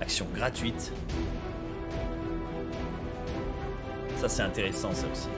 Action gratuite. Ça c'est intéressant ça aussi.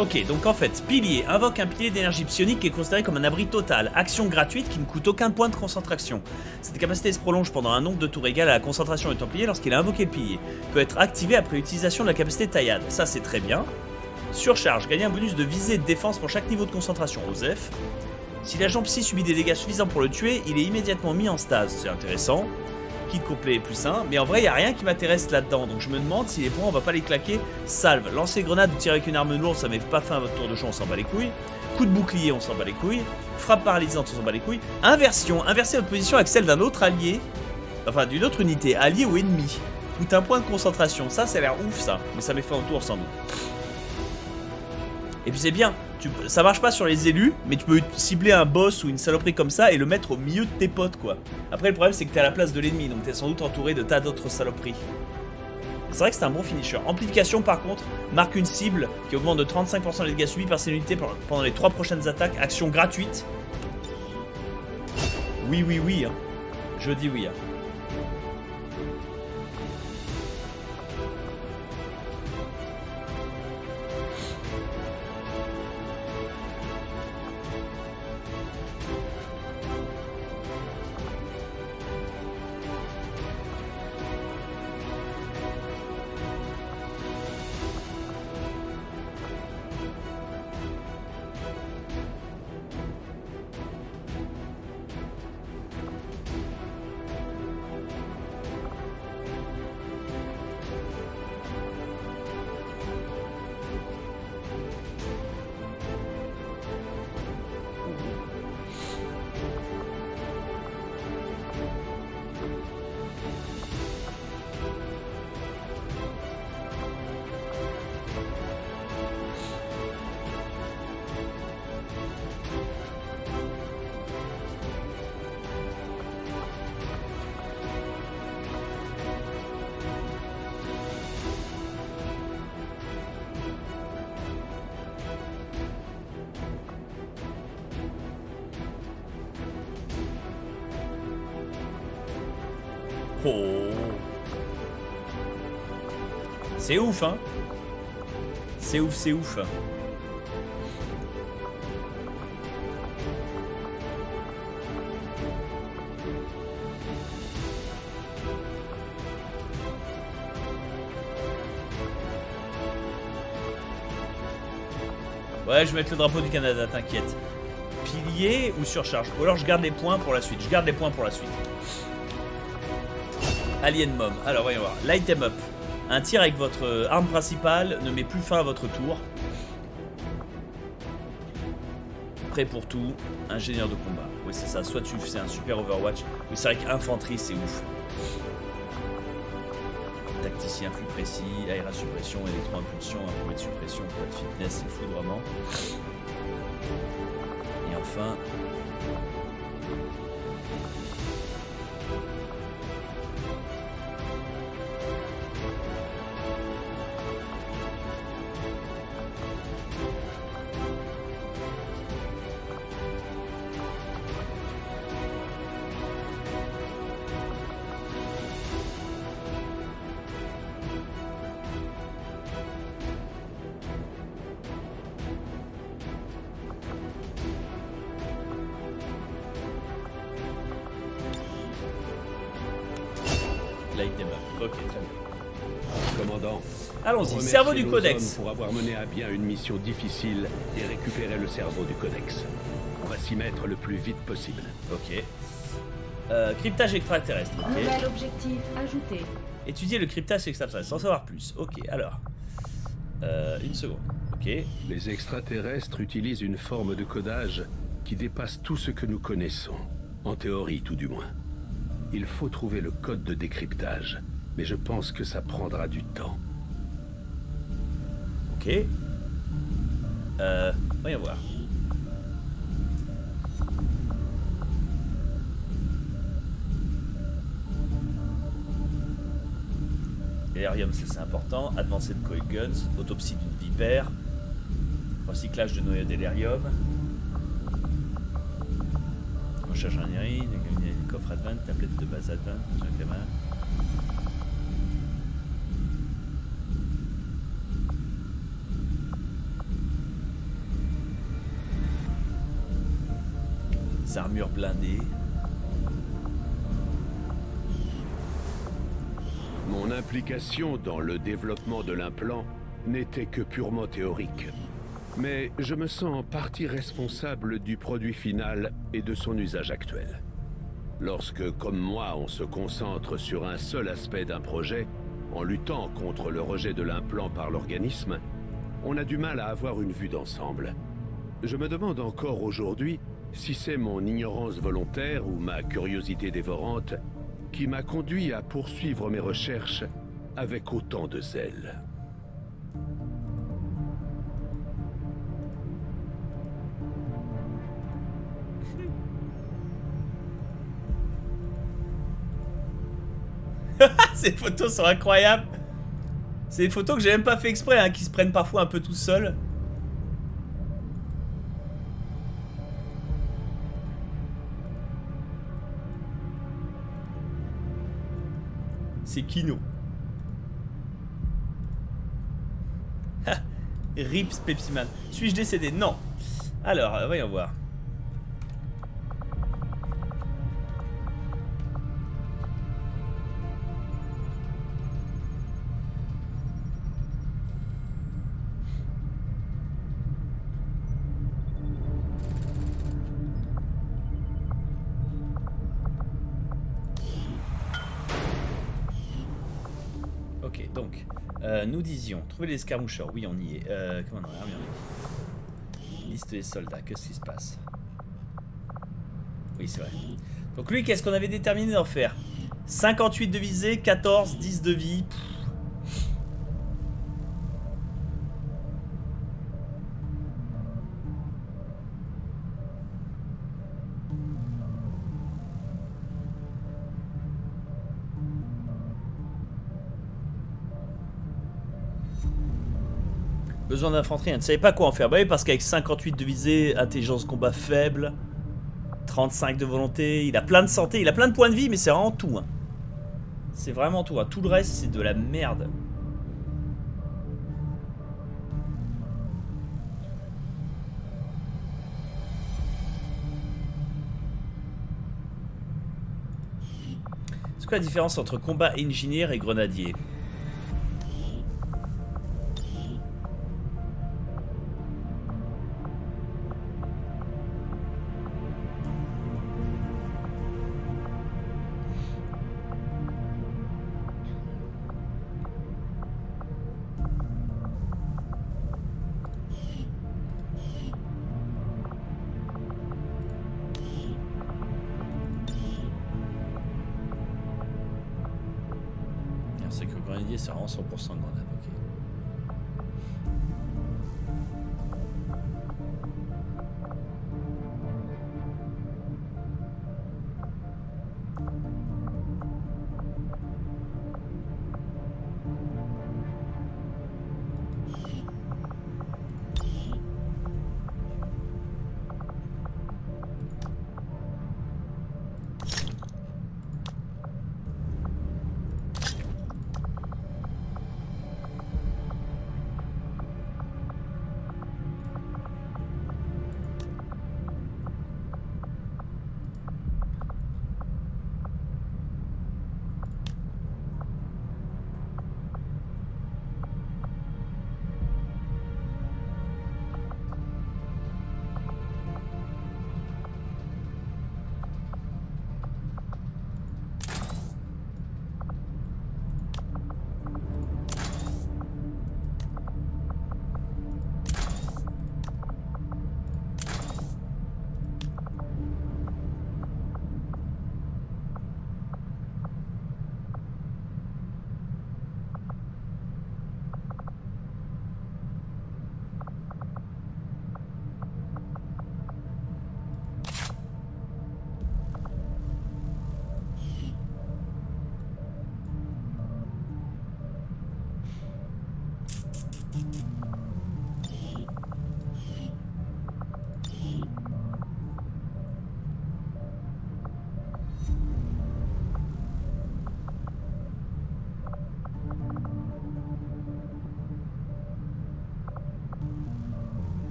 Ok, donc en fait, pilier, invoque un pilier d'énergie psionique qui est considéré comme un abri total. Action gratuite qui ne coûte aucun point de concentration. Cette capacité se prolonge pendant un nombre de tours égal à la concentration du templier lorsqu'il a invoqué le pilier. Peut être activé après l'utilisation de la capacité taillade. Ça c'est très bien. Surcharge, gagner un bonus de visée et de défense pour chaque niveau de concentration. Osef. Si l'agent psy subit des dégâts suffisants pour le tuer, il est immédiatement mis en stase. C'est intéressant kit complet est plus un. Mais en vrai, il n'y a rien qui m'intéresse là-dedans. Donc je me demande si les points, on va pas les claquer. Salve, lancer grenade ou tirer avec une arme lourde, ça met pas fin à votre tour de jeu, on s'en bat les couilles. Coup de bouclier, on s'en bat les couilles. Frappe paralysante, on s'en bat les couilles. Inversion, inverser votre position avec celle d'un autre allié. Enfin, d'une autre unité, allié ou ennemi. Coûte un point de concentration. Ça, ça a l'air ouf, ça. Mais ça met fin au tour sans doute. Et puis c'est bien, ça marche pas sur les élus, mais tu peux cibler un boss ou une saloperie comme ça et le mettre au milieu de tes potes, quoi. Après, le problème, c'est que t'es à la place de l'ennemi, donc t'es sans doute entouré de tas d'autres saloperies. C'est vrai que c'est un bon finisher. Amplification, par contre, marque une cible qui augmente de 35% les dégâts subis par ses unités pendant les 3 prochaines attaques. Action gratuite. Oui, oui, oui. Hein. Je dis oui. Hein. C'est ouf, hein C'est ouf, c'est ouf. Ouais, je vais mettre le drapeau du Canada, t'inquiète. Pilier ou surcharge? Ou alors je garde les points pour la suite. Je garde les points pour la suite. Alien Mom. Alors voyons voir. Light em up. Un tir avec votre euh, arme principale ne met plus fin à votre tour. Prêt pour tout. Ingénieur de combat. Oui c'est ça. Soit tu fais un super Overwatch. Oui c'est vrai qu'infanterie c'est ouf. Tacticien flux précis, suppression, électro-impulsion, un de suppression, pour de fitness et foudrement. Et enfin, cerveau du codex. Pour avoir mené à bien une mission difficile et récupérer le cerveau du codex. On va s'y mettre le plus vite possible. Ok. Euh, cryptage extraterrestre. Nouvel objectif ajouté. Étudier le cryptage extraterrestre, sans savoir plus. Ok, alors. Euh, une seconde. Ok. Les extraterrestres utilisent une forme de codage qui dépasse tout ce que nous connaissons. En théorie, tout du moins. Il faut trouver le code de décryptage, mais je pense que ça prendra du temps. Ok. Euh, voyons voir. L'Aérium, ça c'est important. Avancée de coil guns, autopsie d'une vipère, recyclage de noyaux d'Elerium, recherche ingénierie, coffre advent, tablette de base advent, armures blindées. Mon implication dans le développement de l'implant n'était que purement théorique. Mais je me sens en partie responsable du produit final et de son usage actuel. Lorsque, comme moi, on se concentre sur un seul aspect d'un projet, en luttant contre le rejet de l'implant par l'organisme, on a du mal à avoir une vue d'ensemble. Je me demande encore aujourd'hui si c'est mon ignorance volontaire ou ma curiosité dévorante qui m'a conduit à poursuivre mes recherches avec autant de zèle. Ces photos sont incroyables. C'est des photos que j'ai même pas fait exprès, hein, qui se prennent parfois un peu tout seuls. C'est Kino. Rips Pepsi Suis-je décédé? Non. Alors, euh, voyons voir. Euh, nous disions, trouver les escarmoucheurs, oui on y est. Euh, comment on Liste des soldats, qu'est-ce qui se passe Oui c'est vrai. Donc lui, qu'est-ce qu'on avait déterminé d'en faire? 58 de visée, 14, 10 de vie. D'infanterie, ne savait pas quoi en faire. Bah oui, parce qu'avec 58 de visée, intelligence combat faible, 35 de volonté, il a plein de santé, il a plein de points de vie, mais c'est vraiment tout. Hein. C'est vraiment tout. Hein. Tout le reste, c'est de la merde. C'est quoi la différence entre combat ingénieur et grenadier?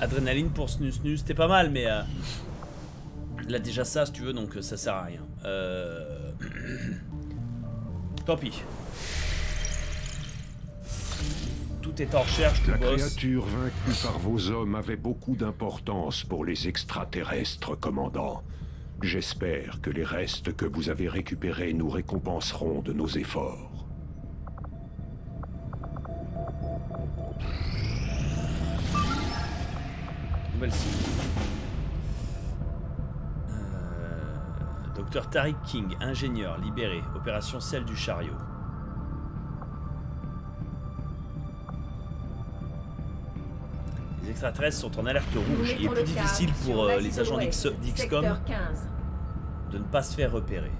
Adrénaline pour snus snus, c'était pas mal, mais... Euh... Là déjà ça, si tu veux, donc ça sert à rien. Euh... Tant pis. Tout est en recherche, tout La boss. créature vaincue par vos hommes avait beaucoup d'importance pour les extraterrestres, commandant. J'espère que les restes que vous avez récupérés nous récompenseront de nos efforts. Nouvelle cible. Euh, Docteur Tariq King, ingénieur, libéré. Opération celle du chariot. Les extraterrestres sont en alerte rouge. Il est plus difficile pour euh, les agents d'X- d'XCOM Secteur 15. de ne pas se faire repérer.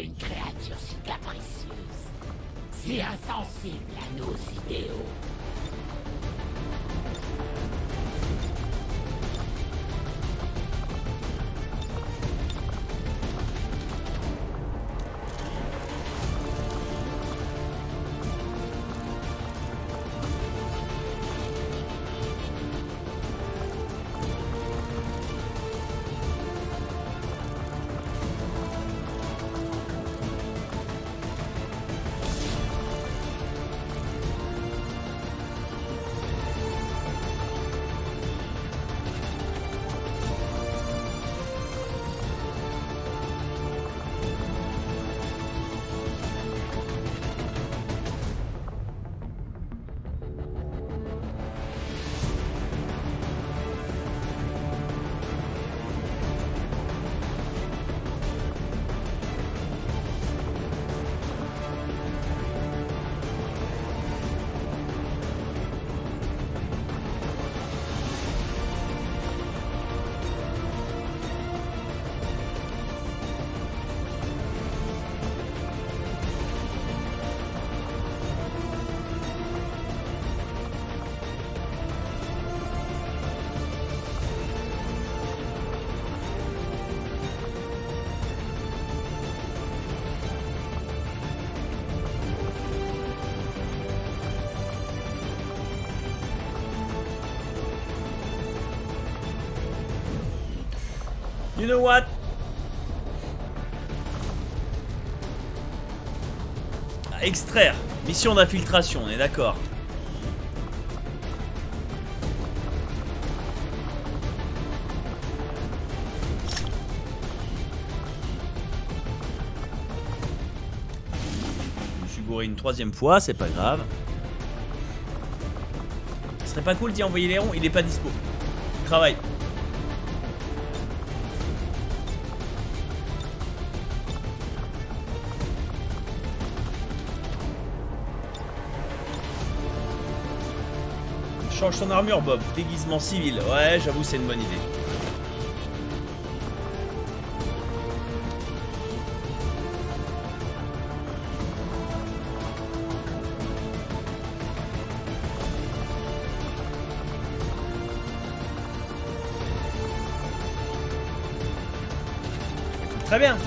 Une créature si capricieuse, si insensible What? Extraire. Mission d'infiltration, on est d'accord. Je suis gouré une troisième fois, c'est pas grave. Ce serait pas cool d'y envoyer les ronds, il est pas dispo. Il Change son armure, Bob. Déguisement civil. Ouais, j'avoue, c'est une bonne idée. Très bien.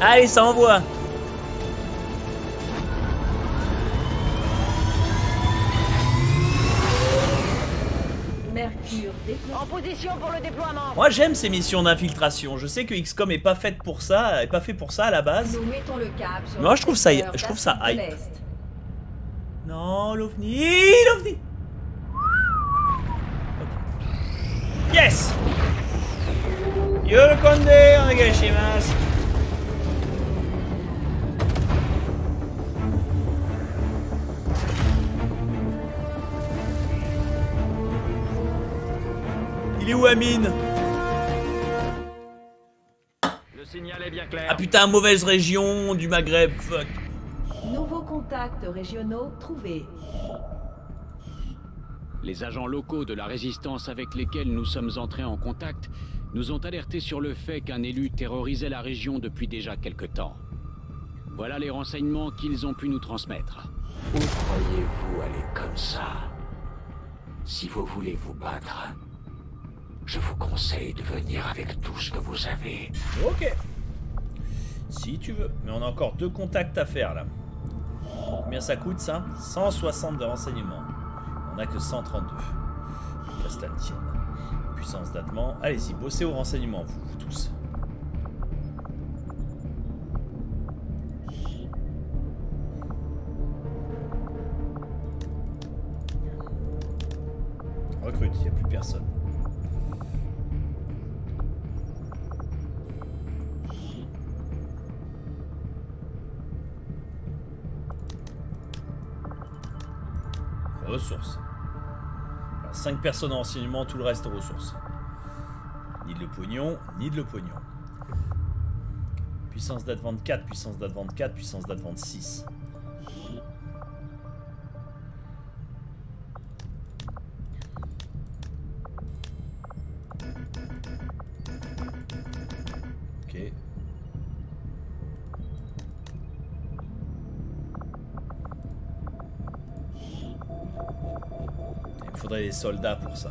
Allez, ça envoie. Moi j'aime ces missions d'infiltration. Je sais que XCOM est pas faite pour ça, est pas fait pour ça à la base. Nous mettons le cap sur Moi, le je trouve ça- je trouve ça hype. Non, l'OVNI, l'OVNI. Ok. Yes. Yokonde, onegaishimasu. Il est où Amine? Bien clair. Ah putain, mauvaise région du Maghreb, fuck. Nouveaux contacts régionaux trouvés. Les agents locaux de la résistance avec lesquels nous sommes entrés en contact nous ont alertés sur le fait qu'un élu terrorisait la région depuis déjà quelque temps. Voilà les renseignements qu'ils ont pu nous transmettre. Où croyez-vous aller comme ça? Si vous voulez vous battre, je vous conseille de venir avec tout ce que vous avez. Ok. Si tu veux. Mais on a encore deux contacts à faire là. Combien ça coûte ça? 160 de renseignements. On a que 132. Que cela ne tienne. Puissance d'attement. Allez-y, bossez au renseignement, vous, vous tous. 5 personnes en renseignement, tout le reste ressources. Ni de le pognon, ni de le pognon. Puissance d'advent 4, puissance d'advent 4, puissance d'advent 6. Soldats pour ça.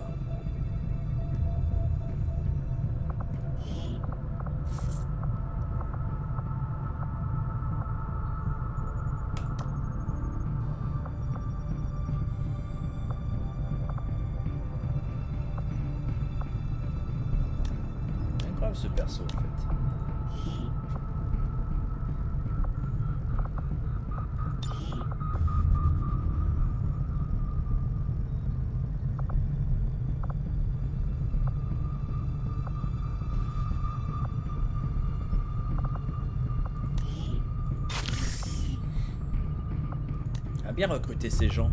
Recruter ces gens.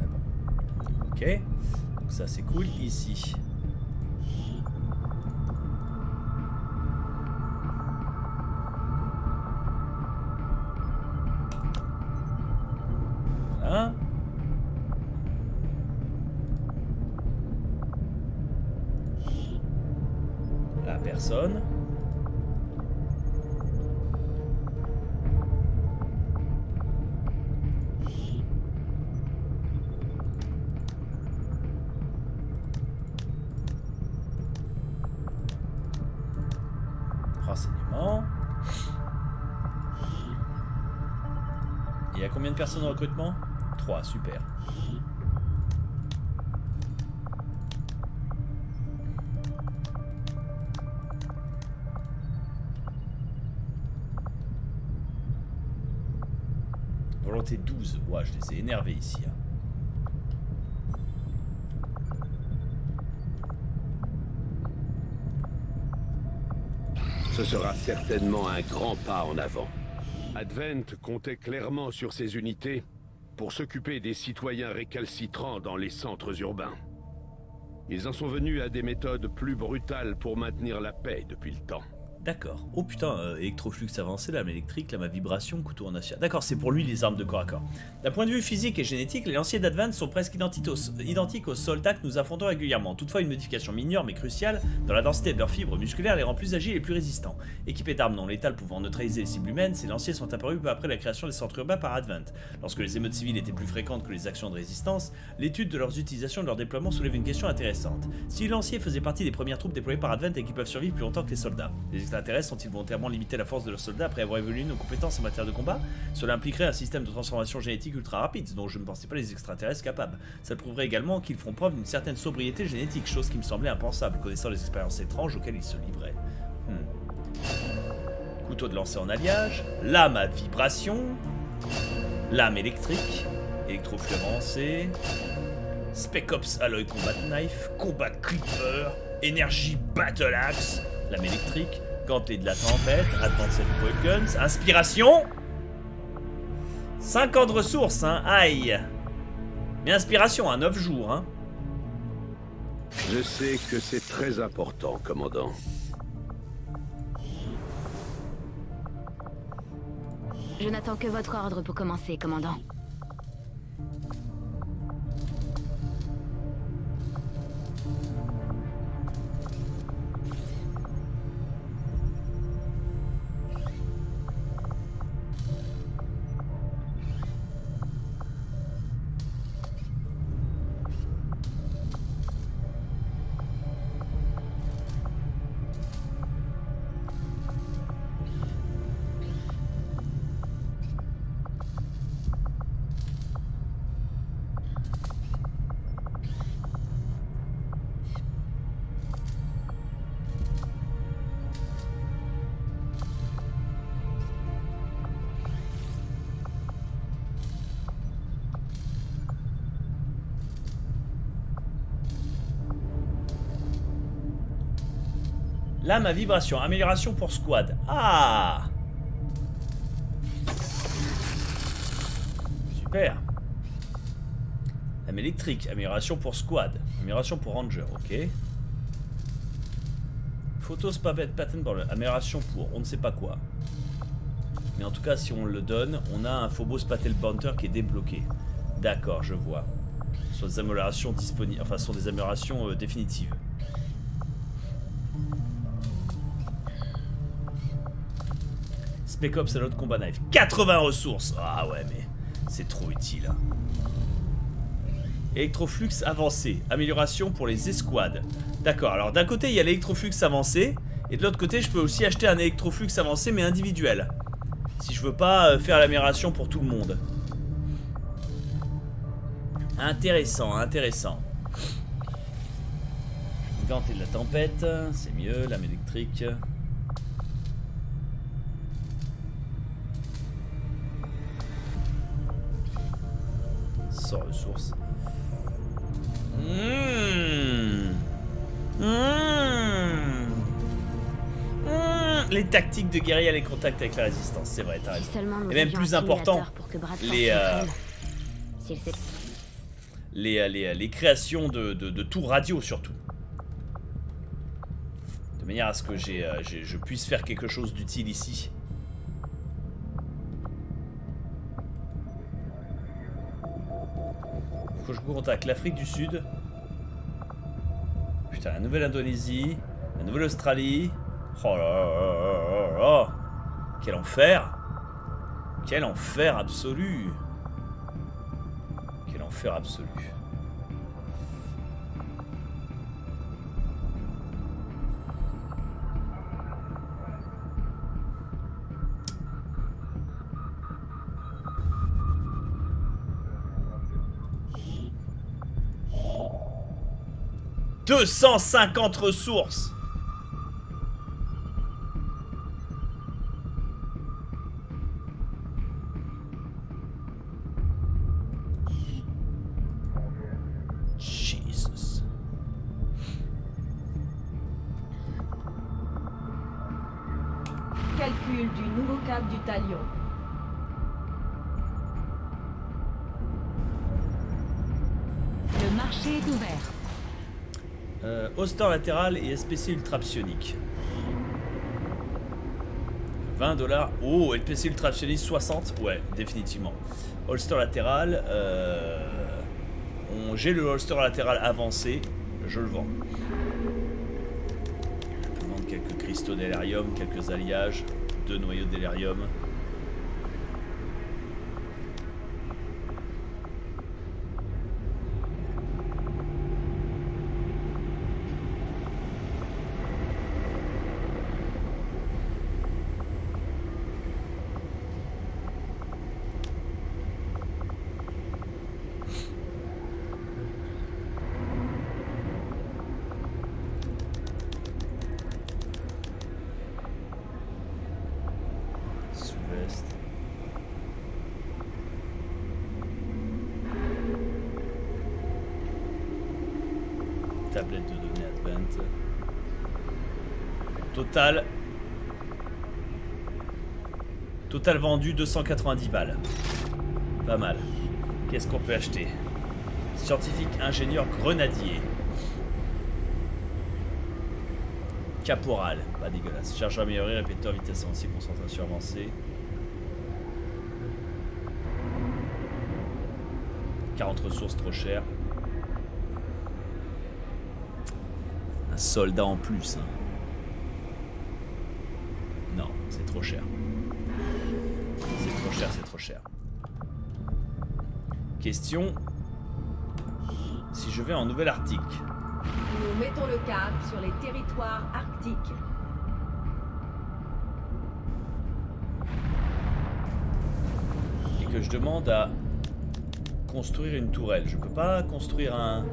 Bon. Ok. Donc ça c'est cool ici. Personnes en recrutement? 3, super. Volonté 12. Ouais, je les ai énervés ici. hein. Ce sera certainement un grand pas en avant. Advent comptait clairement sur ses unités pour s'occuper des citoyens récalcitrants dans les centres urbains. Ils en sont venus à des méthodes plus brutales pour maintenir la paix depuis le temps. D'accord. Oh putain, euh, électroflux avancé, lame électrique, lame à vibration, couteau en acier. D'accord, c'est pour lui les armes de corps à corps. D'un point de vue physique et génétique, les lanciers d'Advance sont presque identiques aux, soldats que nous affrontons régulièrement. Toutefois, une modification mineure mais cruciale dans la densité de leurs fibres musculaires les rend plus agiles et plus résistants. Équipés d'armes non létales pouvant neutraliser les cibles humaines, ces lanciers sont apparus peu après la création des centres urbains par Advent. Lorsque les émeutes civiles étaient plus fréquentes que les actions de résistance, l'étude de leurs utilisations et de leur déploiement soulève une question intéressante. Si les lanciers faisaient partie des premières troupes déployées par Advent et qui peuvent survivre plus longtemps que les soldats, extraterrestres sont-ils volontairement limiter la force de leurs soldats après avoir évolué nos compétences en matière de combat? Cela impliquerait un système de transformation génétique ultra rapide, dont je ne pensais pas les extraterrestres capables. Ça prouverait également qu'ils feront preuve d'une certaine sobriété génétique, chose qui me semblait impensable, connaissant les expériences étranges auxquelles ils se livraient. Hmm. Couteau de lancer en alliage, lame à vibration, lame électrique, électrofluorescé, Spec Ops Alloy Combat Knife, Combat Creeper, Énergie Battle Axe, lame électrique, gantelet de la tempête, Advanced Weapons, Inspiration. 50 ressources, hein, aïe. Mais inspiration, à 9 jours, hein. Je sais que c'est très important, commandant. Je n'attends que votre ordre pour commencer, commandant. Lame à vibration, amélioration pour squad. Ah Super. Lame électrique, amélioration pour squad. Amélioration pour ranger, ok. Photos Pattern pour amélioration pour on ne sait pas quoi. Mais en tout cas, si on le donne, on a un Phobos Patel Bounter qui est débloqué. D'accord, je vois. Ce des améliorations disponibles, enfin, des améliorations euh, définitives. Spec Ops à l'autre combat knife. 80 ressources Ah ouais, mais C'est trop utile. Électroflux avancé. Amélioration pour les escouades. D'accord, alors d'un côté il y a l'électroflux avancé. Et de l'autre côté je peux aussi acheter un électroflux avancé mais individuel. Si je veux pas euh, faire l'amélioration pour tout le monde. Intéressant, intéressant. Ganté de la tempête, c'est mieux, lame électrique. Sans ressources. Mmh. Mmh. Mmh. Les tactiques de guérilla, les contacts avec la résistance, c'est vrai, t'as raison. Et même plus important, les, euh, s'entraîne. S'il sait- les, les, les créations de, de, de tours radio surtout. De manière à ce que euh, j'ai- je puisse faire quelque chose d'utile ici. Faut que je contacte l'Afrique du Sud. Putain, la Nouvelle-Indonésie, la Nouvelle-Australie. Oh là là là là là là. Quel enfer Quel enfer absolu quel enfer absolu. « 250 ressources Holster latéral et SPC ultra psionique. 20 dollars. Oh, LPC ultra psionique 60. Ouais, définitivement. Holster latéral. Euh, J'ai le holster latéral avancé. Je le vends. Je peux vendre quelques cristaux d'élérium, quelques alliages, deux noyaux d'élérium. Sous-veste. Tablette de données Advent. Total. Total vendu 290 balles. Pas mal. Qu'est-ce qu'on peut acheter? Scientifique ingénieur grenadier. Caporal, pas dégueulasse. Charge améliorée, répéteur, vitesse avancée, concentration avancée. 40 ressources trop cher. Un soldat en plus. hein. Non, c'est trop cher. Trop cher. Question. Si je vais en Nouvelle-Arctique, Nous mettons le cap sur les territoires arctiques. et que je demande à construire une tourelle, je peux pas construire un...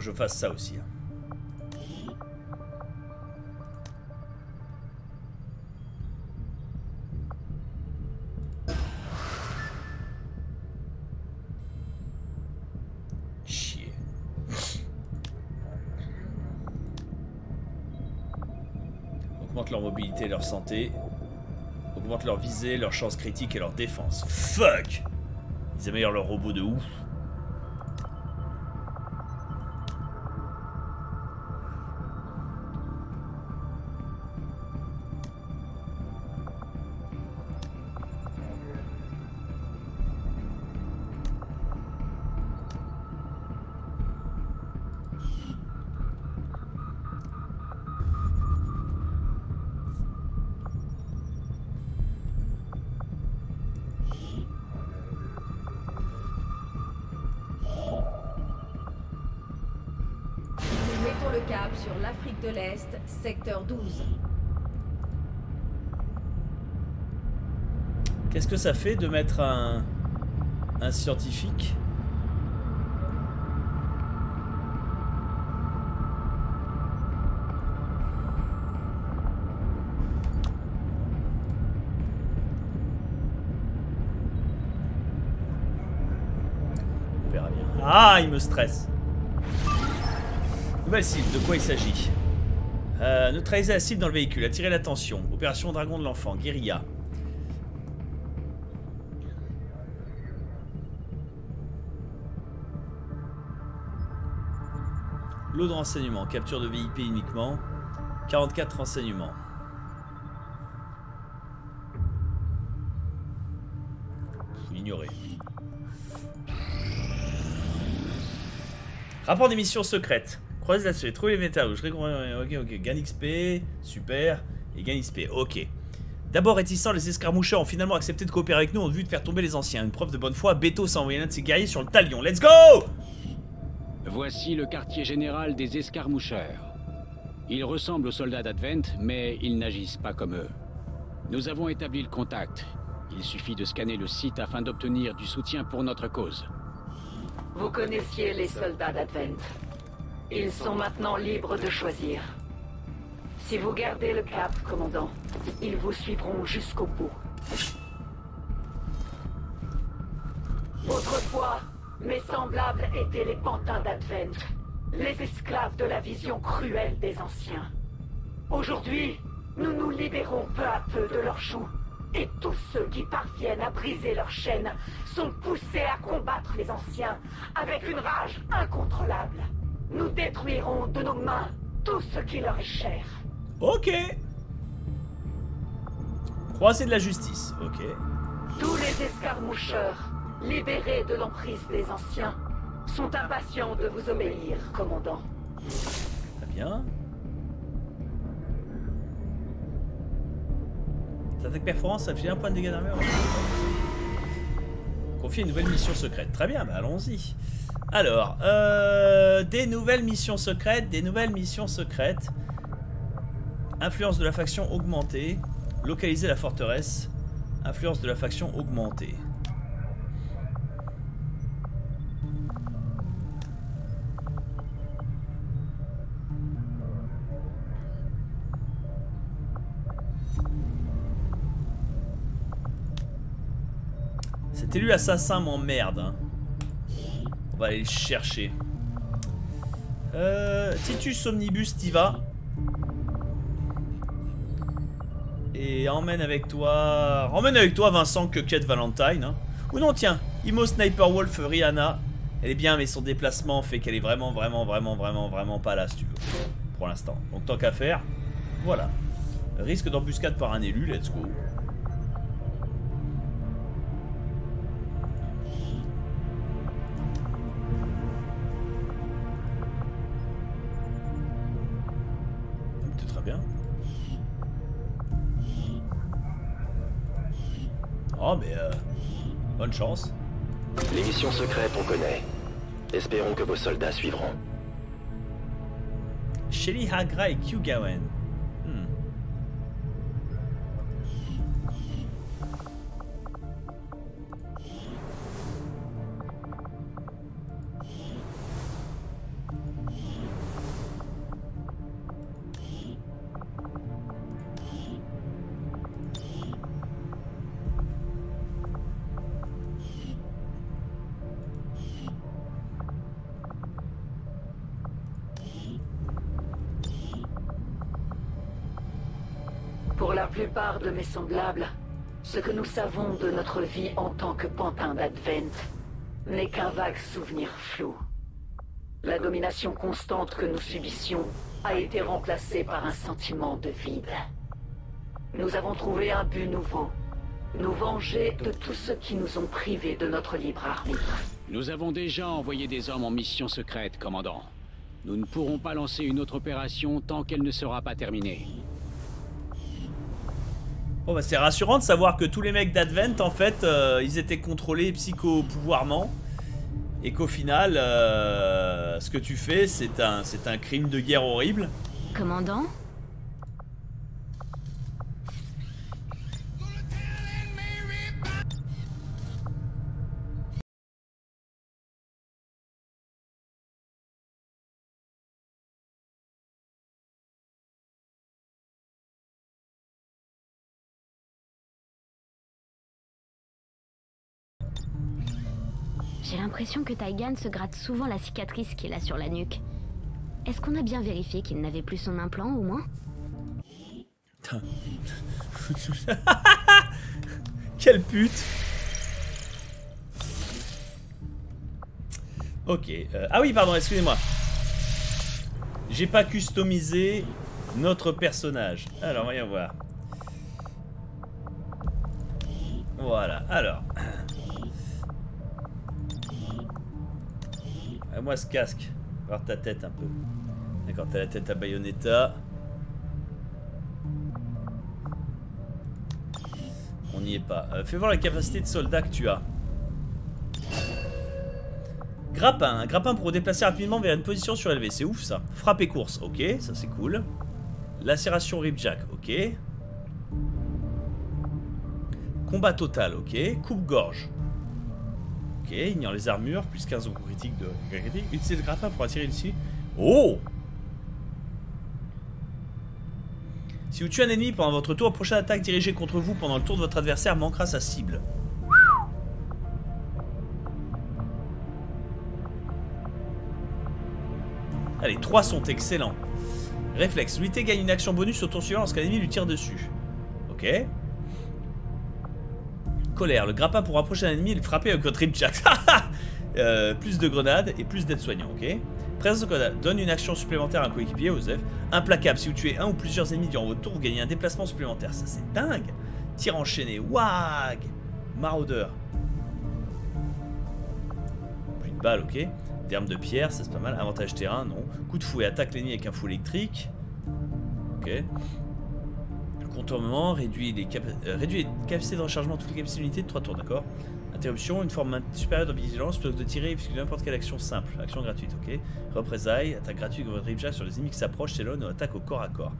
je fasse ça aussi. hein. Chier. Augmente leur mobilité et leur santé. Augmente leur visée, leur chance critique et leur défense. Fuck Ils améliorent leur robot de ouf. 12. Qu'est-ce que ça fait de mettre un, scientifique. Ah, il me stresse. Nouvelle cible, de quoi il s'agit? Euh, Neutraliser la cible dans le véhicule, attirer l'attention. Opération Dragon de l'Enfant, guérilla. Lot de renseignements, capture de VIP uniquement. 44 renseignements. Ignoré. Rapport des missions secrètes. Croisez la suite, trouvez les métaux. Je récompense. Ok, ok. Gain XP, super. Et gain XP, ok. D'abord réticents, les escarmoucheurs ont finalement accepté de coopérer avec nous en vue de faire tomber les anciens. Une preuve de bonne foi, Beto s'est envoyé l'un de ses guerriers sur le talion. Let's go Voici le quartier général des escarmoucheurs. Ils ressemblent aux soldats d'Advent, mais ils n'agissent pas comme eux. Nous avons établi le contact. Il suffit de scanner le site afin d'obtenir du soutien pour notre cause. Vous connaissiez les soldats d'Advent. Ils sont maintenant libres de choisir. Si vous gardez le cap, commandant, ils vous suivront jusqu'au bout. Autrefois, mes semblables étaient les pantins d'Advent, les esclaves de la vision cruelle des anciens. Aujourd'hui, nous nous libérons peu à peu de leurs joues, et tous ceux qui parviennent à briser leurs chaînes sont poussés à combattre les anciens avec une rage incontrôlable. Nous détruirons de nos mains tout ce qui leur est cher. Ok. Croisé de la justice, ok. Tous les escarmoucheurs, libérés de l'emprise des anciens, sont impatients de vous obéir, commandant. Très bien. Cette attaque performance, ça fait un point de dégâts d'armure. Confier une nouvelle mission secrète. Très bien, bah allons-y. Alors, euh, des nouvelles missions secrètes, des nouvelles missions secrètes. Influence de la faction augmentée. Localiser la forteresse. Influence de la faction augmentée. Cet élu assassin m'emmerde. Hein. On va aller le chercher. Euh, Titus Omnibus, t'y vas. Et emmène avec toi... Emmène avec toi Vincent Quequette Valentine. Hein. Ou non, tiens. Imo Sniper Wolf Rihanna. Elle est bien, mais son déplacement fait qu'elle est vraiment, vraiment, vraiment, vraiment, vraiment pas là, si tu veux. Pour l'instant. Donc tant qu'à faire, voilà. Risque d'embuscade par un élu, let's go. Oh, mais euh, bonne chance. Les missions secrètes, on connaît. Espérons que vos soldats suivront. Shelly Hagra et Q Gawen. De mes semblables, ce que nous savons de notre vie en tant que pantin d'Advent n'est qu'un vague souvenir flou. La domination constante que nous subissions a été remplacée par un sentiment de vide. Nous avons trouvé un but nouveau. Nous venger de tous ceux qui nous ont privés de notre libre arbitre. Nous avons déjà envoyé des hommes en mission secrète, commandant. Nous ne pourrons pas lancer une autre opération tant qu'elle ne sera pas terminée. Bah c'est rassurant de savoir que tous les mecs d'Advent en fait euh, ils étaient contrôlés psycho-pouvoirement et qu'au final, euh, ce que tu fais, c'est un crime de guerre horrible. Commandant? L'impression que Taigan se gratte souvent la cicatrice qu'il a sur la nuque. Est-ce qu'on a bien vérifié qu'il n'avait plus son implant au moins? Quelle pute Ok. euh, ah oui, pardon, excusez-moi. J'ai pas customisé notre personnage. Alors, voyons voir. Voilà, alors. Moi ce casque. Voir ta tête un peu. D'accord, t'as la tête à Bayonetta. On n'y est pas. Euh, fais voir la capacité de soldat que tu as. Grappin. Un grappin pour déplacer rapidement vers une position surélevée. C'est ouf ça. Frappe et course. Ok, ça c'est cool. Lacération ripjack. Ok. Combat total. Ok. Coupe-gorge. Ok, ignore les armures, plus 15 au coup critique de critique. Utilisez le grappin pour attirer ici. Oh Si vous tuez un ennemi pendant votre tour, prochaine attaque dirigée contre vous pendant le tour de votre adversaire manquera sa cible. Allez, 3 sont excellents. Réflexe. L'unité gagne une action bonus au tour suivant lorsqu'un ennemi lui tire dessus. Ok. Colère. Le grappin pour approcher un ennemi et le frapper avec votre ripjack. euh, plus de grenades et plus d'aide-soignants. Ok? Présence de grenade. Donne une action supplémentaire à un coéquipier, Osef. Implacable. Si vous tuez un ou plusieurs ennemis durant votre tour, vous gagnez un déplacement supplémentaire. Ça, c'est dingue. Tir enchaîné. Wag. Maraudeur. Plus de balles, ok? Terme de pierre, ça c'est pas mal. Avantage terrain, non. Coup de fouet, attaque l'ennemi avec un fou électrique. Ok. Contournement, réduit les, euh, réduit les capacités de rechargement toutes les capacités d'unité de 3 tours, d'accord Interruption, une forme supérieure de vigilance plutôt que de tirer effectue n'importe quelle action simple. Action gratuite, ok Représailles, attaque gratuite de votre ripjack sur les ennemis qui s'approchent, s'éloignent ou attaque au corps à corps.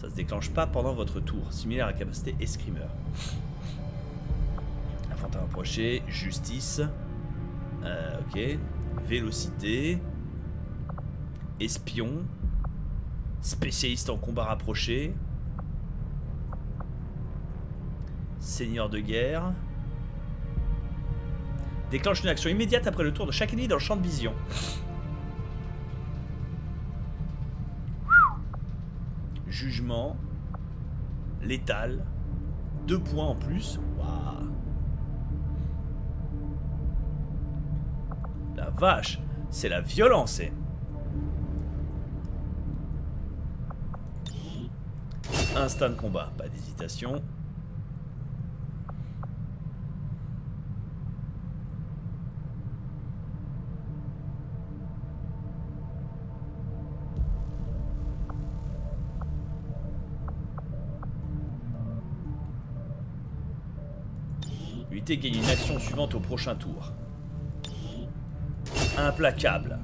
Ça se déclenche pas pendant votre tour, similaire à la capacité escrimeur. Affrontement approché, justice. Euh, ok. Vélocité. Espion. Spécialiste en combat rapproché. Seigneur de guerre. Déclenche une action immédiate après le tour de chaque ennemi dans le champ de vision. Jugement. Létal. Deux points en plus. Waouh. La vache. C'est la violence. eh. Instant de combat. Pas d'hésitation. L'unité gagne une action suivante au prochain tour. Implacable.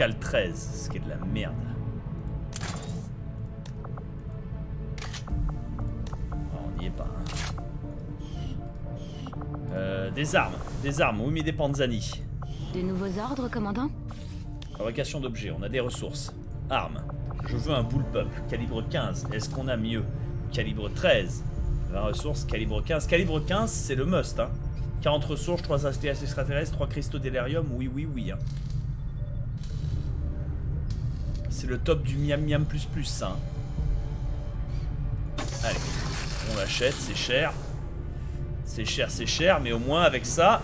Un pull pop cal 13, ce qui est de la merde. Oh, on n'y est pas. hein. Euh, des armes, des armes, oui mais des panzani. De nouveaux ordres, commandant? Fabrication d'objets, on a des ressources. Armes. Je veux un bullpup. Calibre 15. Est-ce qu'on a mieux? Calibre 13. 20 ressources. Calibre 15. Calibre 15, c'est le must. Hein. 40 ressources, 3 ASTS extraterrestres, 3 cristaux d'élérium. Oui, oui, oui. Hein. C'est le top du miam miam plus plus, ça. Hein. Allez. On l'achète, c'est cher. C'est cher, c'est cher, mais au moins avec ça,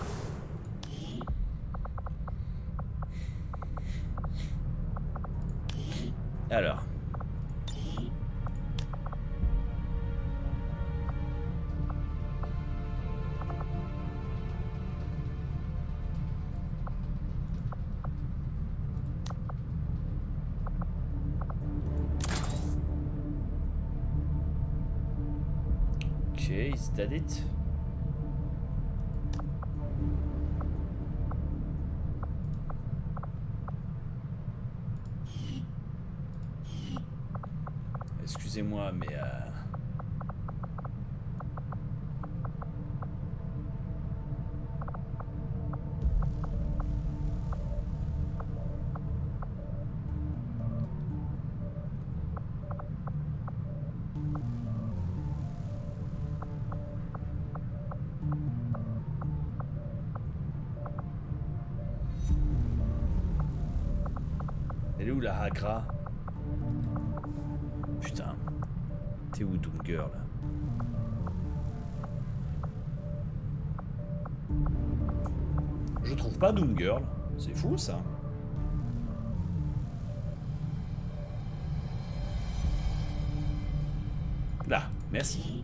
it? Putain. T'es où Doom Girl Je trouve pas Doom Girl. C'est fou ça. Là, merci.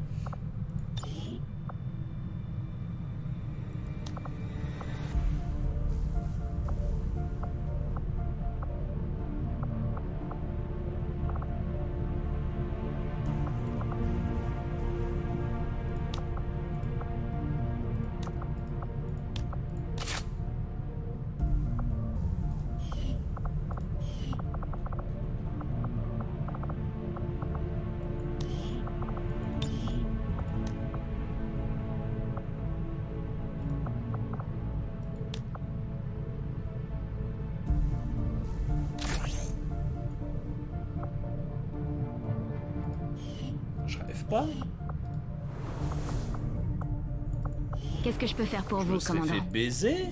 Que je peux faire pour Je vous, me serais commandant fait baiser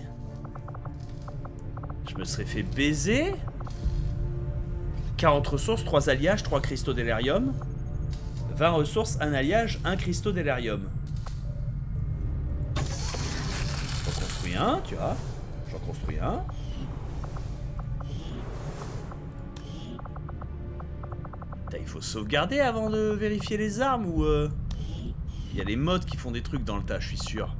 Je me serais fait baiser 40 ressources, 3 alliages, 3 cristaux d'élérium. 20 ressources, 1 alliage, 1 cristaux d'élérium. J'en construis un, tu vois. J'en construis un. Putain, il faut sauvegarder avant de vérifier les armes ou... euh, Il y a les modes qui font des trucs dans le tas, je suis sûr.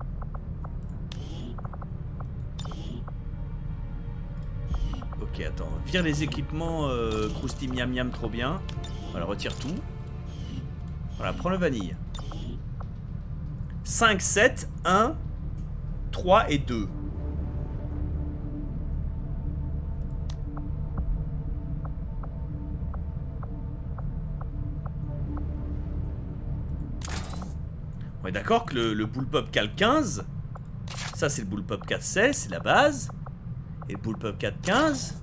Attends. Vire les équipements euh, Krusty Miam Miam trop bien. Voilà, retire tout. Voilà, prends le vanille. 5, 7, 1, 3 et 2. On est d'accord que le, le Bullpup Cal 15, ça c'est le Bullpup 416, c'est la base. Et le Bullpup 415,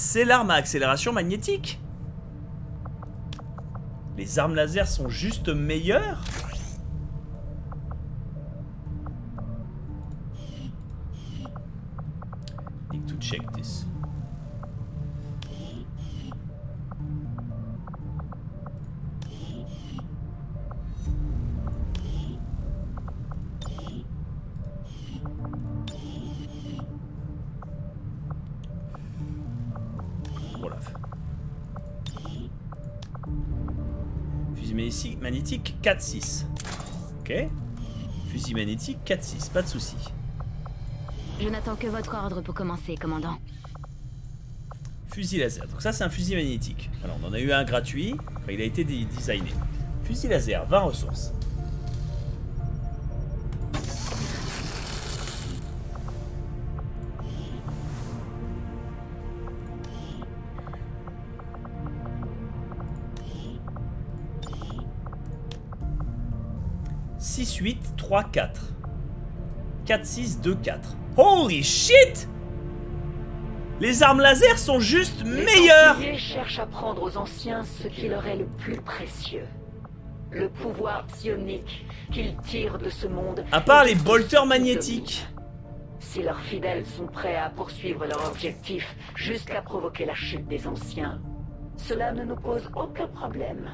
c'est l'arme à accélération magnétique. Les armes laser sont juste meilleures 4-6. Ok. Fusil magnétique 4-6, pas de souci. Je n'attends que votre ordre pour commencer, commandant. Fusil laser. Donc ça c'est un fusil magnétique. Alors on en a eu un gratuit. Il a été designé. Fusil laser, 20 ressources. 8, 3, 4. 4, 6, 2, 4. Holy shit Les armes laser sont juste Les meilleures cherchent à prendre aux anciens ce qui leur est le plus précieux. Le pouvoir psionique qu'ils tirent de ce monde. À part les bolteurs magnétiques. Si leurs fidèles sont prêts à poursuivre leur objectif jusqu'à provoquer la chute des anciens, cela ne nous pose aucun problème.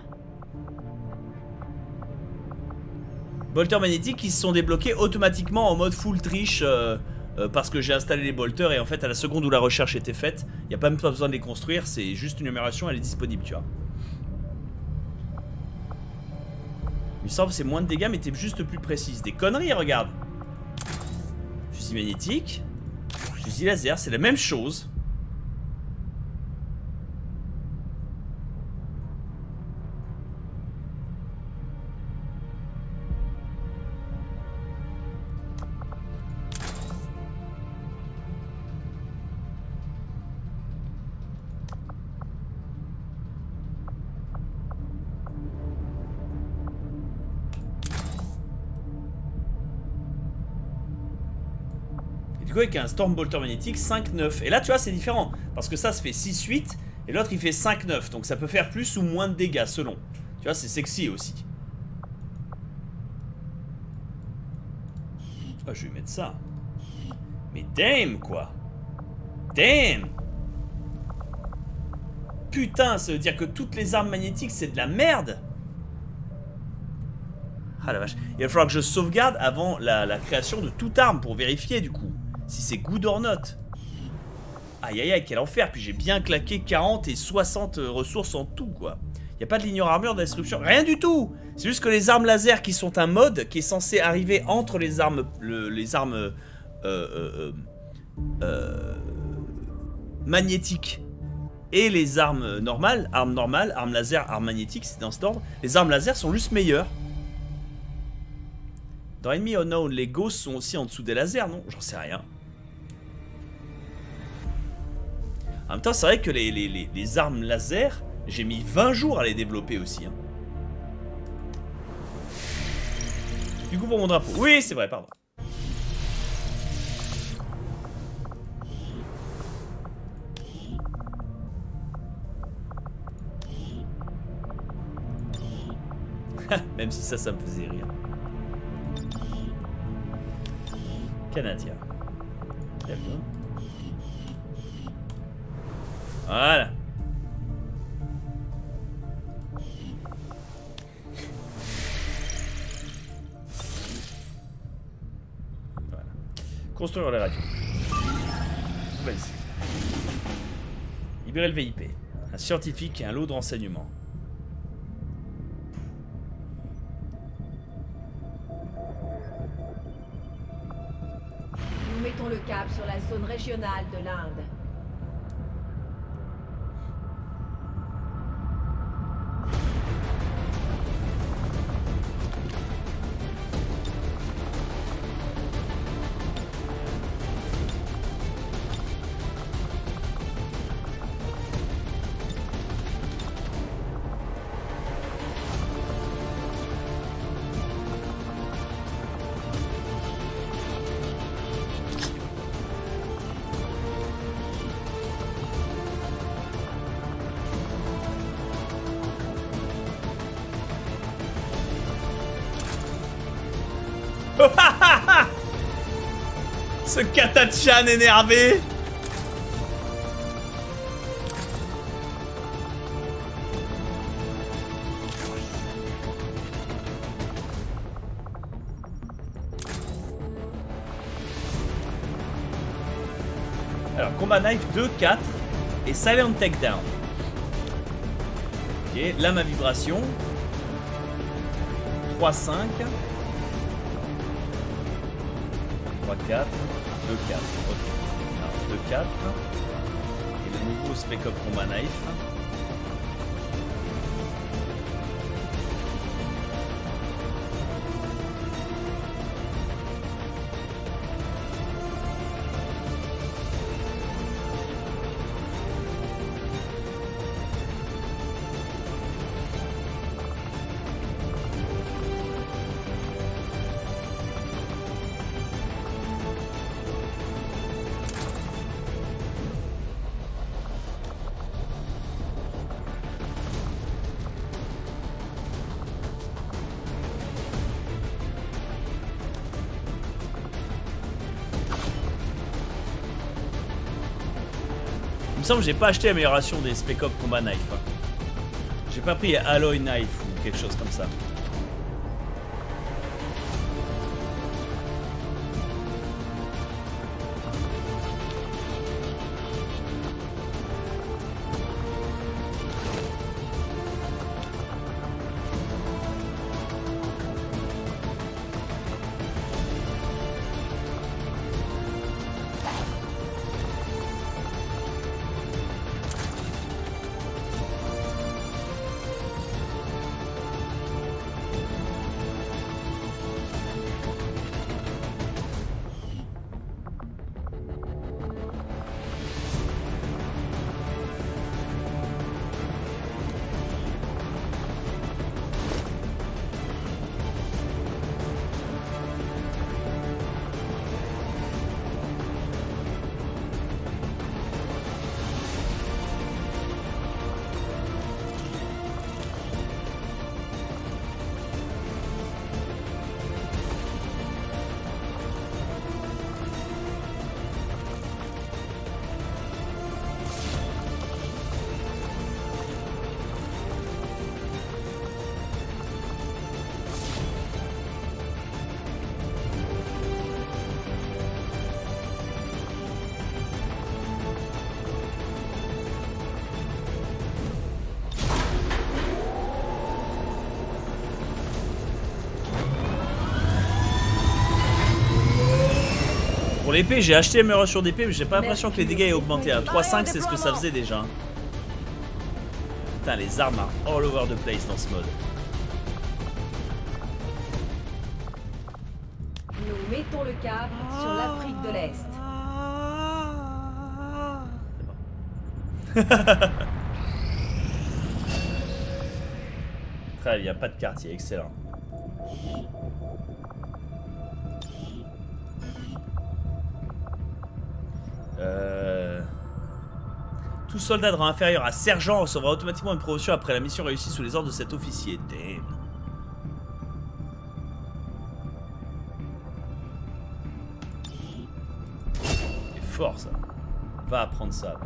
Bolteurs magnétiques qui se sont débloqués automatiquement en mode full triche euh, euh, parce que j'ai installé les bolteurs et en fait à la seconde où la recherche était faite, il n'y a pas même pas besoin de les construire, c'est juste une numération, elle est disponible, tu vois. Il me semble que c'est moins de dégâts mais t'es juste plus précise. Des conneries, regarde Fusil magnétique, fusil laser, c'est la même chose. Avec un Stormbolter magnétique 5-9 Et là tu vois c'est différent. Parce que ça se fait 6-8 Et l'autre il fait 5-9 Donc ça peut faire plus ou moins de dégâts selon. Tu vois c'est sexy aussi. Ah je vais mettre ça. Mais damn quoi. Damn. Putain ça veut dire que toutes les armes magnétiques c'est de la merde. Ah la vache. Il va falloir que je sauvegarde avant la, la création de toute arme pour vérifier du coup. Si c'est good or not. Aïe aïe aïe, quel enfer. Puis j'ai bien claqué 40 et 60 ressources en tout quoi. Il a pas de ligneur armure d'instruction. Rien du tout C'est juste que les armes laser qui sont un mode qui est censé arriver entre les armes... le- les armes... euh, euh, euh, euh, magnétiques et les armes normales, armes normales, armes laser, armes magnétiques, c'est dans cet ordre. Les armes laser sont juste meilleures. Dans Enemy Unknown, les ghosts sont aussi en dessous des lasers, non? J'en sais rien. En même temps, c'est vrai que les, les- les- armes laser, j'ai mis 20 jours à les développer aussi. hein. Du coup, pour mon drapeau. Oui, c'est vrai, pardon. Même si ça, ça me faisait rire. Canadien. Bien bon. Voilà. Construire. Nouvelle cible. Libérer le VIP. Un scientifique et un lot de renseignements. Nous mettons le cap sur la zone régionale de l'Inde. Ce Katachan énervé Alors, combat knife 2, 4 et silent takedown. Ok, lame à vibration. 3, 5. 3, 4. 2, 4. Ok. Alors, 2, 4. Et le nouveau Spec Up Combat Knife. Semble que j'ai pas acheté l'amélioration des Spec Ops Combat Knife. hein. J'ai pas pris Alloy Knife ou quelque chose comme ça. L'épée, j'ai acheté l'amélioration d'épée, mais j'ai pas l'impression que les dégâts aient augmenté. À 3.5, c'est ce que ça faisait déjà. Putain, les armes are all over the place dans ce mode. Nous mettons le cap sur l'Afrique de l'Est. Très bien, pas de quartier, excellent. Soldat de rang inférieur à sergent recevra automatiquement une promotion après la mission réussie sous les ordres de cet officier. Damn. C'est fort ça. Va apprendre ça.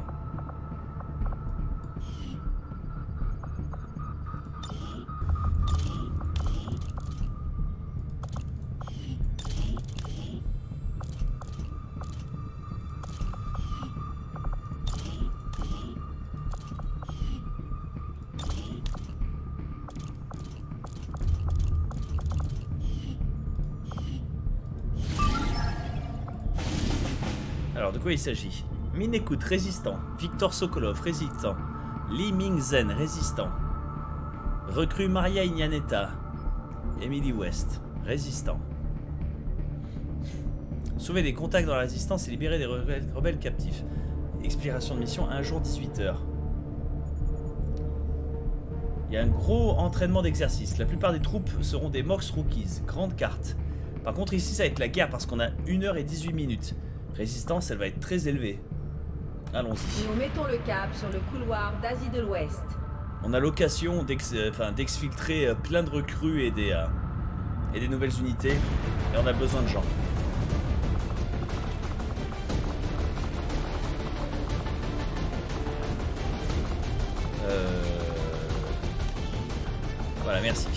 Il s'agit Mine écoute résistant. Victor Sokolov résistant. Li Mingzen résistant. Recrue Maria Ignaneta. Emily West résistant. Sauver des contacts dans la résistance et libérer des rebelles, captifs. Expiration de mission un jour 18h. Il y a un gros entraînement d'exercice. La plupart des troupes seront des Mox Rookies. Grande carte. Par contre, ici, ça va être la guerre parce qu'on a 1h18 minutes. Résistance, elle va être très élevée. Allons-y. Nous mettons le cap sur le couloir d'Asie de l'Ouest. On a l'occasion enfin, d'exfiltrer euh, plein de recrues et des, euh, et des nouvelles unités. Et on a besoin de gens. Euh... Voilà, merci.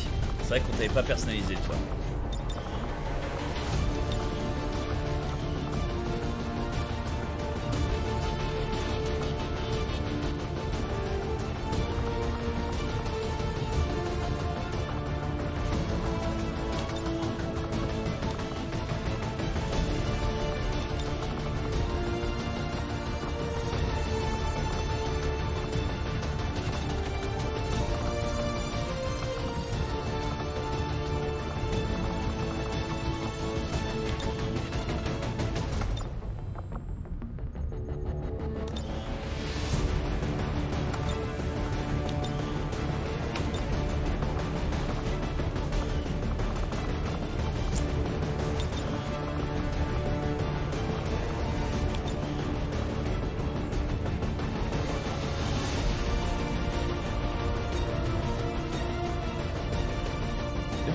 C'est vrai qu'on t'avait pas personnalisé, toi.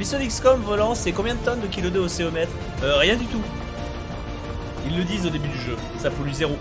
Bison XCOM volant, c'est combien de tonnes de kilo 2 au céomètre euh, Rien du tout. Ils le disent au début du jeu, ça pollue zéro.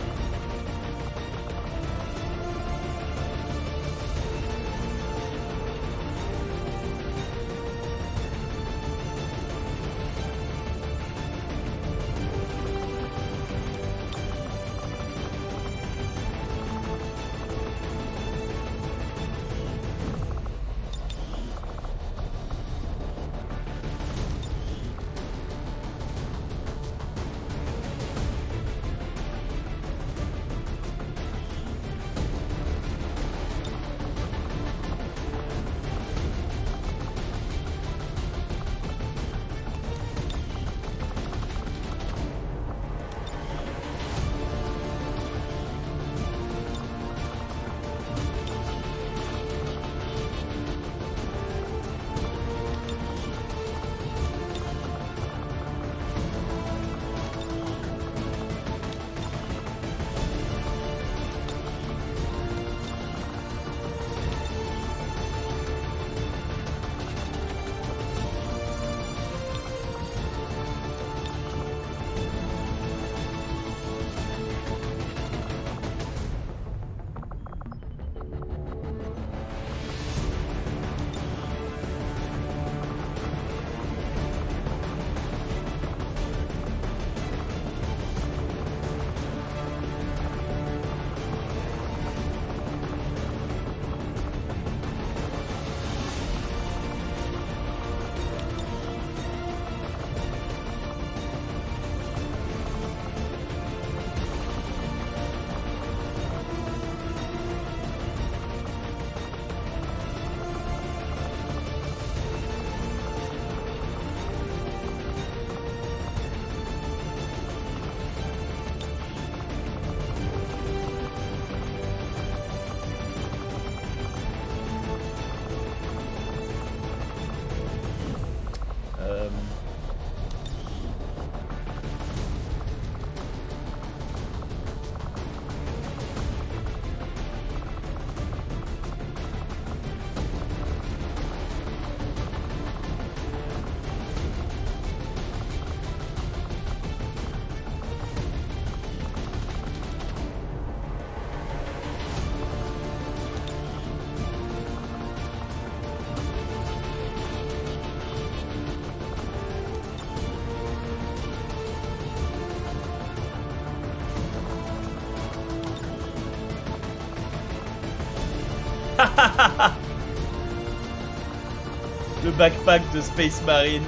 Backpack de Space Marine.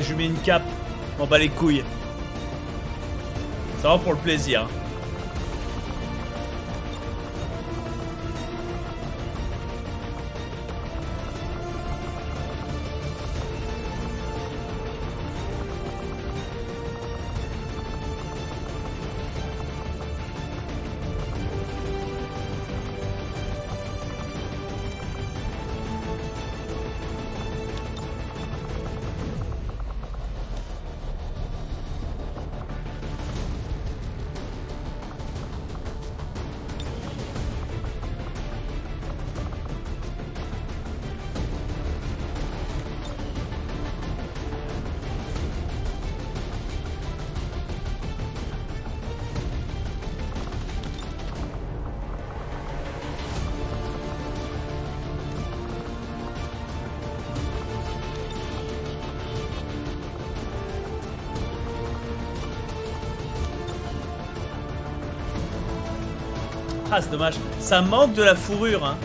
Je lui mets une cape. On bat les couilles. C'est vraiment pour le plaisir. Hein. Ah, dommage. Ça manque de la fourrure, hein.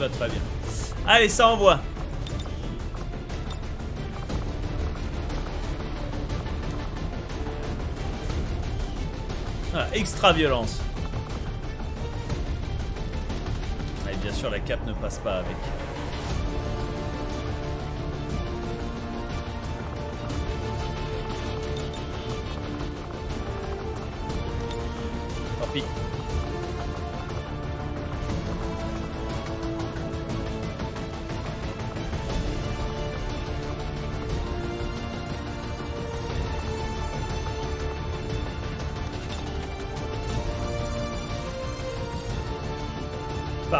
Bah très bien. Allez, ça envoie. Ah, extra violence. Et bien sûr, la cape ne passe pas avec.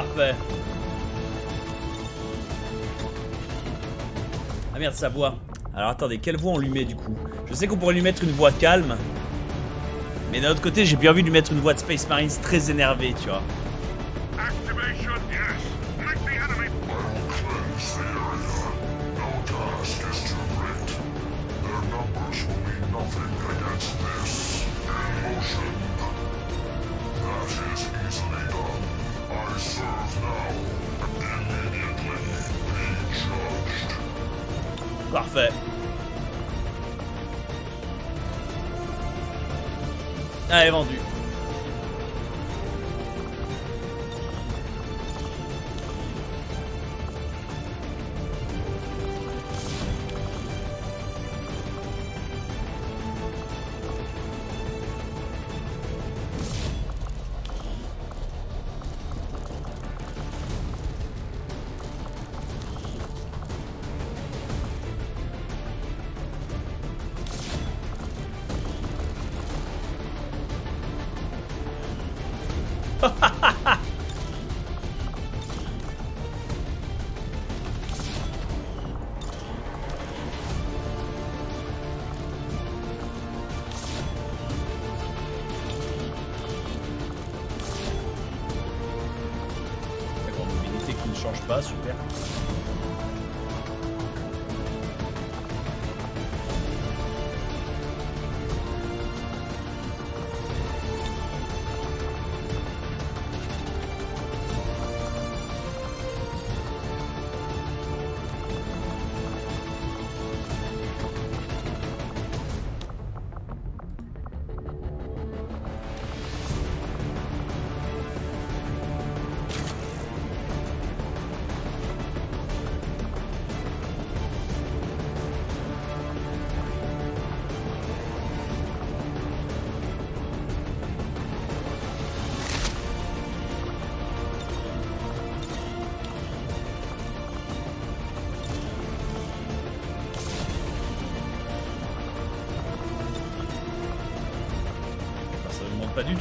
Parfait. Ah merde, sa voix. Alors attendez, quelle voix on lui met du coup? Je sais qu'on pourrait lui mettre une voix calme. Mais d'un autre côté, j'ai bien envie de lui mettre une voix de Space Marines très énervée, tu vois.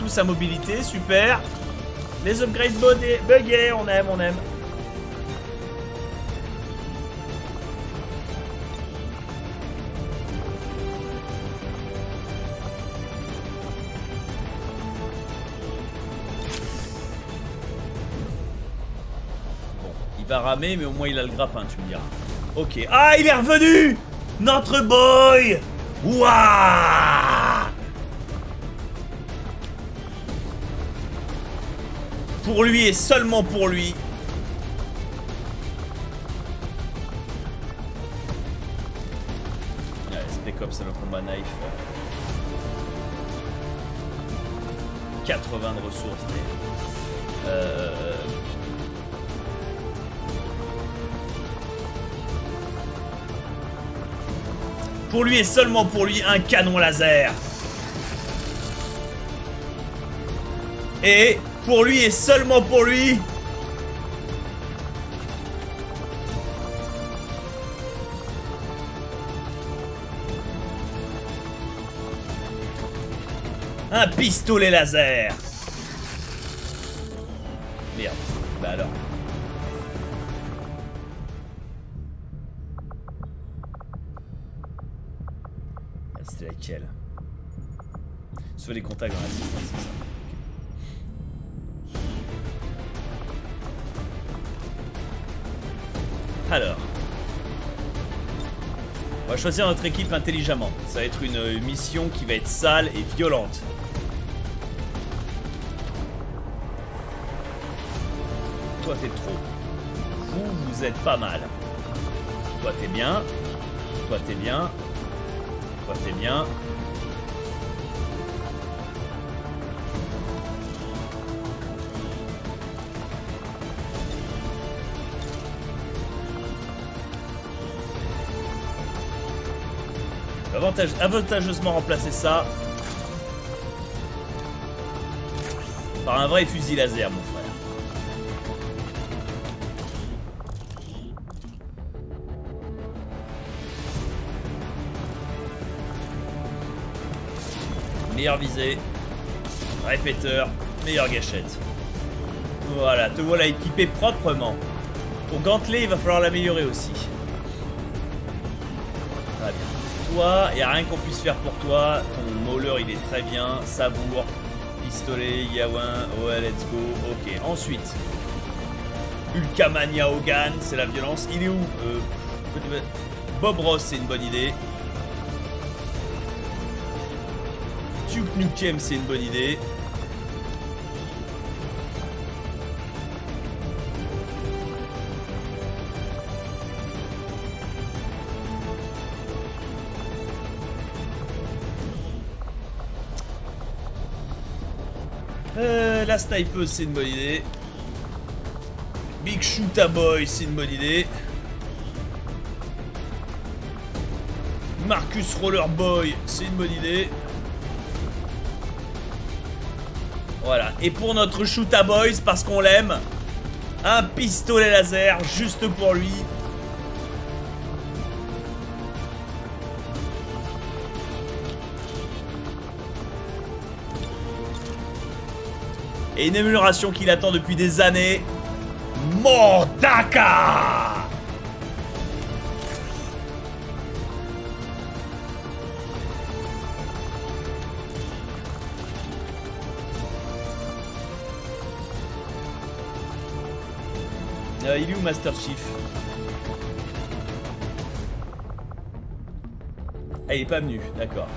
Sa mobilité, super. Les upgrades buggés, on aime, on aime. Bon, il va ramer, mais au moins il a le grappin, tu me diras. Ok. Ah, il est revenu Notre boy Waouh Pour lui et seulement pour lui. Ouais, Spec Ops, le combat knife. 80 de ressources. euh, Pour lui et seulement pour lui, un canon laser. Et pour lui et seulement pour lui. Un pistolet laser. Choisir notre équipe intelligemment. Ça va être une mission qui va être sale et violente. Toi t'es trop. Vous, vous êtes pas mal. Toi t'es bien. Toi t'es bien. Toi t'es bien. Avantage, avantageusement remplacer ça par un vrai fusil laser, mon frère. Meilleure visée, répéteur, meilleure gâchette. Voilà, te voilà équipé proprement. Ton gantelet, il va falloir l'améliorer aussi. Toi, il n'y a rien qu'on puisse faire pour toi. Ton mauler, il est très bien. Sabour, pistolet, Yaouin. Ouais, let's go. Ok, ensuite. Ulcamania Hogan, c'est la violence. Il est où Euh, Bob Ross, c'est une bonne idée. Duke Nukem, c'est une bonne idée. C'est une bonne idée. Big Shoota Boy, c'est une bonne idée. Marcus Roller Boy, c'est une bonne idée. Voilà. Et pour notre Shoota Boys, parce qu'on l'aime, un pistolet laser juste pour lui. Et une amélioration qu'il attend depuis des années. Mordaka Euh, il est où Master Chief Ah, il est pas venu, d'accord.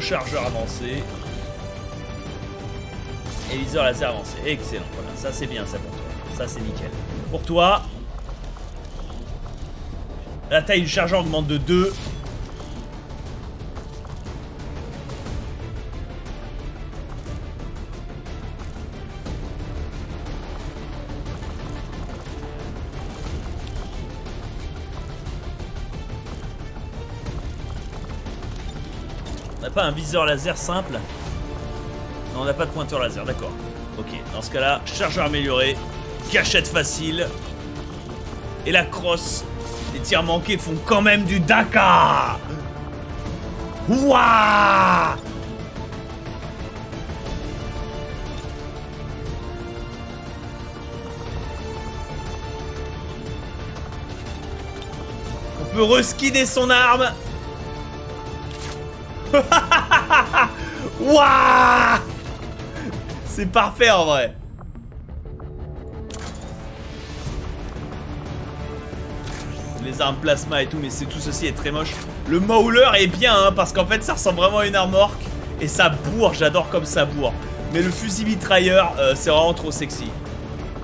Autochargeur avancé. Et viseur laser avancé. Excellent. Ça c'est bien ça pour toi. Ça c'est nickel. Pour toi, la taille du chargeur augmente de 2. Un viseur laser simple Non, on n'a pas de pointeur laser, d'accord. Ok, dans ce cas-là, chargeur amélioré, cachette facile. Et la crosse. Les tirs manqués font quand même du Dakar Ouah On peut reskiner son arme Waouh C'est parfait en vrai. Les armes plasma et tout, mais c'est tout ceci est très moche. Le Mauler est bien, hein, parce qu'en fait ça ressemble vraiment à une armorque. Et ça bourre, j'adore comme ça bourre. Mais le fusil mitrailleur, euh, c'est vraiment trop sexy.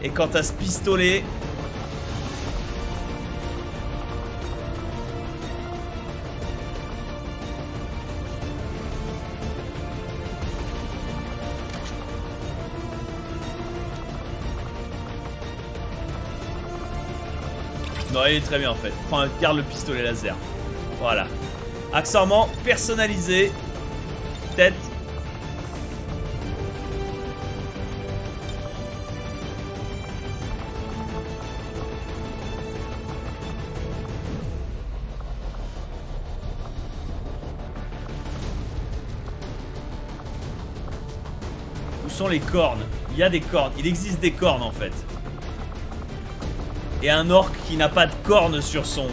Et quant à ce pistolet, Il est très bien en fait. Prends, garde le pistolet laser. Voilà. Accessoirement personnalisé. Tête. Où sont les cornes? Il y a des cornes. Il existe des cornes en fait et un orc qui n'a pas de cornes sur son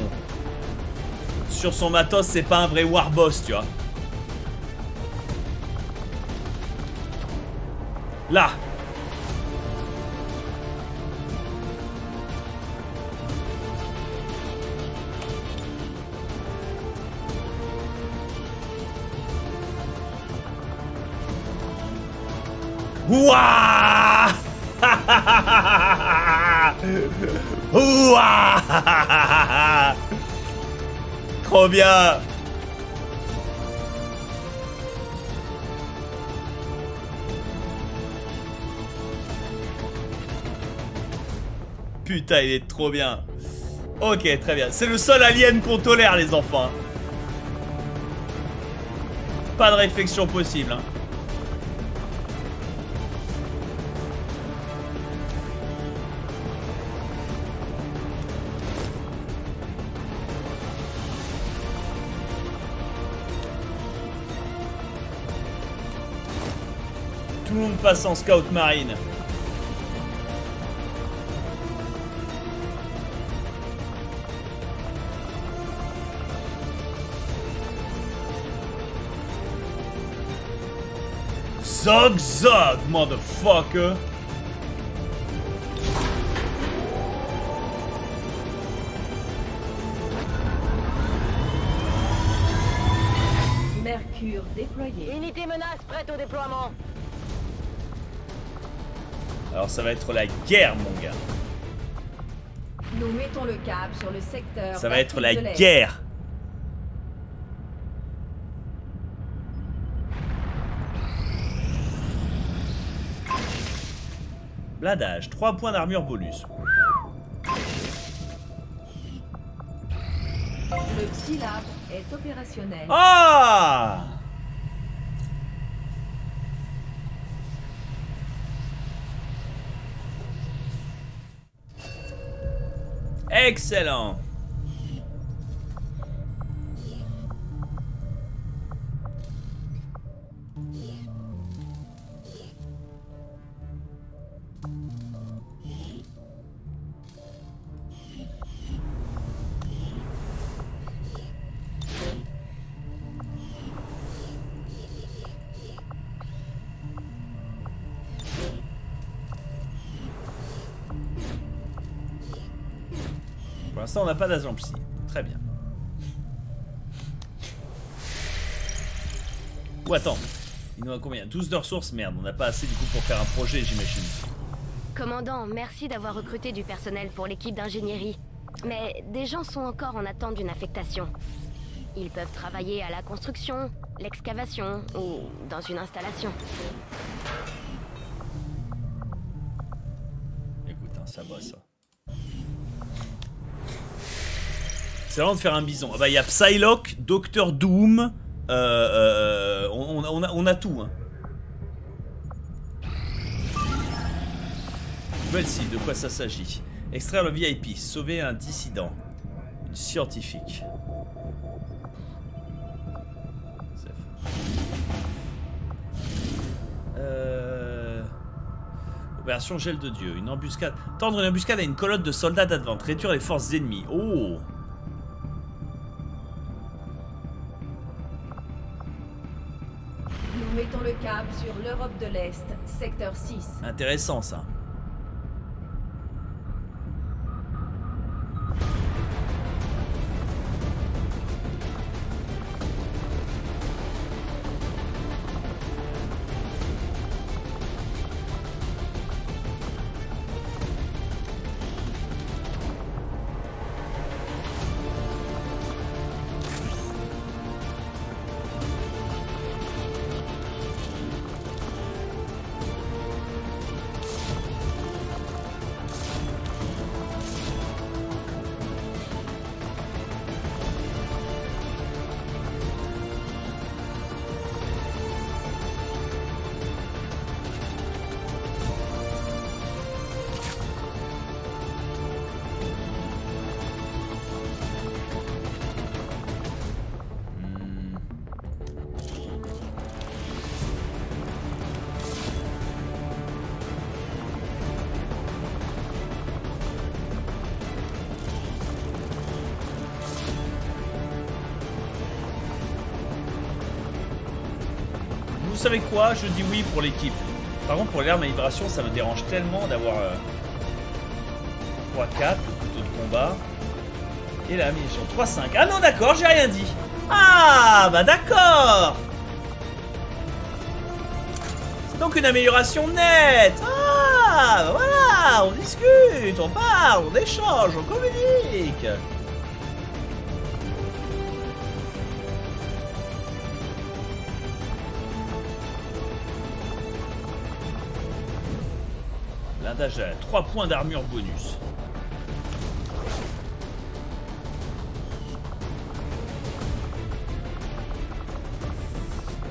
sur son matos, c'est pas un vrai warboss, tu vois. Là. Ouah Trop bien Putain, il est trop bien. Ok, très bien. C'est le seul alien qu'on tolère, les enfants. Pas de réflexion possible. Hein. Passe en scout marine. Zog zog, motherfucker. Alors ça va être la guerre, mon gars. Nous mettons le cap sur le secteur. Ça va être la guerre. Bladage, 3 points d'armure bonus. Le C-Lab est opérationnel. Ah Excellent L'instant, on n'a pas d'agent psy. Très bien. Ou attends, il nous a combien? 12 de ressources Merde, on n'a pas assez du coup pour faire un projet, j'imagine. Commandant, merci d'avoir recruté du personnel pour l'équipe d'ingénierie. Mais des gens sont encore en attente d'une affectation. Ils peuvent travailler à la construction, l'excavation ou dans une installation. Écoute, hein, ça va ça. C'est vraiment de faire un bison. Ah bah il y a Psylocke, Docteur Doom, euh, euh, on, a- on a, tout. Hein. De quoi ça s'agit? Extraire le VIP, sauver un dissident. Une scientifique. Euh... Opération Gel de Dieu, une embuscade. Tendre une embuscade à une colonne de soldats d'Advent, réduire les forces ennemies. Oh cap sur l'Europe de l'Est, secteur 6. Intéressant ça. Savez quoi Je dis oui pour l'équipe. Par contre, pour l'arme à vibration, ça me dérange tellement d'avoir euh, 3-4, le couteau de combat. Et la mission 3-5. Ah non, d'accord, j'ai rien dit. Ah, bah d'accord C'est donc une amélioration nette Ah, bah voilà, on discute, on parle, on échange, on communique Blindage à 3 points d'armure bonus.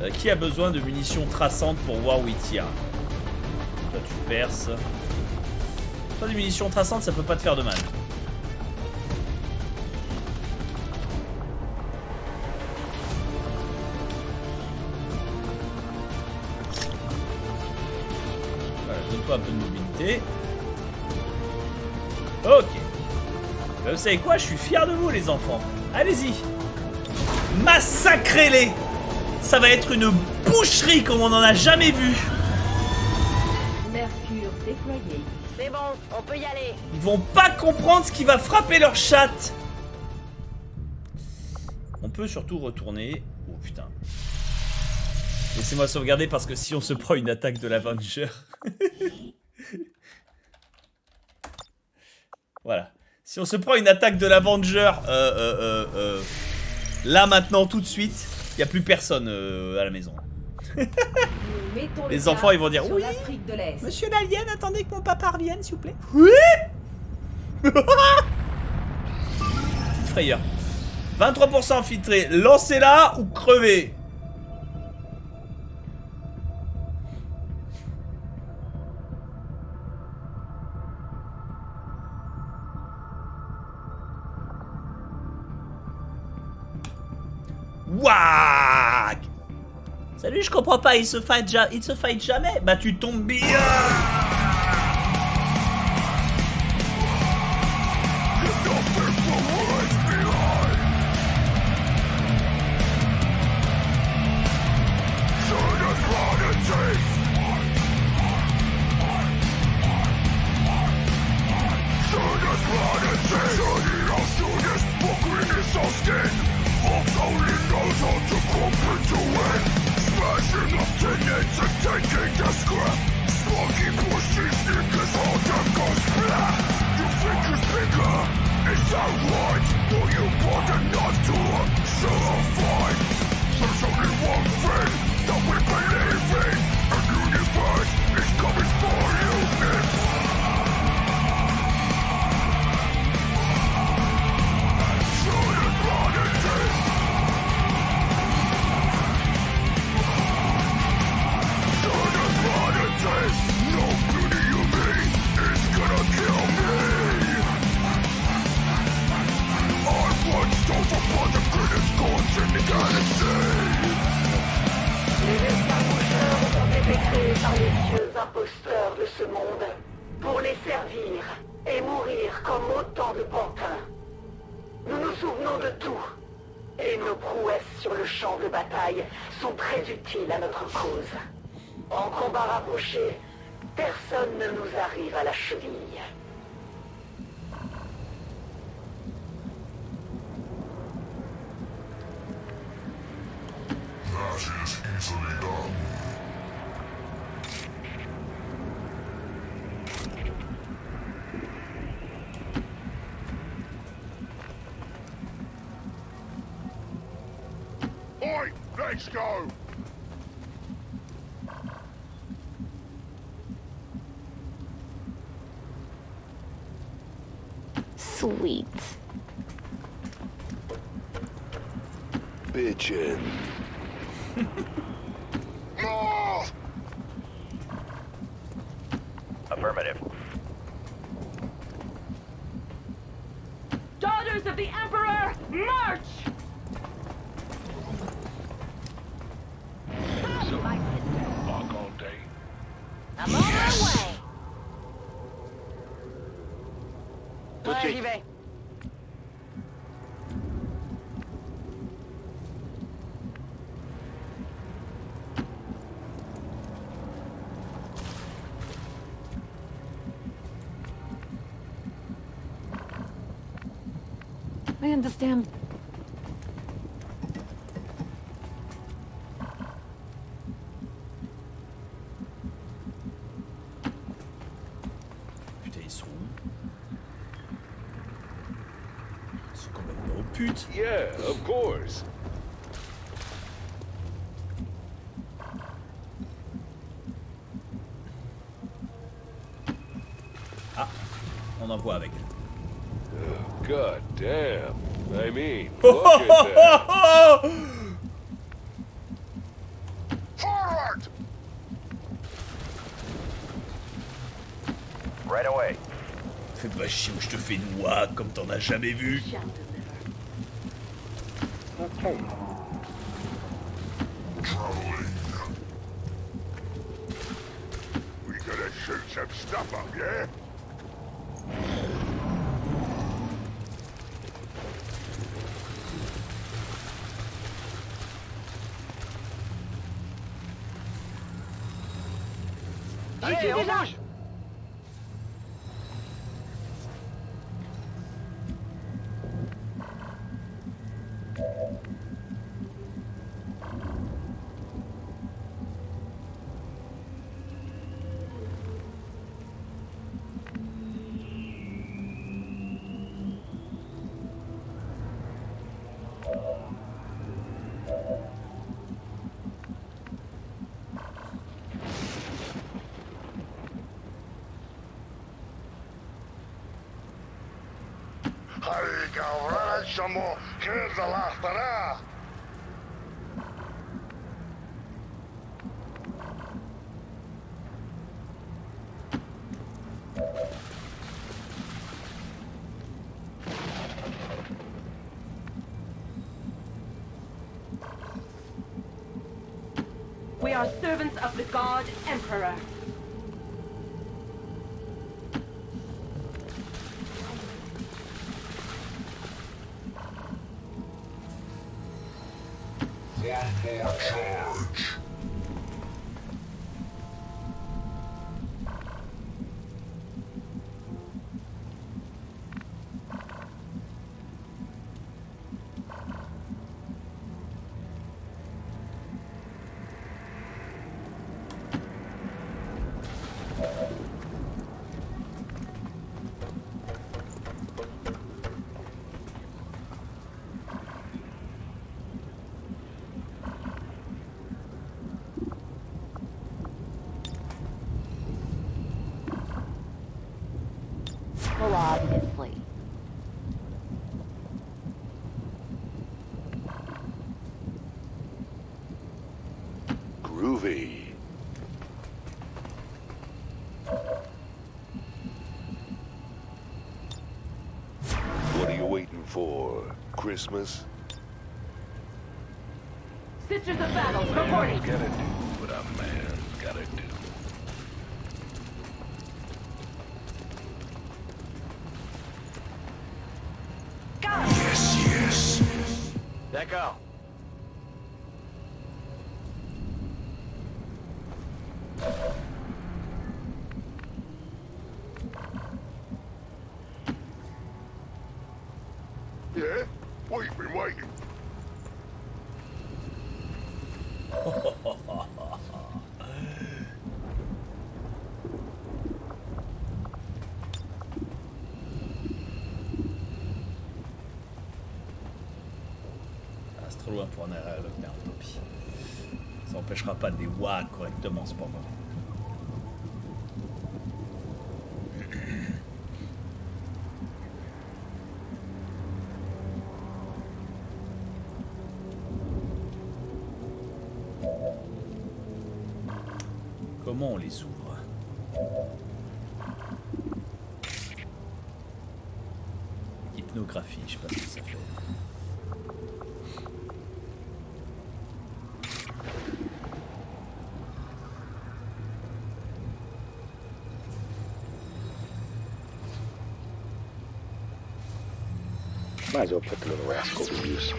Euh, qui a besoin de munitions traçantes pour voir où il tire Toi tu perces. Toi des munitions traçantes ça peut pas te faire de mal. Savez quoi Je suis fier de vous les enfants. Allez-y. Massacrez-les Ça va être une boucherie comme on n'en a jamais vu. Mercure déployé. C'est bon, on peut y aller. Ils vont pas comprendre ce qui va frapper leur chatte. On peut surtout retourner. Oh putain. Laissez-moi sauvegarder parce que si on se prend une attaque de l'Avenger. voilà. Si on se prend une attaque de l'Avenger, euh, euh, euh, euh, là maintenant tout de suite, il n'y a plus personne euh, à la maison. Nous mettons le Les enfants, ils vont dire, oui. de. Monsieur l'alien, attendez que mon papa revienne, s'il vous plaît. Oui Petite frayeur. 23% infiltré. Lancez-la ou crevez. Je comprends pas, il se fight, il se fight jamais. Bah tu tombes bien. Let's go! Sweet. Bitchin'. Understand? Putain, ils sont où? Ils sont quand même pas aux putes. Yeah, of course. Ah, on en voit avec. God damn. I mean, look at that. Forward! Right away. Fais pas chier ou je te fais une noix comme t'en as jamais vu. We of the God Emperor. Christmas? Sisters of Battle reporting. Gotta do Pour un aérologue, merde, tant pis. Ça empêchera pas de les voir correctement cependant. Well put the little rascal to use.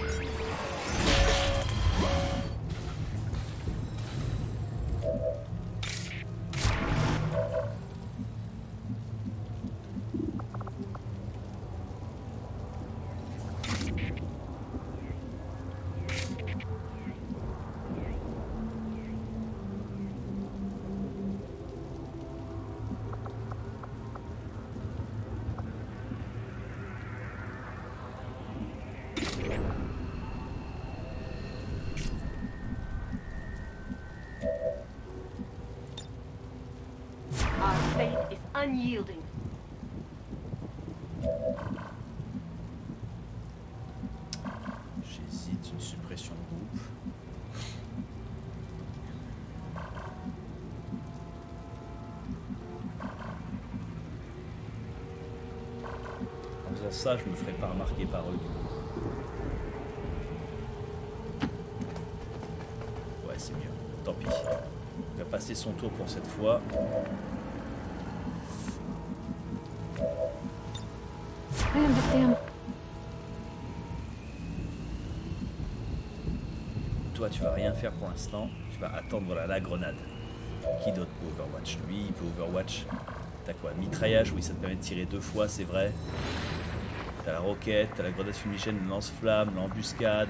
Ça, je me ferai pas remarquer par eux. Ouais, c'est mieux. Tant pis. Il va passer son tour pour cette fois. Toi, tu vas rien faire pour l'instant. Tu vas attendre voilà, la grenade. Qui d'autre peut Overwatch? Lui, il peut Overwatch. T'as quoi? Mitraillage, oui, ça te permet de tirer deux fois, c'est vrai. T'as la roquette, t'as la grenade fumigène, le lance-flamme, l'embuscade.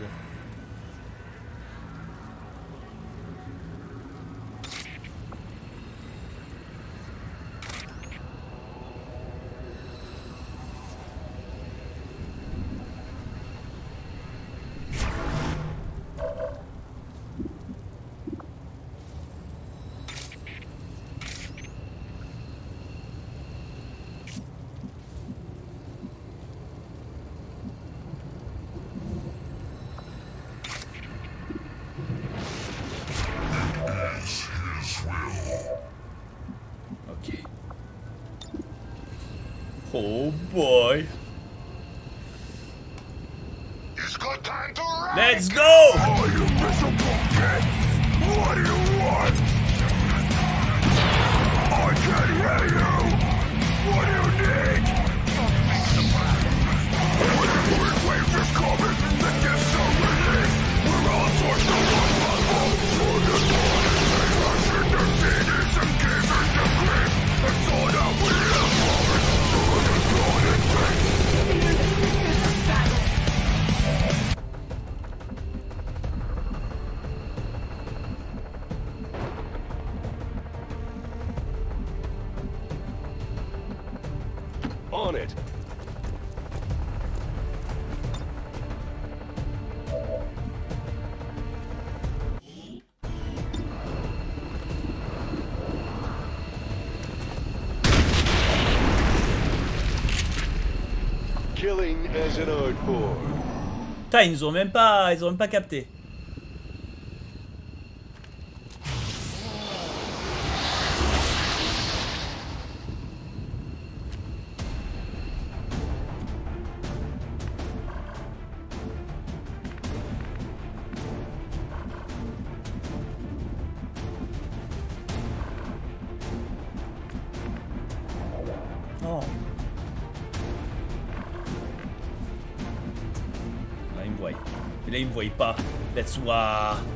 Putain, ils nous ont même pas, ils ont même pas capté. Let's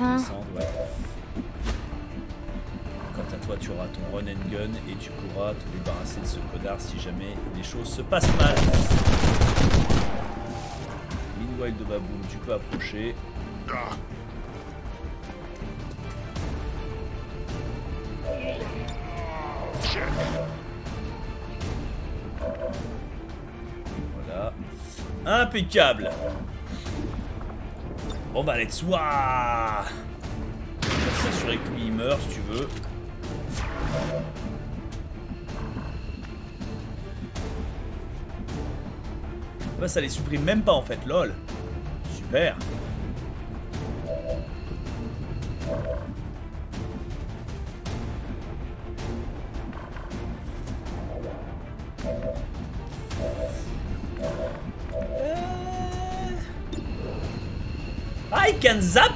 Ouais. Quant à toi, tu auras ton run and gun et tu pourras te débarrasser de ce connard si jamais les choses se passent mal. Meanwhile de Baboon, tu peux approcher. Voilà. Impeccable. Bon bah let's wa. Ça les supprime même pas en fait, lol. Super. I can zap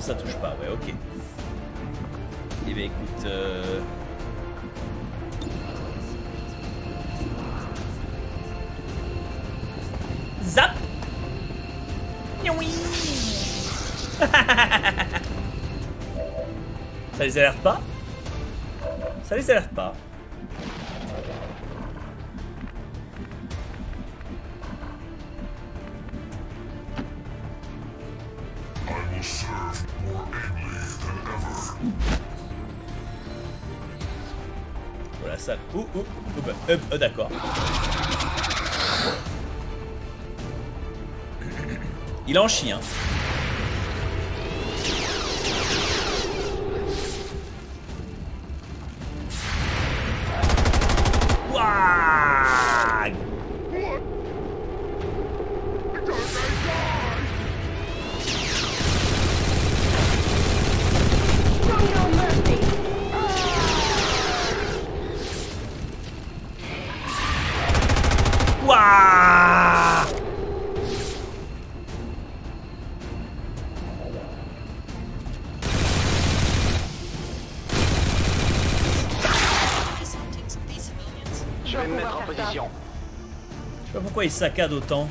de là 10%, malheureusement ça touche pas, ouais ok. Eh ben écoute. euh, Zap Oui Ça les alerte pas? Ça les alerte pas. Euh, euh, d'accord. Il en chie, hein. Il saccade autant.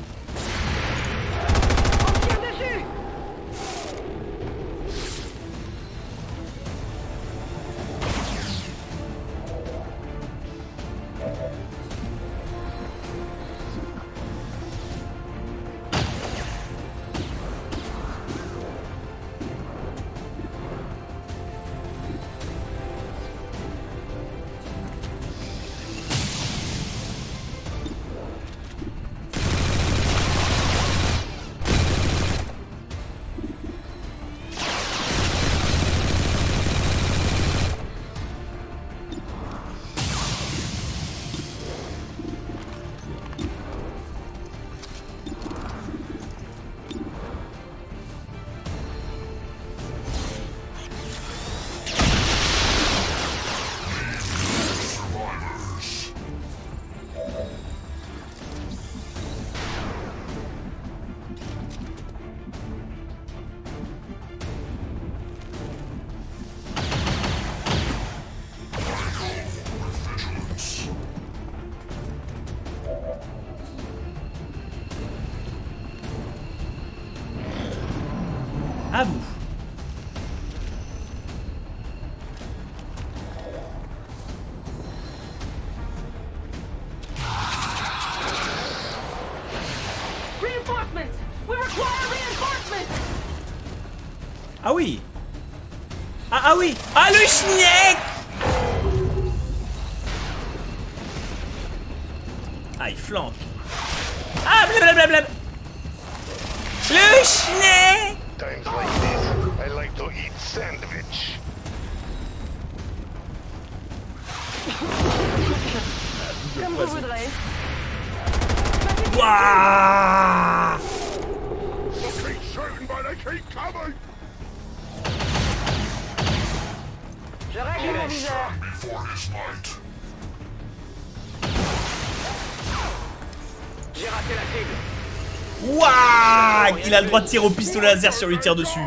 A le droit de tirer au pistolet laser sur lui tire dessus.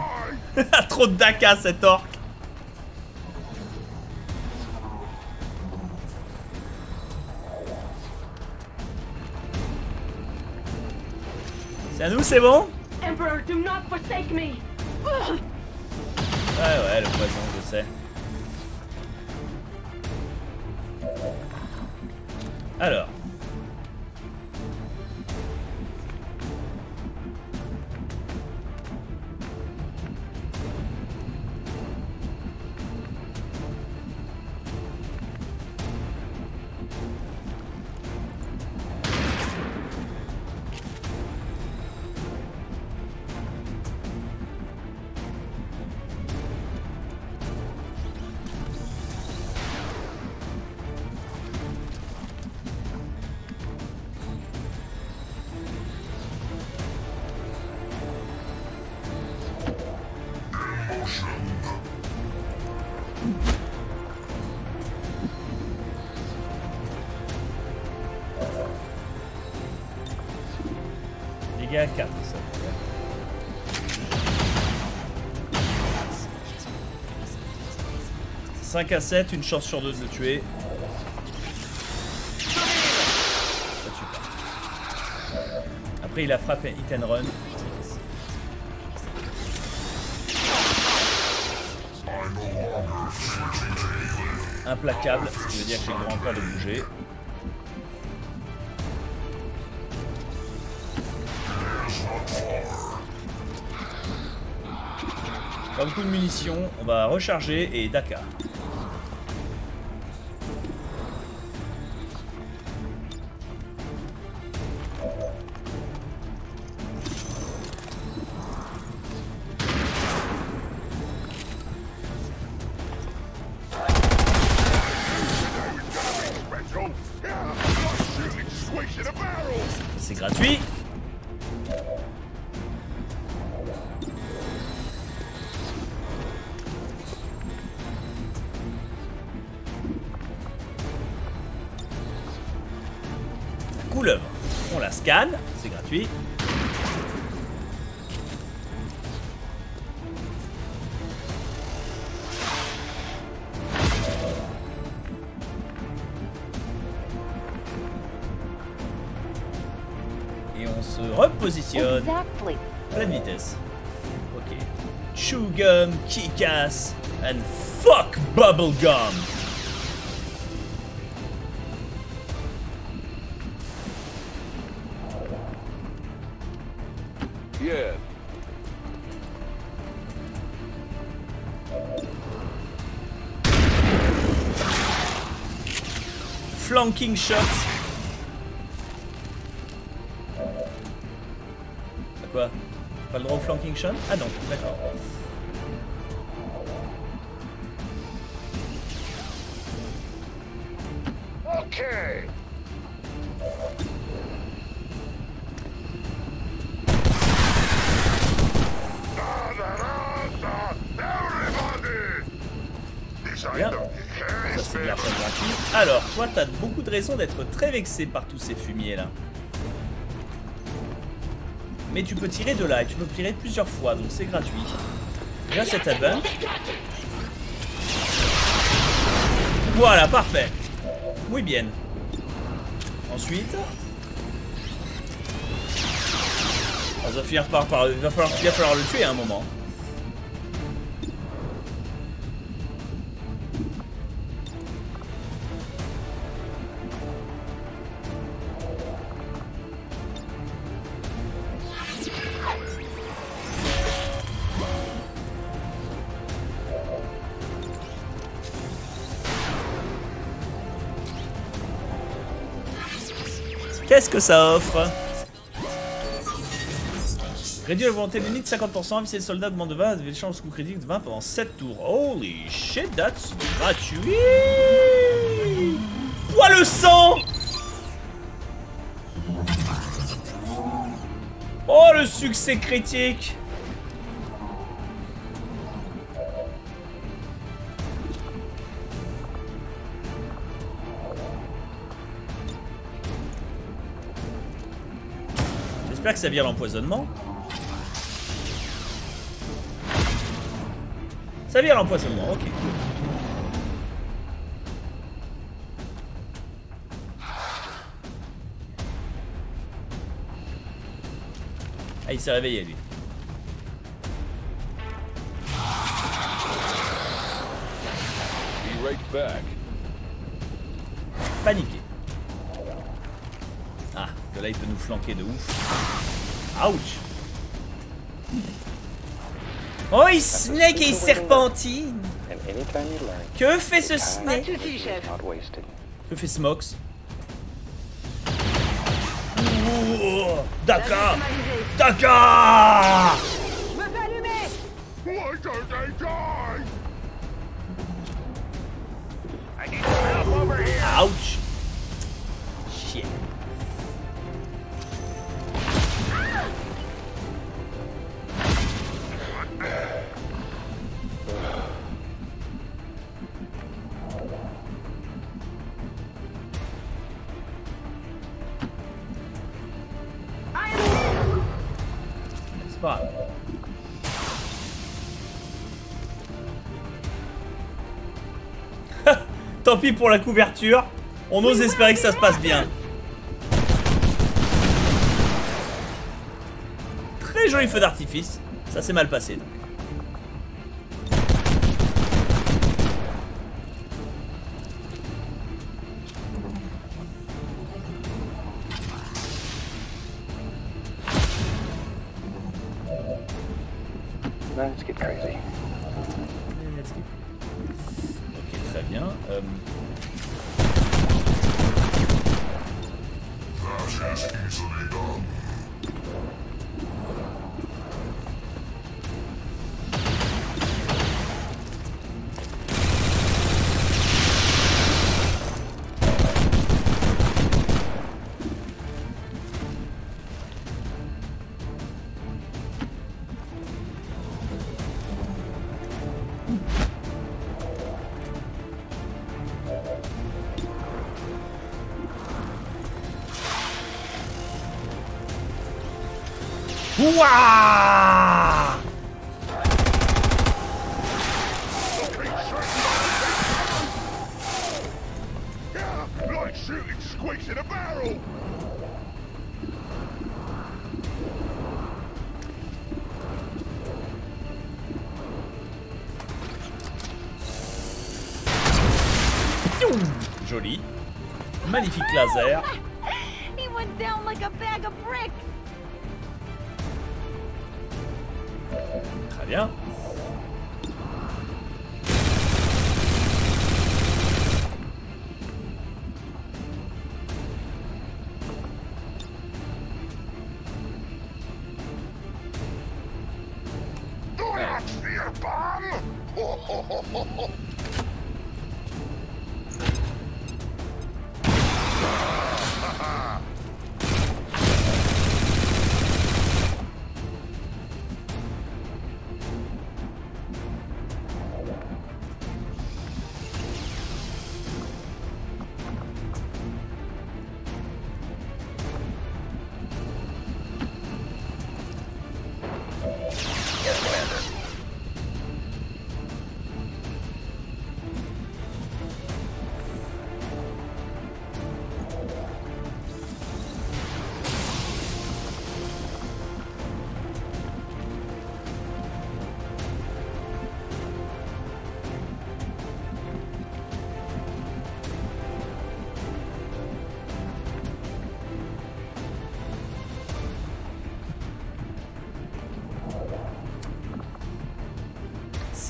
Trop de daka cet orc. C'est à nous, c'est bon? Emperor, do not forsake me! 5 à 7, une chance sur deux de le tuer. Ça tue pas. Après, il a frappé hit and run. Implacable, ce qui veut dire j'ai le droit encore de bouger. Pas beaucoup de munitions, on va recharger et Dakar. Gratuit. Vitesse. Ok. Chew gum, kick-ass, and fuck bubblegum. Yeah. Flanking shot. Ah non, d'accord. Bien. Ça bien gratuit. Alors, toi t'as beaucoup de raisons d'être très vexé par tous ces fumiers là. Mais tu peux tirer de là et tu peux tirer plusieurs fois, donc c'est gratuit. Déjà cet advent. Voilà, parfait. Muy bien. Ensuite. Par- il va falloir, il va falloir le tuer à un moment. Qu'est-ce que ça offre Réduire la volonté limite 50%, aviser les soldats demande de 20, des chances coup critique de 20 pendant 7 tours. Holy shit, that's gratuit. Quoi le sang. Oh le succès critique J'espère que ça vire l'empoisonnement. Ça vire l'empoisonnement, ok. Ah, il s'est réveillé lui. Be right back. Paniqué. Ah, que là il peut nous flanquer de ouf. Ouch. Oh, il snake et il serpentine. Que fait ce snake. Que fait Smox Ouh, Dakar tant pis pour la couverture. On ose espérer que ça se passe bien. Très joli feu d'artifice. Ça s'est mal passé. donc.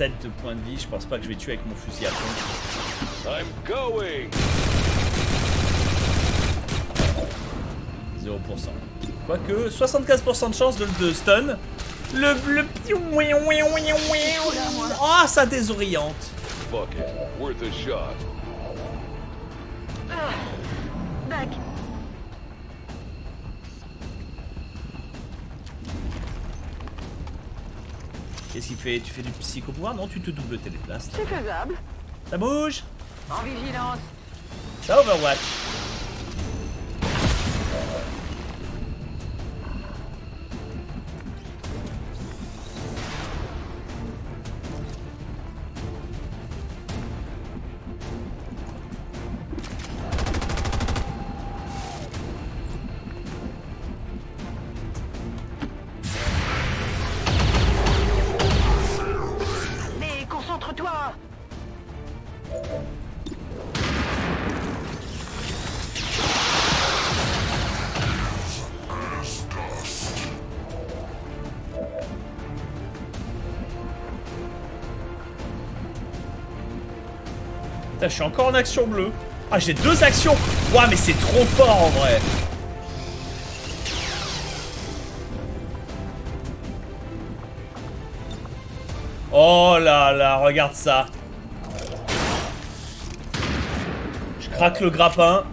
7 de points de vie, je pense pas que je vais tuer avec mon fusil à pompe. 0%. Quoique, 75% de chance de, de stun. Le, le Oh, ça désoriente. Fuck it. Worth a shot. Qu'est-ce qu'il fait? Tu fais du psycho-pouvoir Non, tu te double téléplaces. C'est faisable. Ça bouge? En vigilance. Ça Overwatch. Je suis encore en action bleue. Ah, j'ai deux actions. Ouah, mais c'est trop fort en vrai. Oh là là, regarde ça. Je craque le grappin.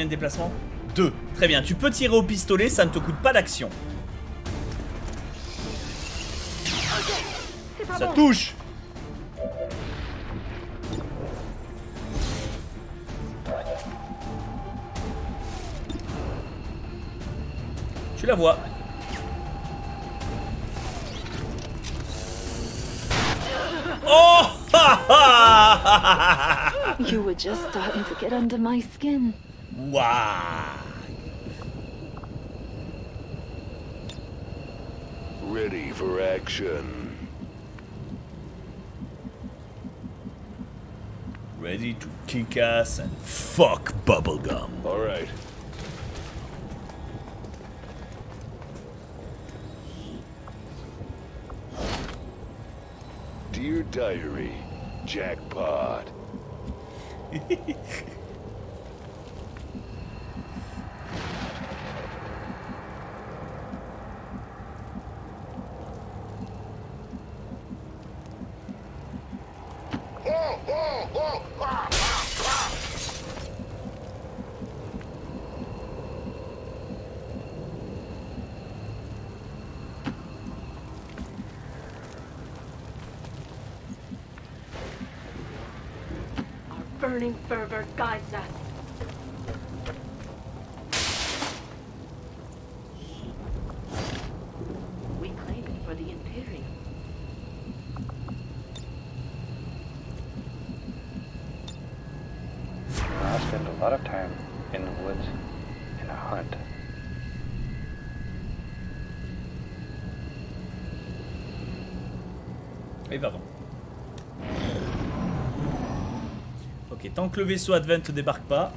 Combien de déplacements Deux. Très bien, tu peux tirer au pistolet, ça ne te coûte pas d'action. Ça touche Tu la vois. Oh You were just starting to get under my skin. Ready for action. Ready to kick ass and fuck bubblegum. All right. Dear Diary, jackpot. Tant que le vaisseau Advent ne débarque pas.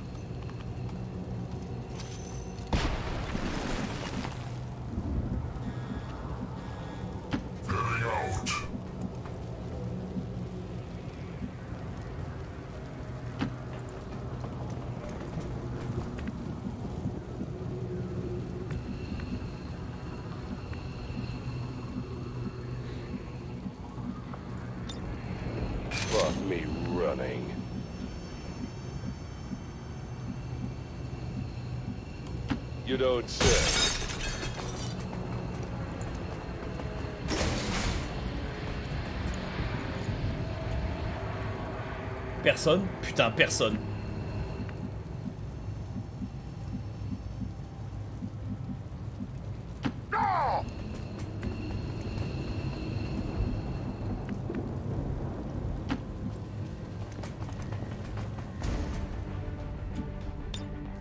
Personne Putain, personne.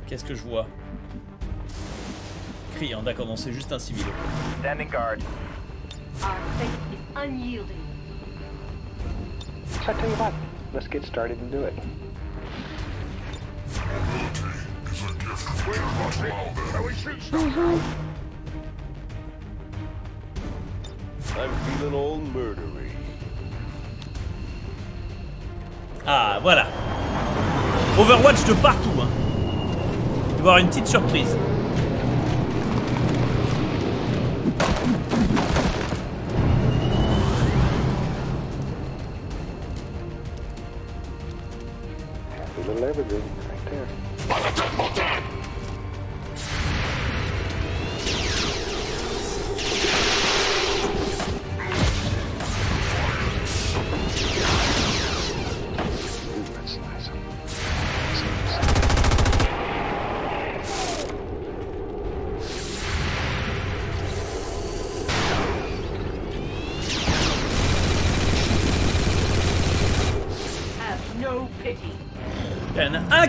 Qu'est-ce que je vois? Criant, d'accord, non, c'est juste un civil. ok. Standing guard. Our faith is unyielding. So Let's get started and do it. We? I'm feeling all murdery. Ah, voilà. Overwatch de partout, hein. Il va y avoir une petite surprise.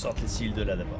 faut que je sorte les cils de là d'abord.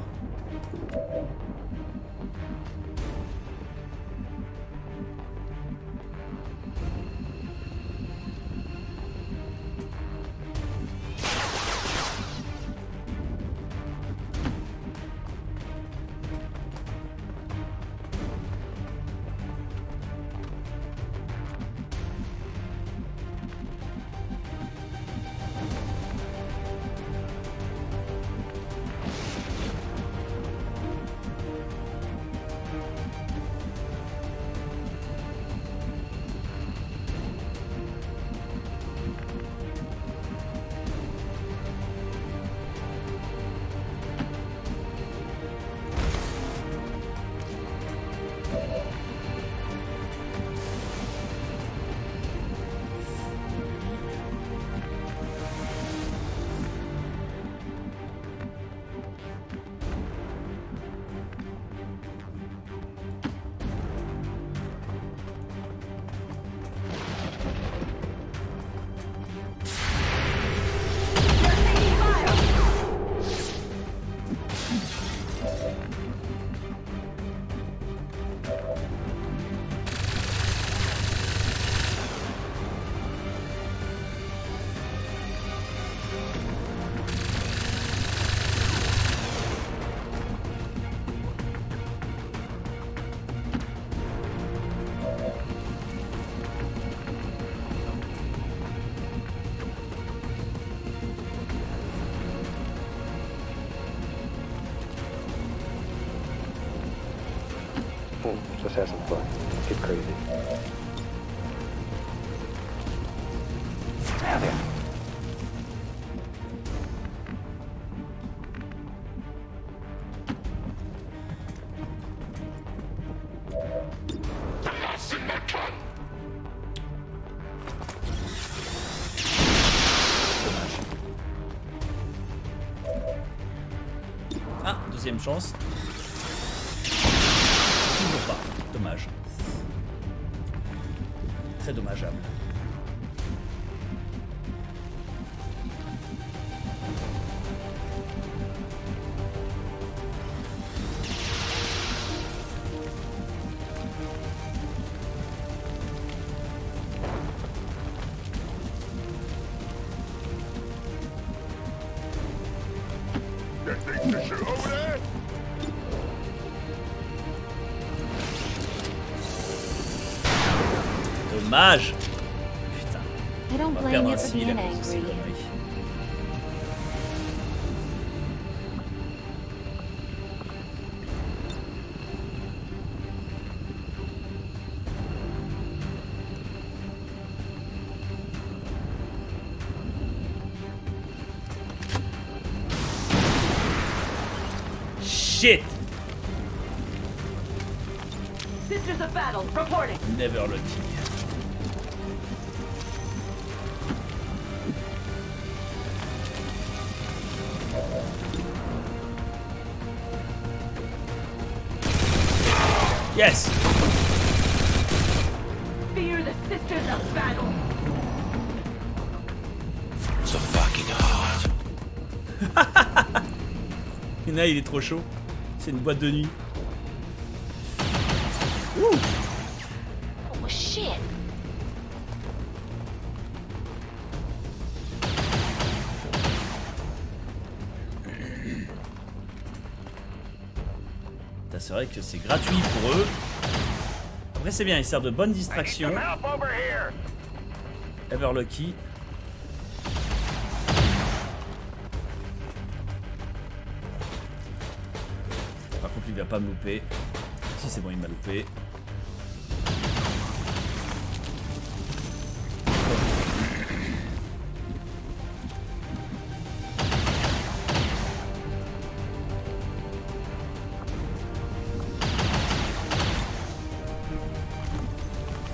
Chance. Dommage Putain. On va perdre un civil à cause. Shit! Sisters of Battle reporting. Never lucky. Il est trop chaud. C'est une boîte de nuit. Oh shit. C'est vrai que c'est gratuit pour eux. Après c'est bien, il sert de bonne distraction. Everlucky. Pas me louper. Si c'est bon il m'a loupé.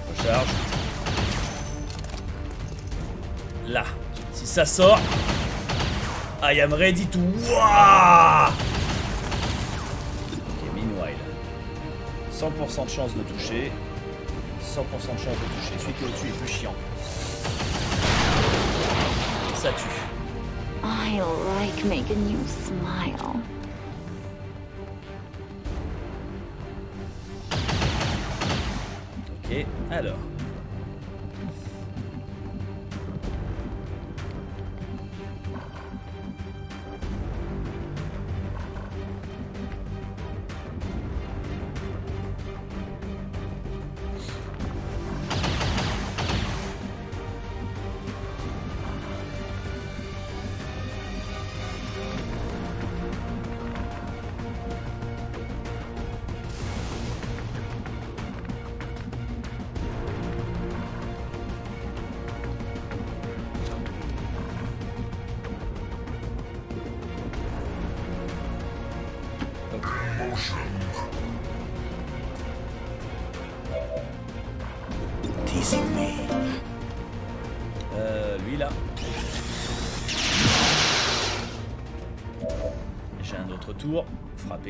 Recharge. Là. Si ça sort. I am ready to. Wouah 100% de chance de toucher. 100% de chance de toucher. Celui qui est au-dessus est plus chiant. Ça tue. Like making you smile.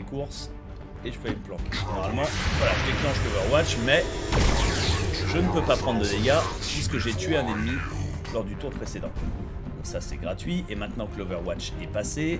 Frapper course, et je peux me planquer. Normalement, voilà, je déclenche l'Overwatch, mais je ne peux pas prendre de dégâts puisque j'ai tué un ennemi lors du tour précédent. Donc ça c'est gratuit, et maintenant que l'Overwatch est passé,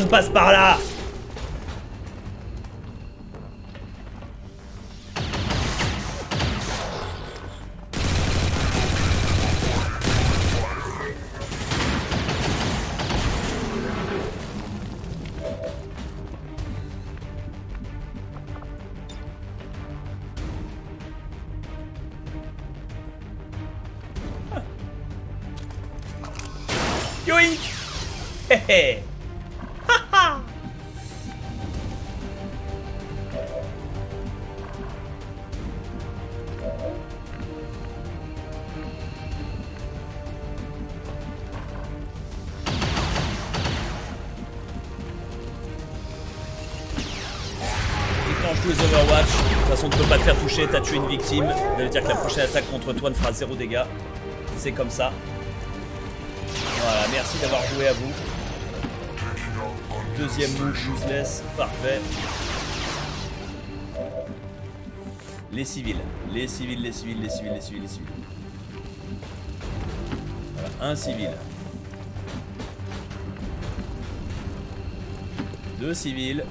Passe par là t'as tué une victime. Ça veut dire que la prochaine attaque contre toi ne fera zéro dégâts. C'est comme ça. Voilà, merci d'avoir joué à vous. Deuxième move useless, parfait. Les civils, les civils, les civils, les civils, les civils, les civils. Voilà, un civil. Deux civils.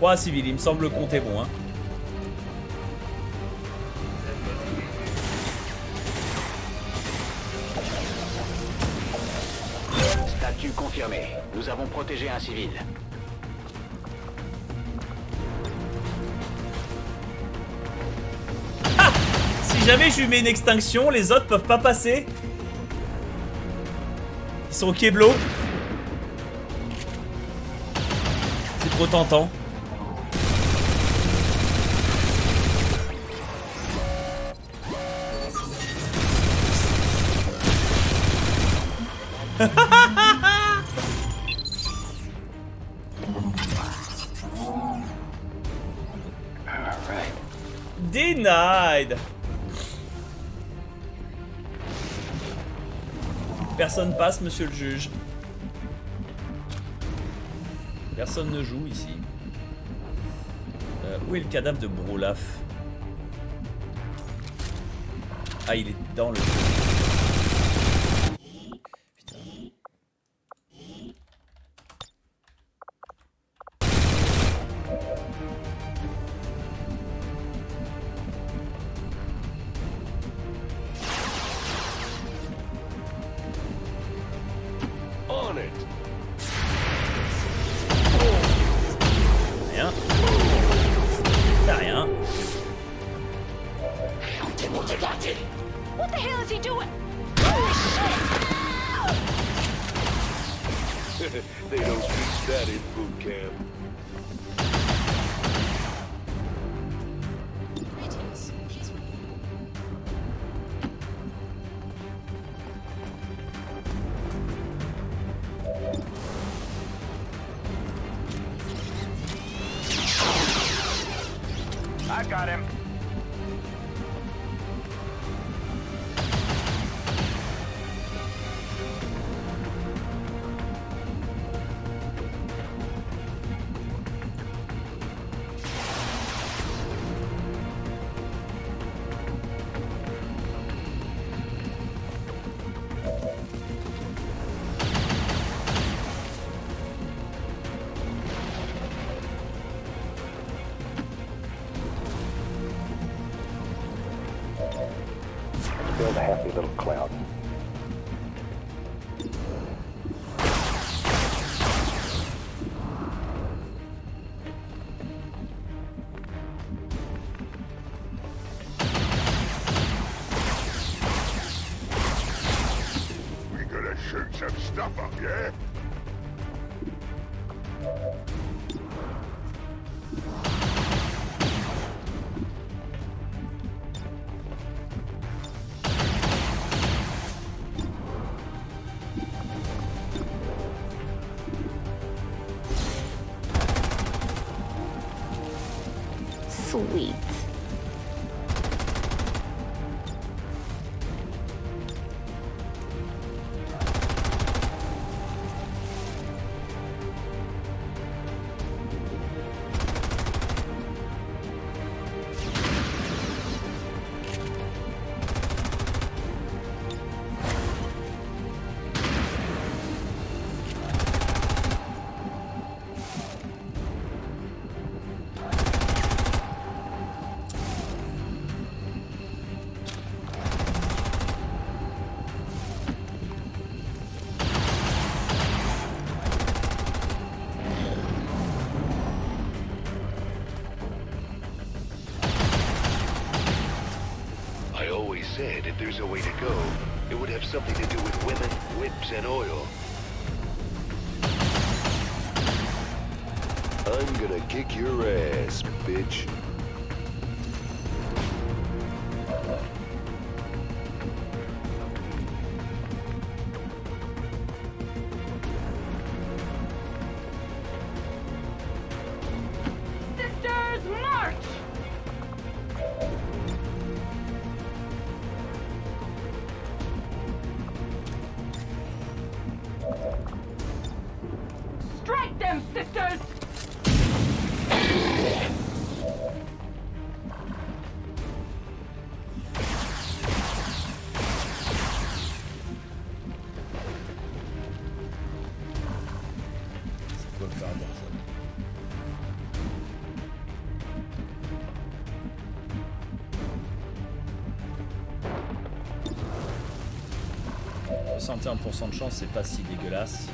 Trois civils, il me semble le compte est bon. Hein. Statut confirmé. Nous avons protégé un civil. Si jamais je lui mets une extinction, les autres peuvent pas passer. Ils sont au Keblo. C'est trop tentant. Personne passe, monsieur le juge. Personne ne joue ici. Euh, où est le cadavre de Brolaf? Ah, il est dans le... there's a way to go, it would have something to do with women, whips, and oil. I'm gonna kick your ass, bitch. 61% de chance, c'est pas si dégueulasse.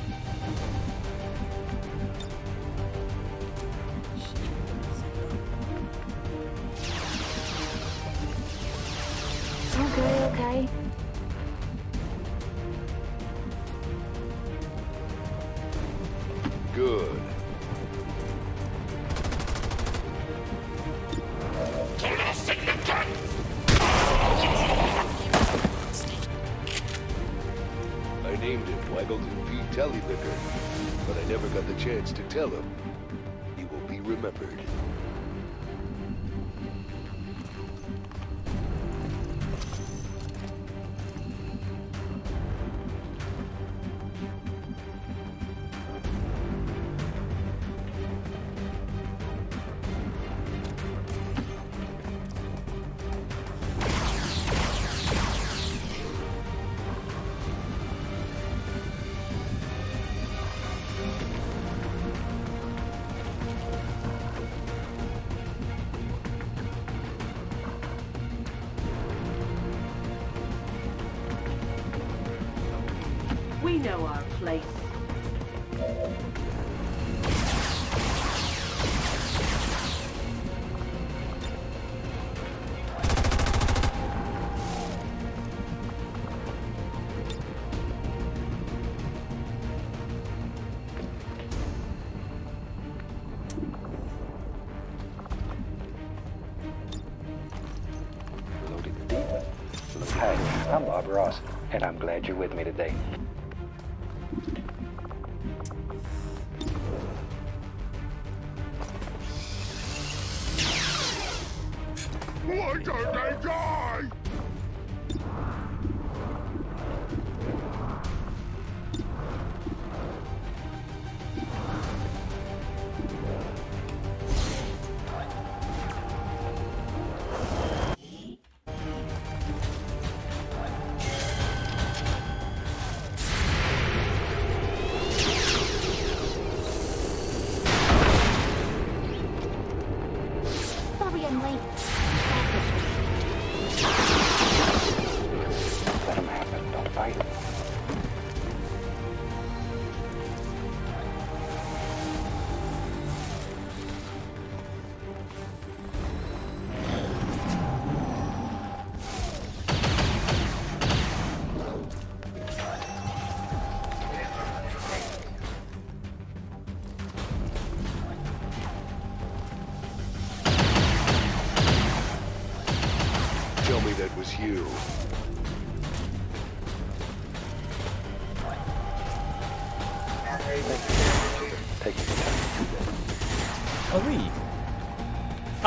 And I'm glad you're with me today.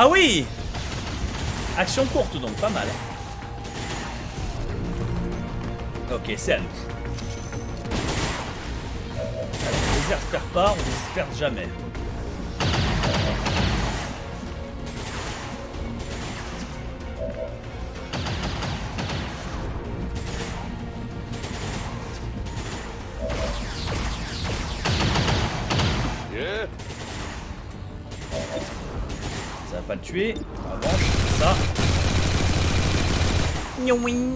Ah oui Action courte donc, pas mal. Ok, c'est à nous. Alors, on désespère pas, on désespère jamais. Ah,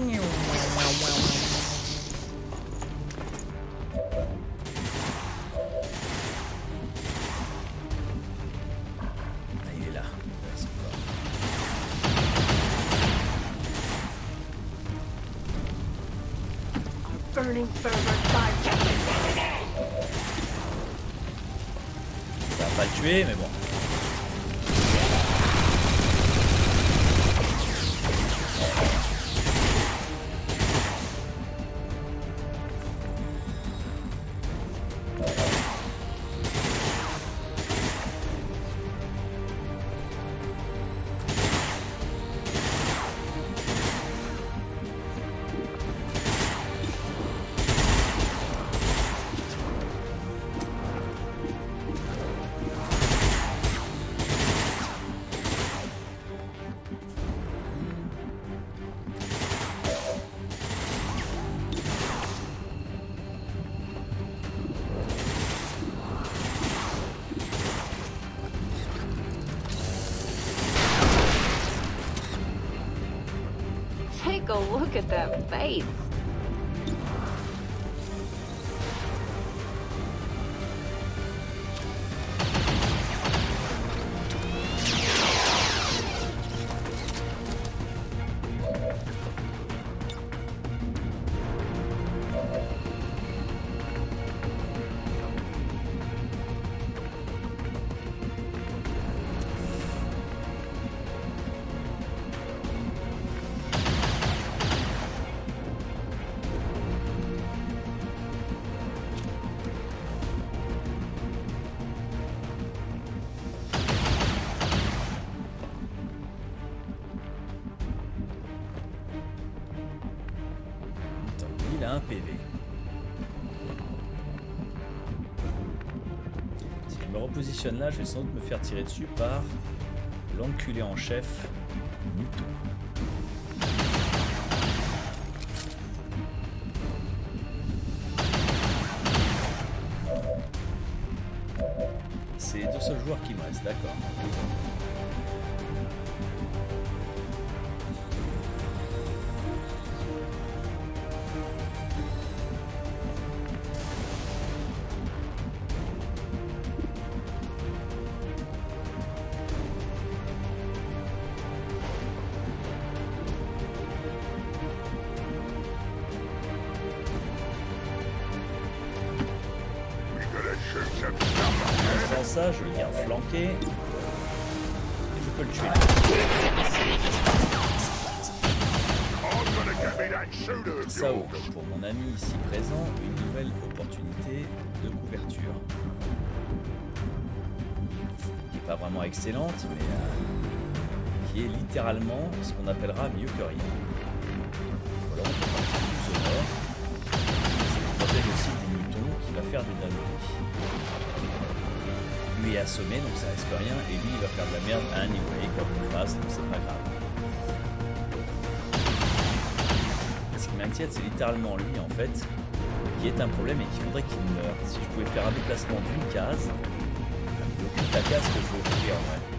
A look at that face. Je vais sans doute me faire tirer dessus par l'enculé en chef, je le garde flanqué. Et je peux le tuer. Ça ouvre pour mon ami ici présent une nouvelle opportunité de couverture. Qui n'est pas vraiment excellente, mais euh, qui est littéralement ce qu'on appellera mieux que rien. Voilà, on peut partir protège aussi du mouton qui va faire des dingueries. Lui est assommé, donc ça risque rien, et lui il va faire de la merde anyway, quoi qu'on fasse, donc c'est pas grave. Ce qui m'inquiète, c'est littéralement lui en fait, qui est un problème et qu'il faudrait qu'il meure. Si je pouvais faire un déplacement d'une case, occupe la case que je veux occuper en vrai.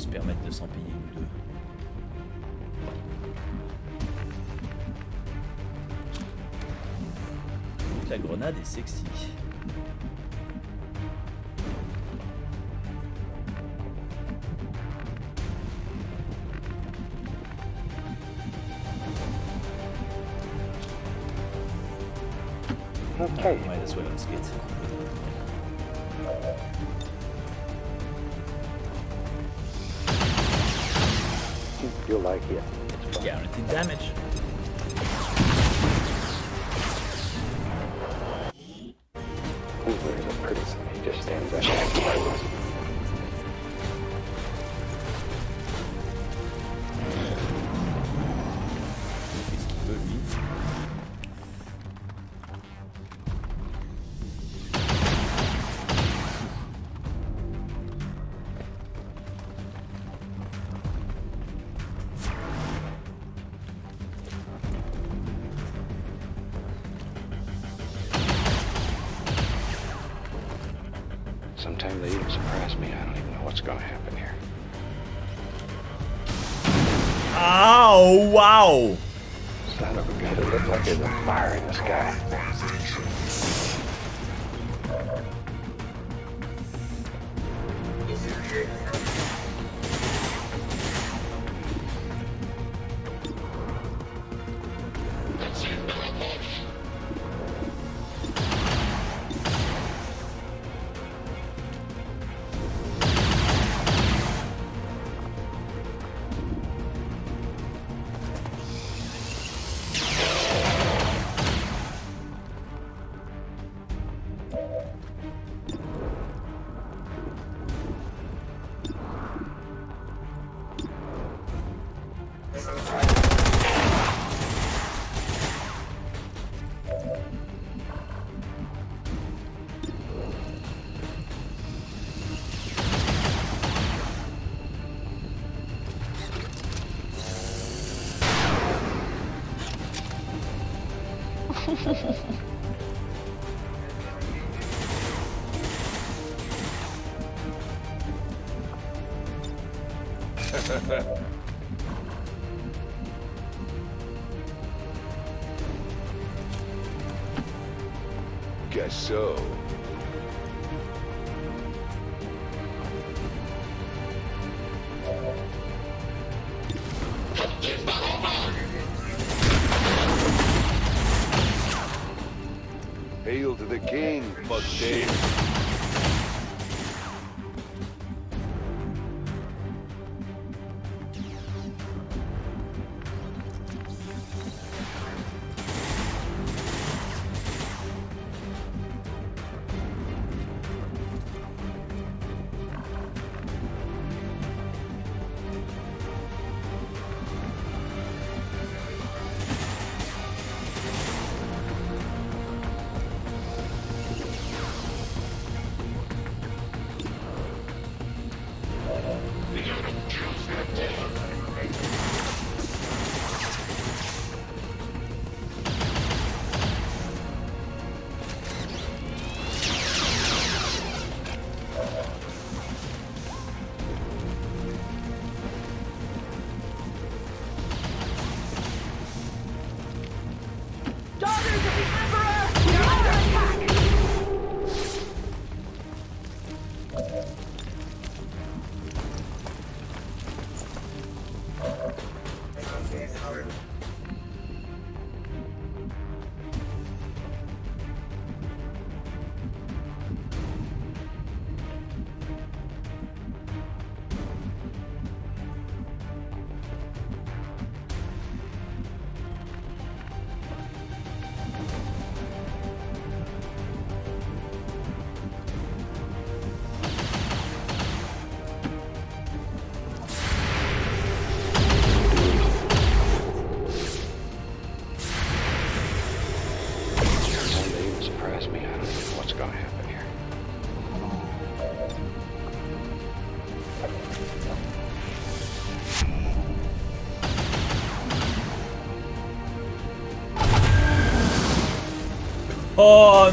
Se permettre de s'en payer une ou deux. la grenade est sexy. Okay. Ouais, that's what I was damage.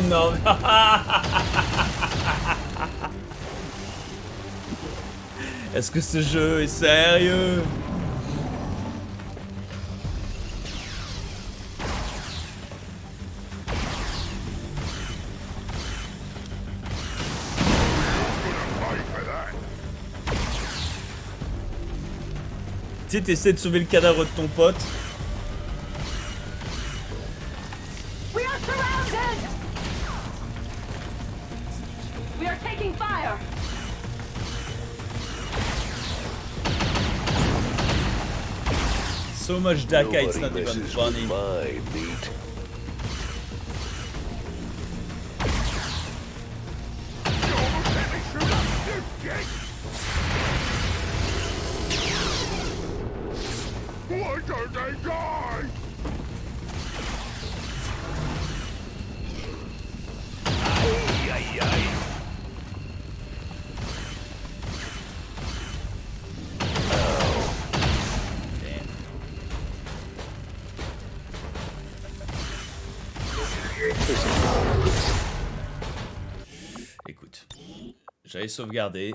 Non Est-ce que ce jeu est sérieux? Tu sais, de sauver le cadavre de ton pote? Much Daka, it's not Nobody even messes funny. J'avais sauvegardé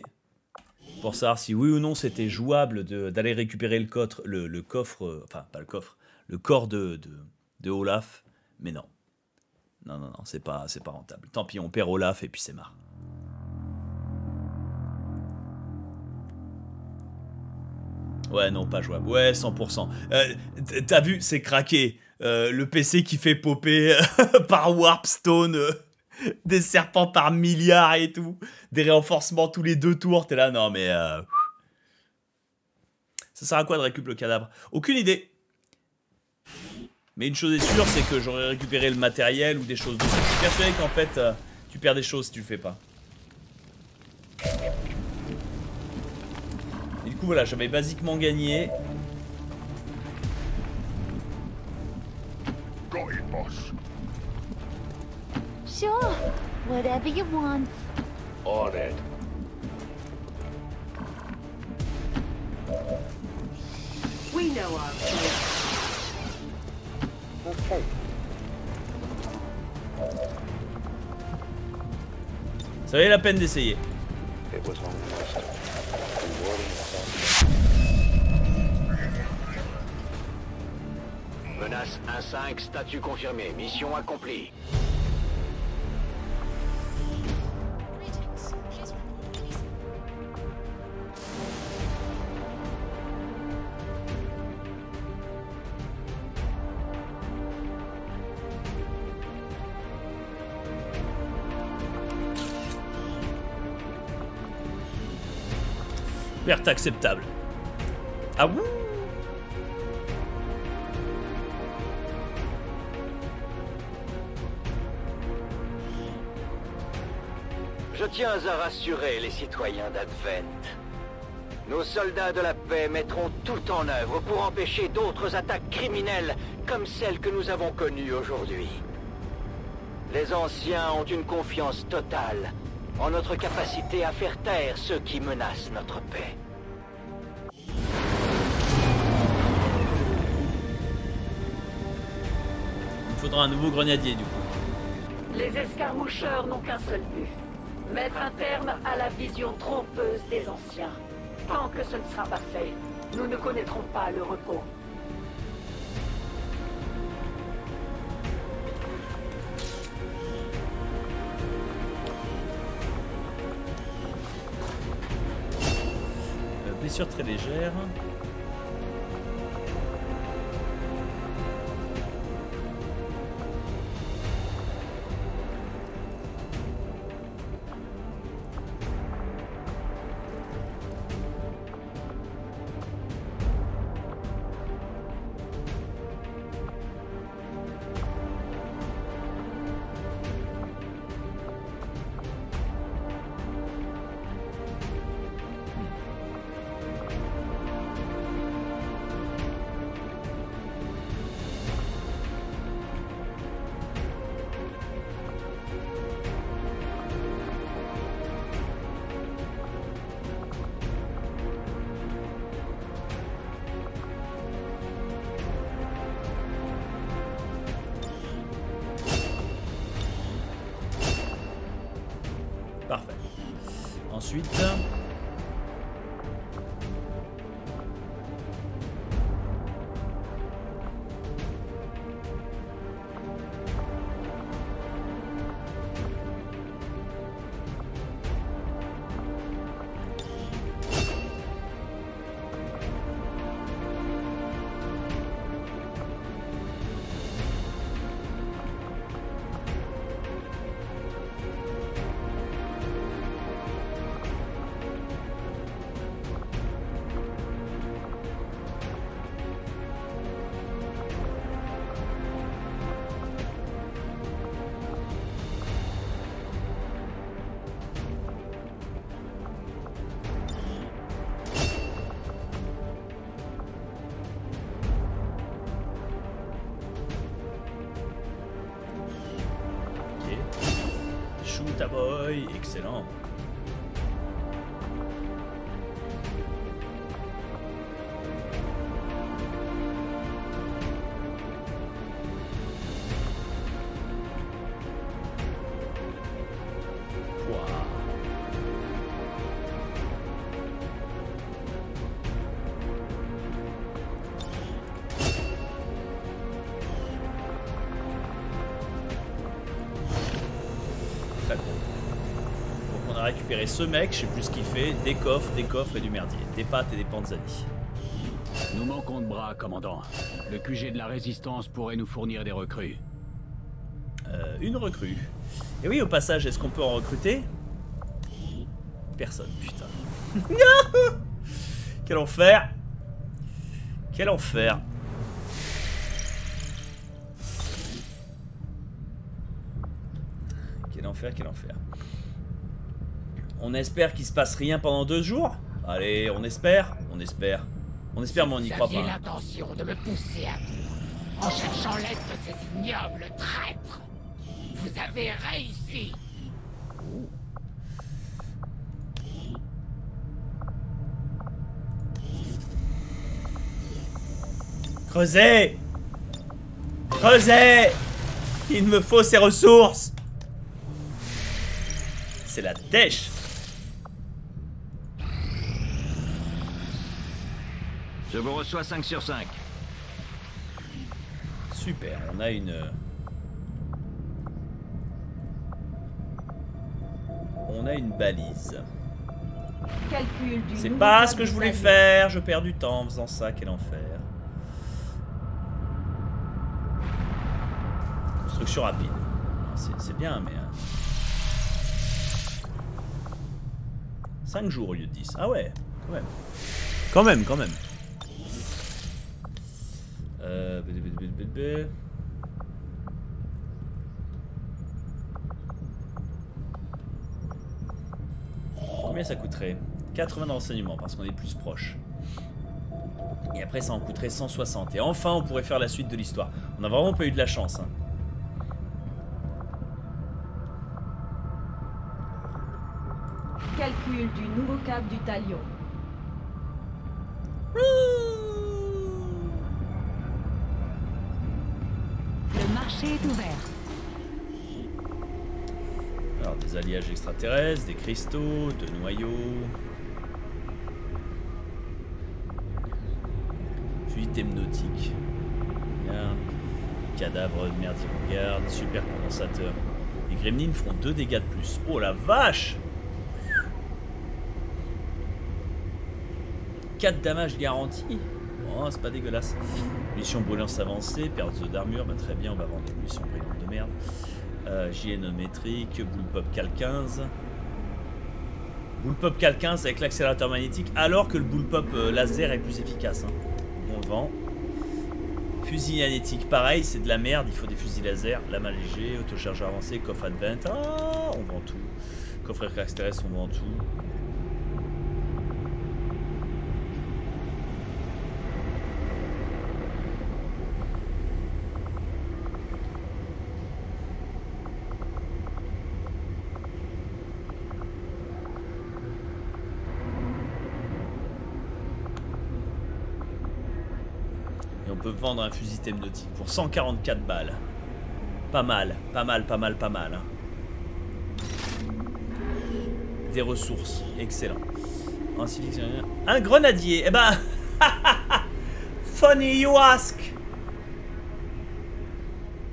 pour savoir si oui ou non c'était jouable d'aller récupérer le, coffre, le, coffre, euh, enfin pas le coffre, le corps de, de, Olaf, mais non. Non, non, non, c'est pas, pas rentable. Tant pis, on perd Olaf et puis c'est marre. Ouais, non, pas jouable. Ouais, 100%. Euh, T'as vu, c'est craqué. Euh, le PC qui fait popper par Warpstone euh, des serpents par milliards et tout. Des renforcements tous les deux tours. T'es là, non, mais. euh, Ça sert à quoi de récupérer le cadavre? Aucune idée. Mais une chose est sûre, c'est que j'aurais récupéré le matériel ou des choses de Je suis persuadé qu'en fait, euh, tu perds des choses si tu le fais pas. Du coup, voilà, j'avais basiquement gagné. It, boss. Sure. Whatever you want. On it. We know our place. Okay. Ça valait la peine d'essayer. Menace 1-5, statut confirmé. Mission accomplie. Acceptable. Ah ouh Je tiens à rassurer les citoyens d'Advent. Nos soldats de la paix mettront tout en œuvre pour empêcher d'autres attaques criminelles comme celles que nous avons connues aujourd'hui. Les anciens ont une confiance totale en notre capacité à faire taire ceux qui menacent notre paix. Faudra un nouveau grenadier du coup. Les escarmoucheurs n'ont qu'un seul but. Mettre un terme à la vision trompeuse des anciens. Tant que ce ne sera pas fait, nous ne connaîtrons pas le repos. Euh, blessure très légère. Ensuite. Boy. Excellent. Récupéré ce mec, je sais plus ce qu'il fait, des coffres, des coffres et du merdier. Des pâtes et des panzani. Nous manquons de bras, commandant. Le QG de la résistance pourrait nous fournir des recrues. Euh, une recrue. Et oui, au passage, est-ce qu'on peut en recruter? Personne, putain. Quel enfer Quel enfer On espère qu'il se passe rien pendant deux jours Allez, on espère On espère. On espère, mais on n'y croit pas. l'intention de me pousser à bout en cherchant l'aide de ces ignobles traîtres. Vous avez réussi. Creusez Creusez Il me faut ces ressources C'est la dèche Je vous reçois 5 sur 5. Super, on a une... On a une balise. C'est pas ce que je voulais faire, je perds du temps en faisant ça, quel enfer. Construction rapide. C'est c'est bien, mais... 5 jours au lieu de 10. Ah ouais, quand même. Quand même, quand même. Euh... Combien ça coûterait? 80 de renseignements parce qu'on est plus proche. Et après ça en coûterait 160. Et enfin on pourrait faire la suite de l'histoire. On a vraiment pas eu de la chance. hein. Calcul du nouveau cap du talion. Alors des alliages extraterrestres, des cristaux, de noyaux. Fuite hypnotique. Regarde. Cadavre de merde regarde. Super condensateur. Les gremlins font 2 dégâts de plus. Oh la vache 4 damage garantis Oh, c'est pas dégueulasse. Munitions brûlantes avancées, perte d'armure, bah, très bien, on va vendre des munitions brillantes de merde. Euh, JN Cal 15. Bullpop Cal 15 avec l'accélérateur magnétique, alors que le Bullpop euh, laser est plus efficace. hein. On le vend. Fusil magnétique, pareil, c'est de la merde, il faut des fusils laser. Lame allégée, autochargeur avancé, coffre advent. Ah, on vend tout. Coffre extraterrestre, on vend tout. Vendre un fusil hypnotique pour 144 balles. Pas mal, pas mal, pas mal, pas mal. hein. Des ressources, excellent. Un grenadier, eh ben... Funny you ask.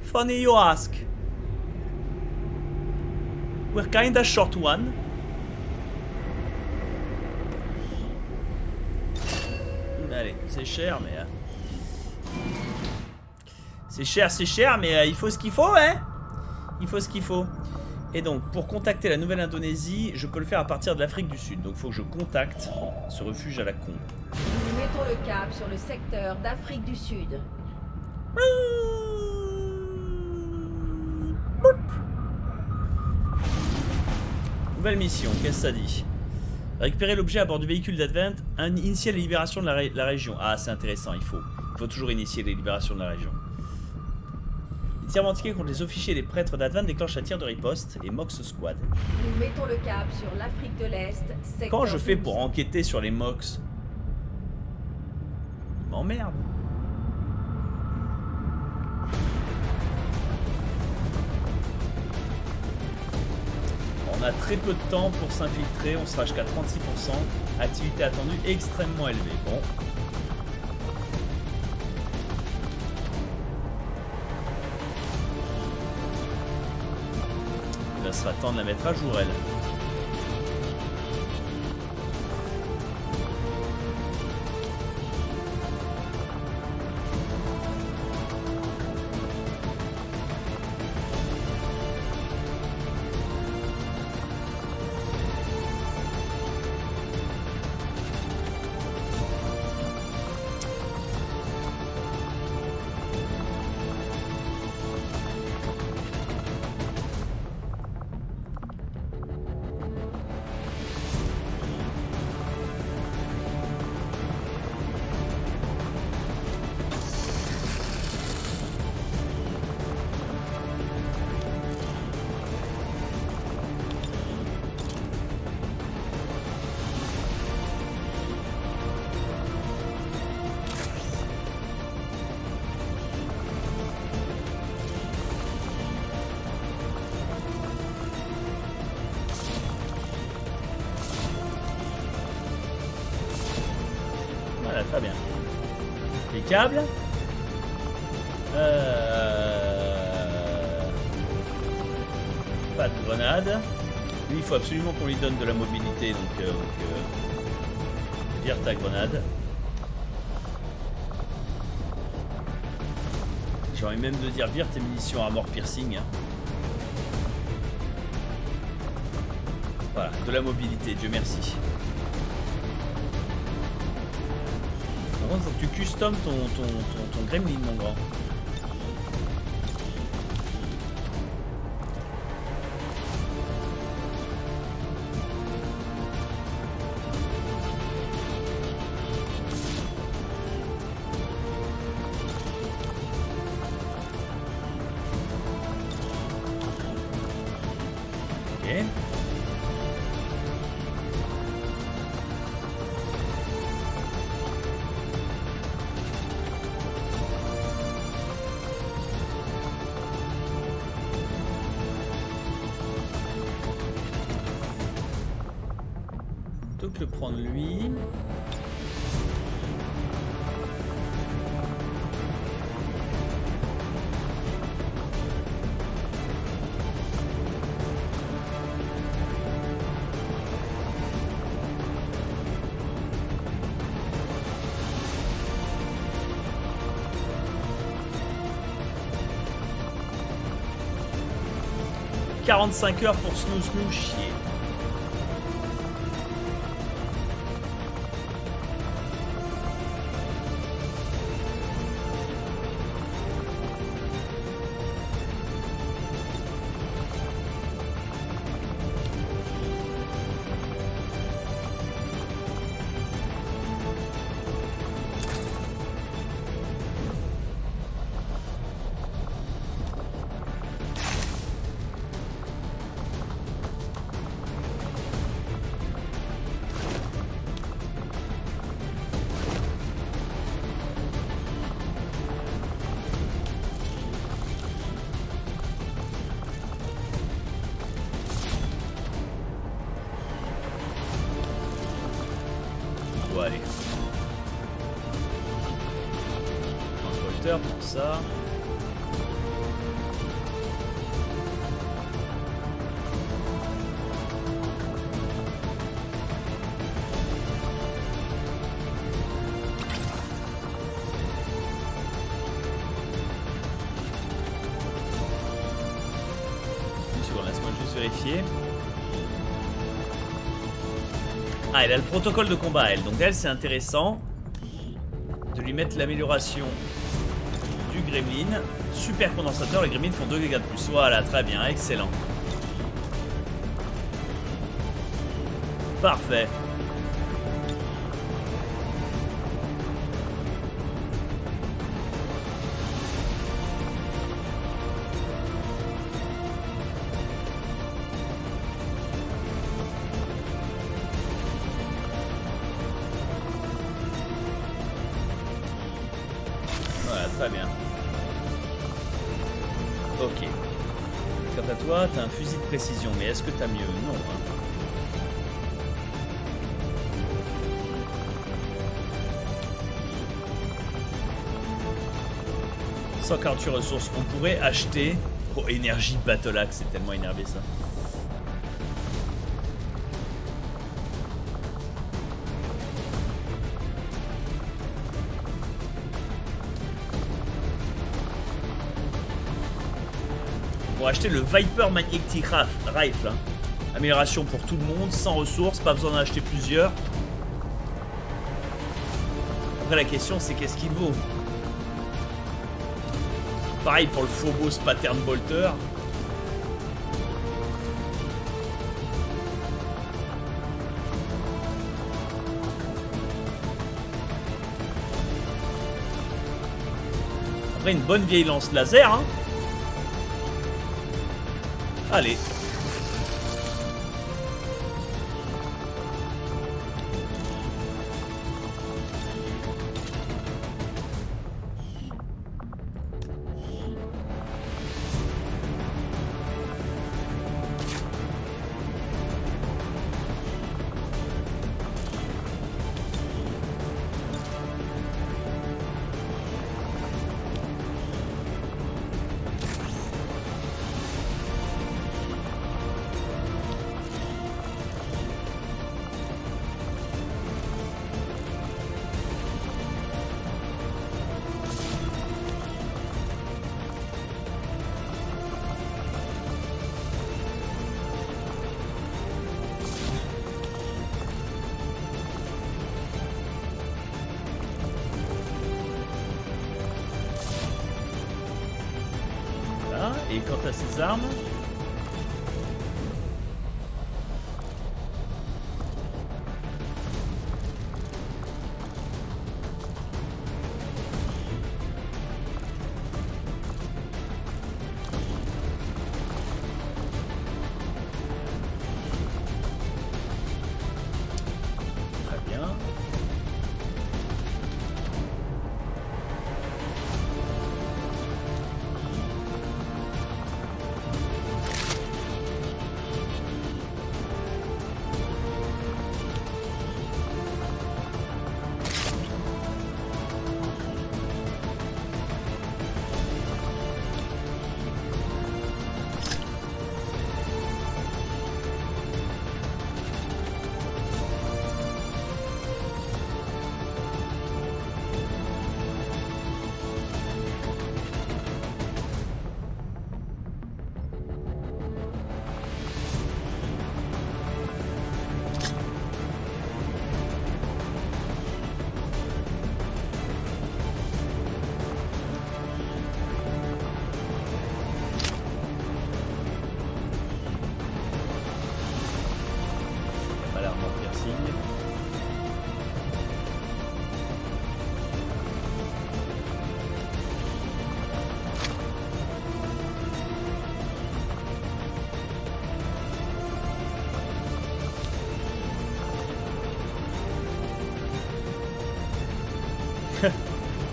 Funny you ask. We're kinda short one. Allez, c'est cher, mais... C'est cher, c'est cher, mais euh, il faut ce qu'il faut, hein Il faut ce qu'il faut. Et donc, pour contacter la Nouvelle-Indonésie, je peux le faire à partir de l'Afrique du Sud. Donc, il faut que je contacte ce refuge à la con. Nous mettons le cap sur le secteur d'Afrique du Sud. Nouvelle mission, qu'est-ce que ça dit? Récupérer l'objet à bord du véhicule d'Advent, initier la libération de la, ré- la région. Ah, c'est intéressant, il faut. Il faut toujours initier les libérations de la région. Ticket contre les officiers et les prêtres d'Advan déclenche un tir de riposte et Mox Squad. Nous mettons le cap sur l'Afrique de l'Est. Quand je fais 12. pour enquêter sur les Mox Il m'emmerde. On a très peu de temps pour s'infiltrer, on sera jusqu'à 36%. Activité attendue extrêmement élevée. Bon. Là, ce sera temps de la mettre à jour, elle. Absolument qu'on lui donne de la mobilité, donc, euh, donc euh, vire ta grenade. J'ai envie même de dire vire tes munitions à mort piercing. hein. Voilà, de la mobilité, Dieu merci. Par contre, faut que tu customes ton, ton, ton, ton gremlin, mon grand. 45 heures pour snoo snoo chier. Ah, elle a le protocole de combat, elle. Donc elle, c'est intéressant de lui mettre l'amélioration du gremlin. Super condensateur, les gremlins font 2 dégâts de plus. Voilà, très bien, excellent. Parfait. Est-ce que t'as mieux Non. Hein. « 148 ressources. On pourrait acheter... Oh, énergie Battle Axe, c'est tellement énervé ça. Acheter le Viper Magnetic Rifle. hein. Amélioration pour tout le monde, sans ressources, pas besoin d'en acheter plusieurs. Après la question c'est qu'est-ce qu'il vaut? Pareil pour le Phobos Pattern Bolter. Après une bonne vieille lance laser, hein. Allez. Et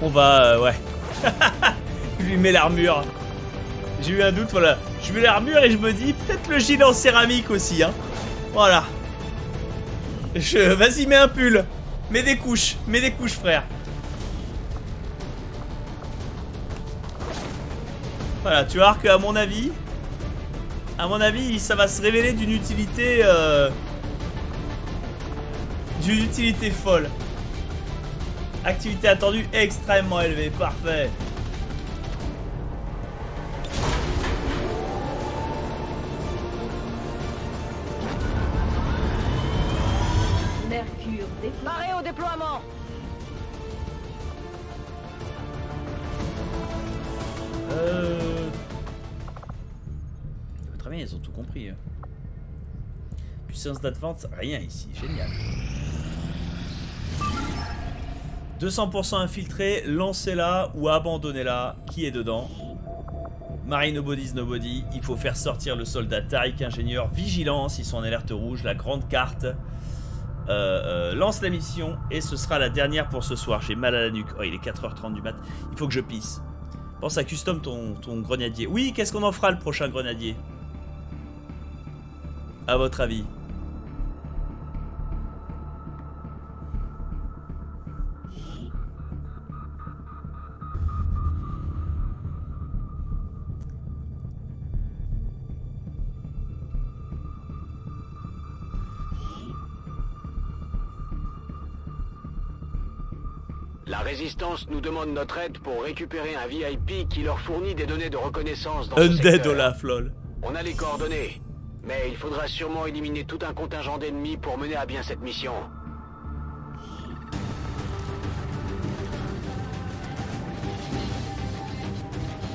On va... euh, ouais. Je lui mets l'armure. J'ai eu un doute, voilà. Je mets l'armure et je me dis, peut-être le gilet en céramique aussi, hein. Voilà. Je... Vas-y, mets un pull. Mets des couches. Mets des couches, frère. Voilà, tu vois que à mon avis... À mon avis, ça va se révéler d'une utilité... euh, D'une utilité folle. Activité attendue extrêmement élevée. Parfait. Mercure Paré au déploiement Euh... Très bien, ils ont tout compris. hein. Puissance d'advance, rien ici. Génial. 200% infiltré, lancez-la ou abandonnez-la. Qui est dedans? Marine Nobody Nobody. Il faut faire sortir le soldat Tariq Ingénieur. Vigilance, ils sont en alerte rouge. La grande carte. euh, euh, lance la mission et ce sera la dernière pour ce soir. J'ai mal à la nuque. Oh, il est 4h30 du mat. Il faut que je pisse. Pense à custom ton, ton grenadier. Oui, qu'est-ce qu'on en fera le prochain grenadier? À votre avis La Résistance nous demande notre aide pour récupérer un VIP qui leur fournit des données de reconnaissance dans Undead. Olaf, lol. On a les coordonnées, mais il faudra sûrement éliminer tout un contingent d'ennemis pour mener à bien cette mission.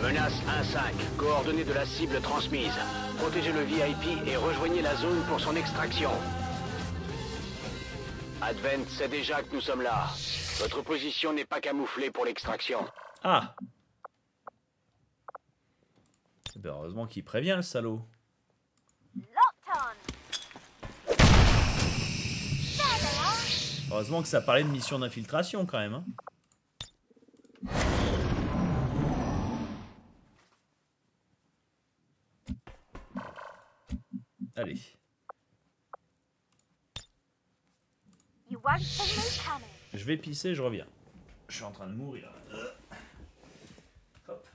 Menace 1-5, coordonnées de la cible transmise. Protégez le VIP et rejoignez la zone pour son extraction. Advent sait déjà que nous sommes là. Votre position n'est pas camouflée pour l'extraction. Ah Heureusement qu'il prévient le salaud. Heureusement que ça parlait de mission d'infiltration quand même. hein. Allez. You won't see me coming. Je vais pisser, je reviens. Je suis en train de mourir. Euh. Hop.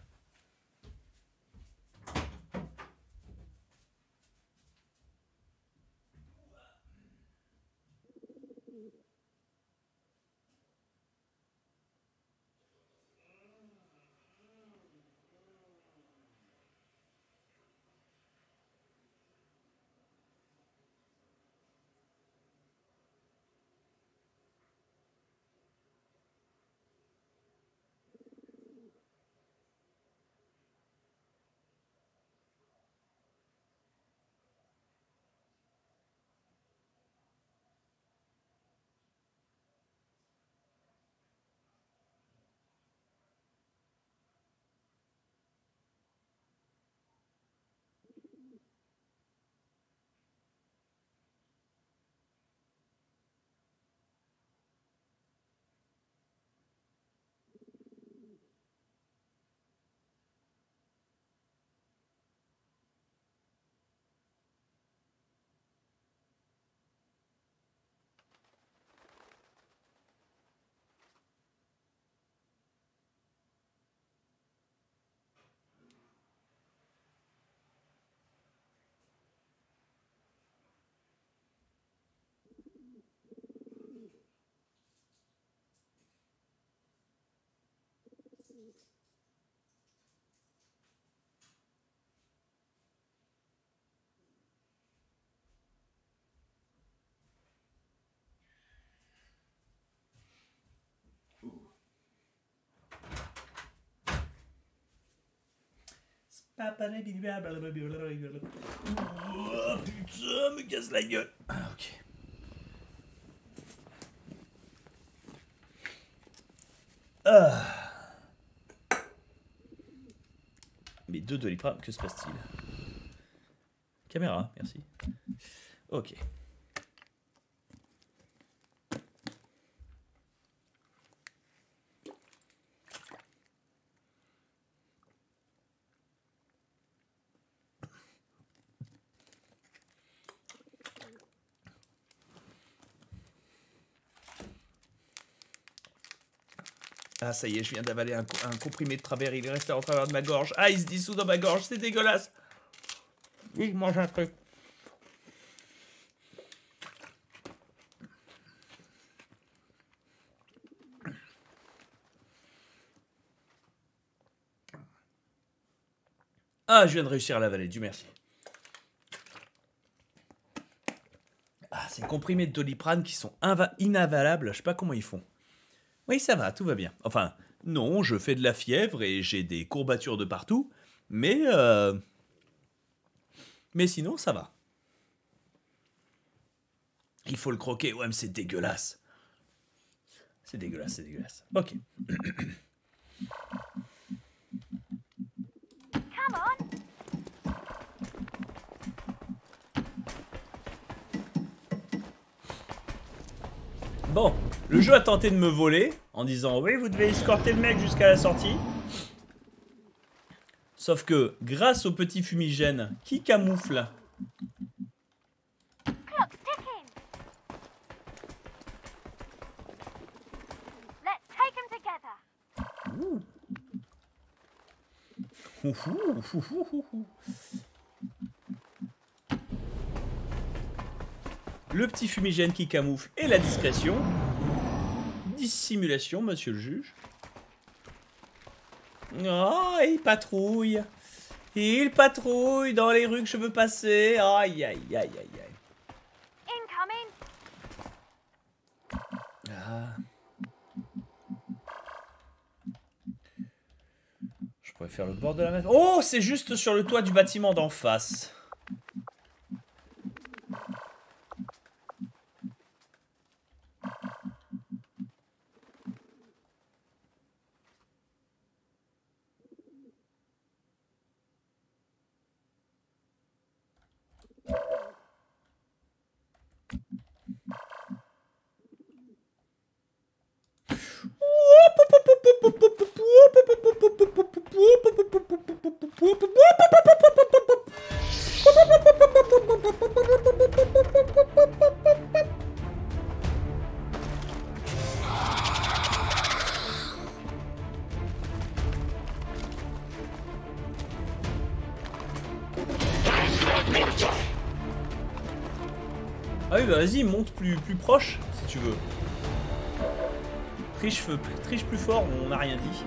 Oh, putain, me casse la gueule. Ah, ok. Ah. Mais deux doliprane, que se passe-t-il? Caméra, merci. Ok. Ah, ça y est, je viens d'avaler un, co- un comprimé de travers. Il est resté en travers de ma gorge. Ah, il se dissout dans ma gorge. C'est dégueulasse. Je mange un truc. Ah, je viens de réussir à l'avaler. Dieu merci. Ah, ces comprimés de doliprane qui sont inavalables. Je sais pas comment ils font. Oui, ça va, tout va bien. Enfin, non, je fais de la fièvre et j'ai des courbatures de partout, mais euh, mais sinon ça va. Il faut le croquer. Ouais, mais c'est dégueulasse. C'est dégueulasse, c'est dégueulasse. Ok. Bon, le jeu a tenté de me voler en disant oui, vous devez escorter le mec jusqu'à la sortie. Sauf que grâce au petit fumigène qui camoufle. Le petit fumigène qui camoufle et la discrétion. Dissimulation, monsieur le juge. Oh, il patrouille. Il patrouille dans les rues que je veux passer. Aïe, aïe, aïe, aïe, aïe. Incoming. Ah. Je pourrais faire le bord de la mer. Oh, c'est juste sur le toit du bâtiment d'en face. Plus, proche, si tu veux. Triche, triche plus fort, on n'a rien dit.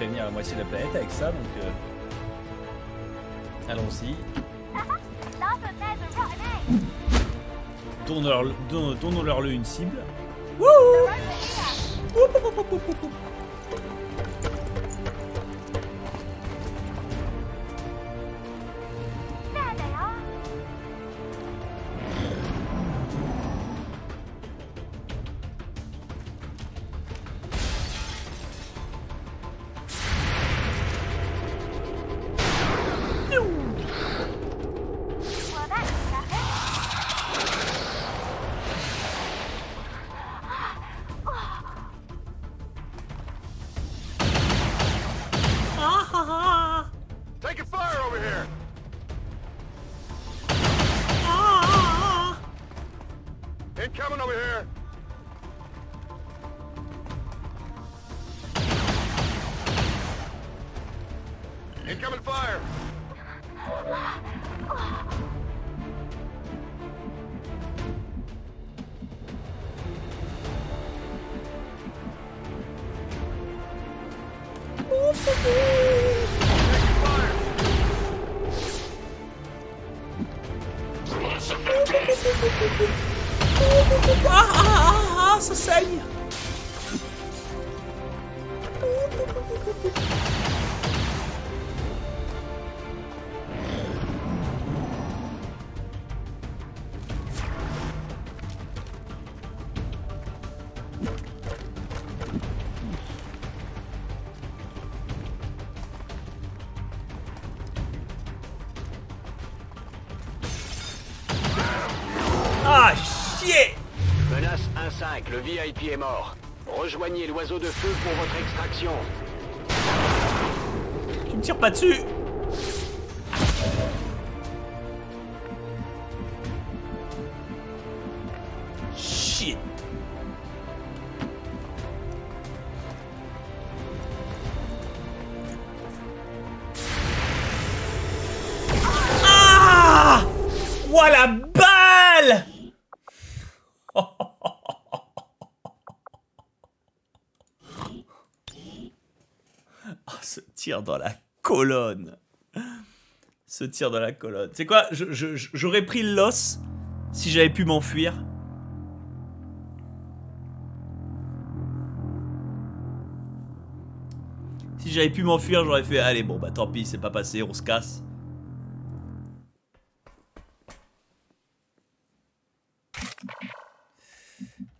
Prévenir la moitié de la planète avec ça, donc... euh, Allons-y. Last one there's a rotten egg. Tourneur- don- Donnons-leur-le une cible. 1-5, le VIP est mort. Rejoignez l'oiseau de feu pour votre extraction. Tu me tires pas dessus dans la colonne. Ce tir dans la colonne. C'est quoi? J'aurais pris l'os si j'avais pu m'enfuir. Si j'avais pu m'enfuir, j'aurais fait Allez, bon, bah tant pis, c'est pas passé, on se casse.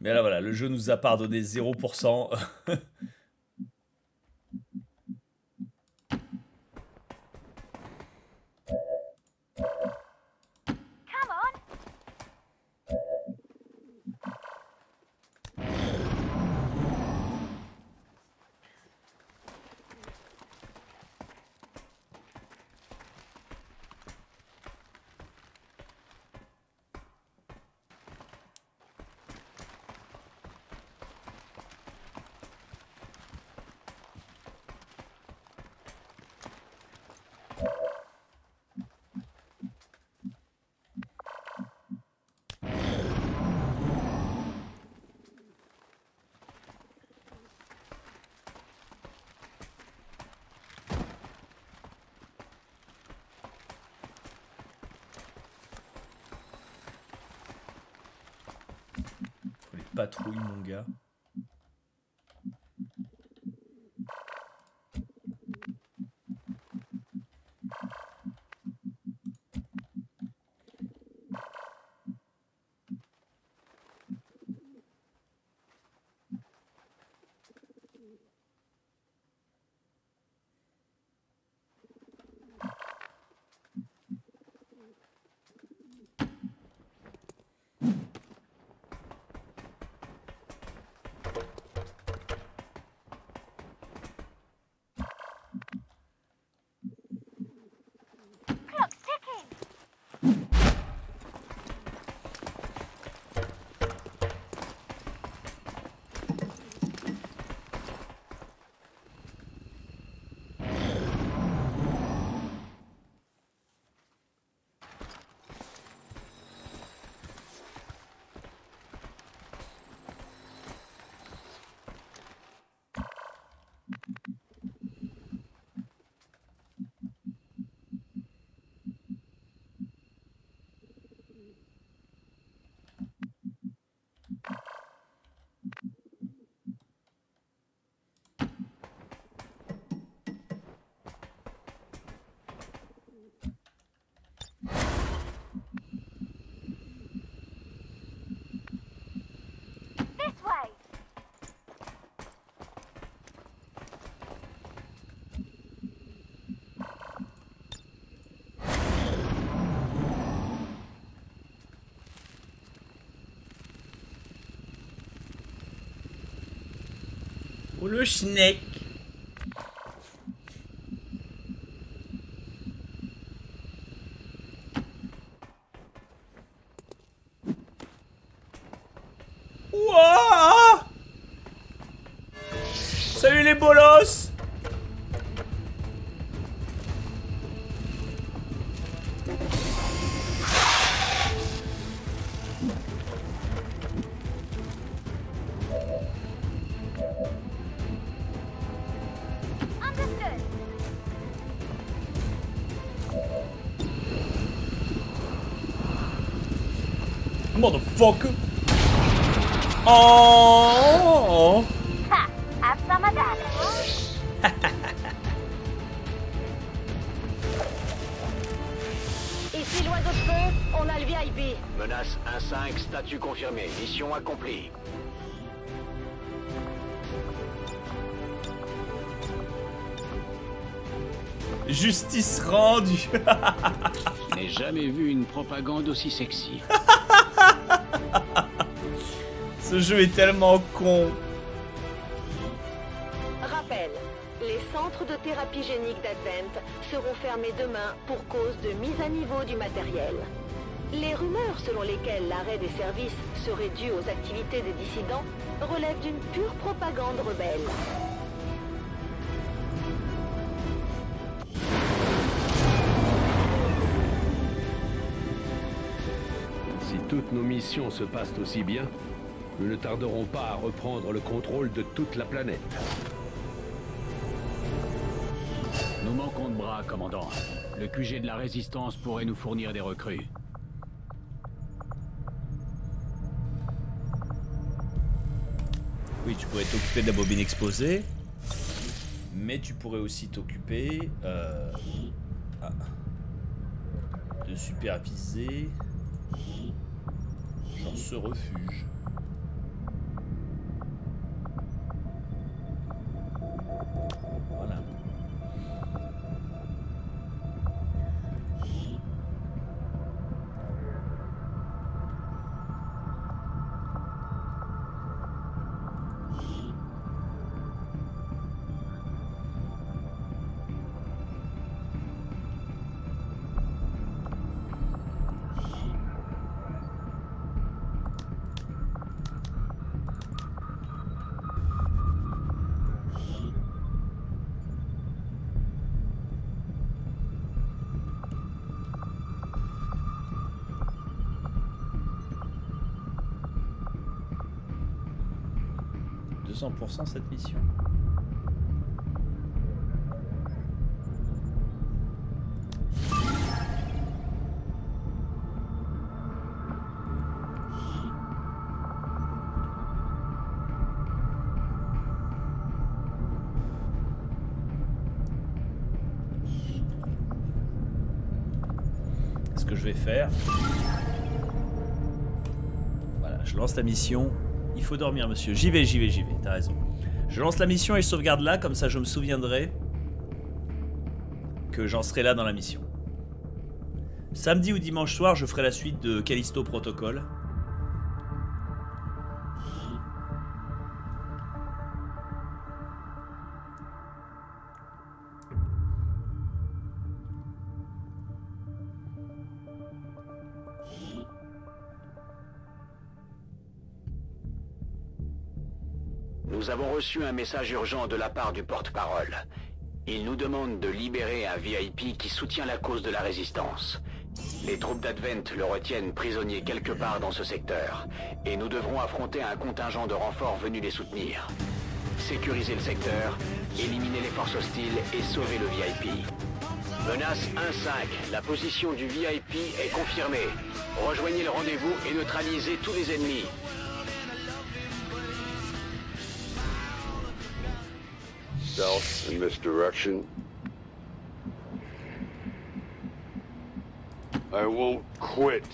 Mais là, voilà, le jeu nous a pardonné 0%. Patrouilles, mon gars. Le schneck Motherfucker Oh Ha! Have some of that. Ici l'oiseau de feu, on a le VIP. Menace 1-5, statut confirmé. Mission accomplie. Justice rendue Je n'ai jamais vu une propagande aussi sexy. Ce jeu est tellement con Rappel, les centres de thérapie génique d'Advent seront fermés demain pour cause de mise à niveau du matériel. Les rumeurs selon lesquelles l'arrêt des services serait dû aux activités des dissidents relèvent d'une pure propagande rebelle. Si toutes nos missions se passent aussi bien, nous ne tarderons pas à reprendre le contrôle de toute la planète. Nous manquons de bras, commandant. Le QG de la résistance pourrait nous fournir des recrues. Oui, tu pourrais t'occuper de la bobine exposée. Mais tu pourrais aussi t'occuper euh, ah, de superviser dans ce refuge. Cette mission. Ce que je vais faire. Voilà, je lance la mission. Dormir, monsieur. J'y vais, j'y vais, j'y vais. T'as raison. Je lance la mission et je sauvegarde là, comme ça je me souviendrai que j'en serai là dans la mission. Samedi ou dimanche soir, je ferai la suite de Callisto Protocol. Nous avons reçu un message urgent de la part du porte-parole. Il nous demande de libérer un VIP qui soutient la cause de la résistance. Les troupes d'Advent le retiennent prisonnier quelque part dans ce secteur, et nous devrons affronter un contingent de renforts venus les soutenir. Sécuriser le secteur, éliminer les forces hostiles et sauver le VIP. Menace 1-5, la position du VIP est confirmée. Rejoignez le rendez-vous et neutralisez tous les ennemis. misdirection. I won't quit.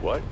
What?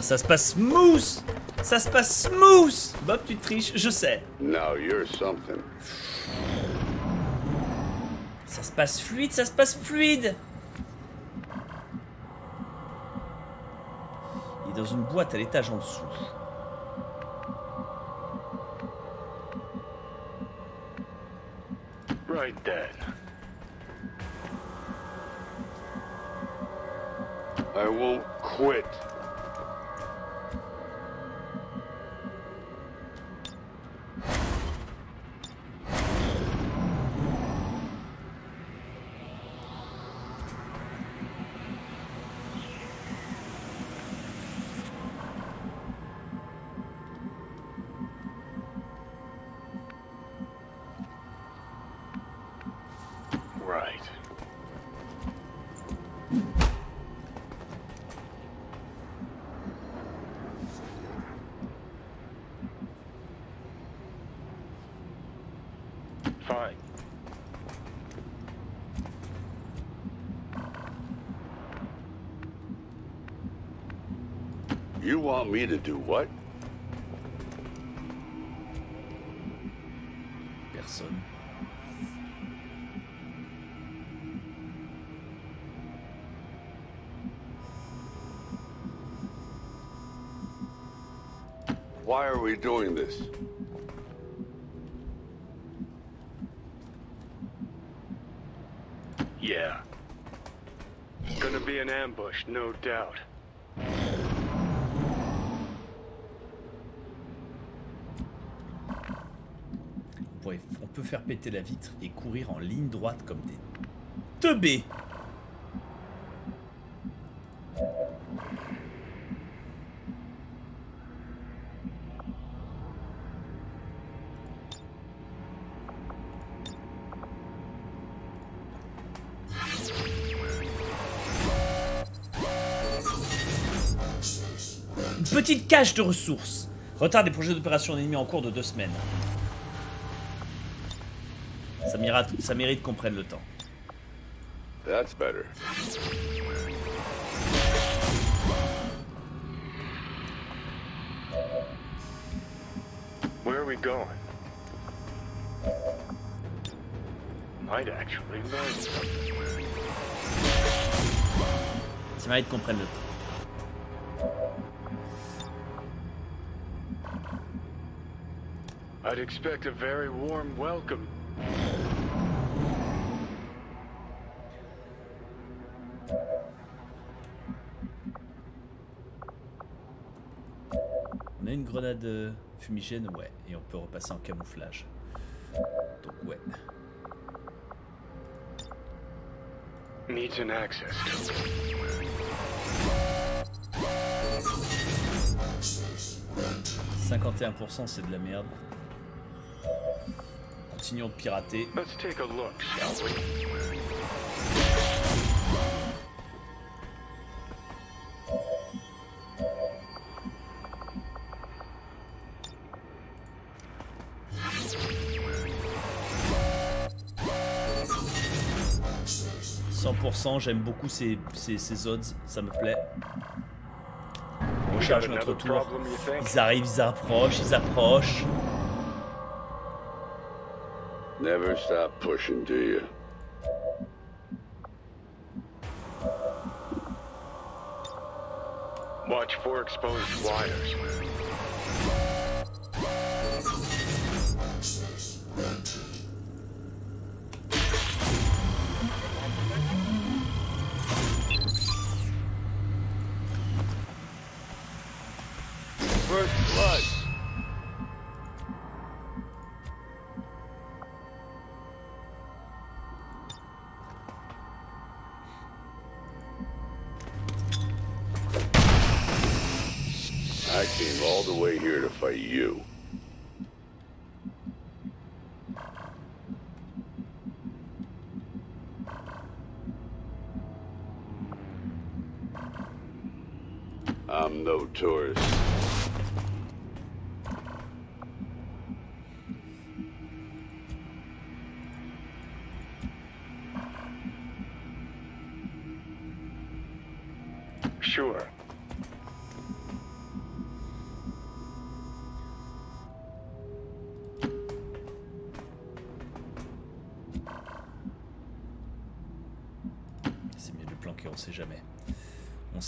Putain, ça se passe smooth Ça se passe smooth Bob, tu triches, je sais. Now you're something. Ça se passe fluide, ça se passe fluide Il est dans une boîte à l'étage en dessous. Want me to do what? Personne. Why are we doing this? Yeah. Gonna be an ambush, no doubt. Faire péter la vitre et courir en ligne droite comme des teubés. Petite cache de ressources. Retard des projets d'opération ennemis en cours de deux semaines. Ça mérite, ça mérite qu'on prenne le temps. That's better. Where are we going? Might actually learn something. Ça mérite qu'on prenne le temps. I'd expect a very warm welcome. Grenade euh, fumigène, ouais, et on peut repasser en camouflage. Donc ouais. Needs an access token. 51% c'est de la merde. Continuons de pirater. Let's take a look, shall we? « 100%, j'aime beaucoup ces, ces, ces odds, ça me plaît. On recharge notre tour. Ils arrivent, ils approchent, ils approchent. Never stop pushing, do you? Watch for exposed wires.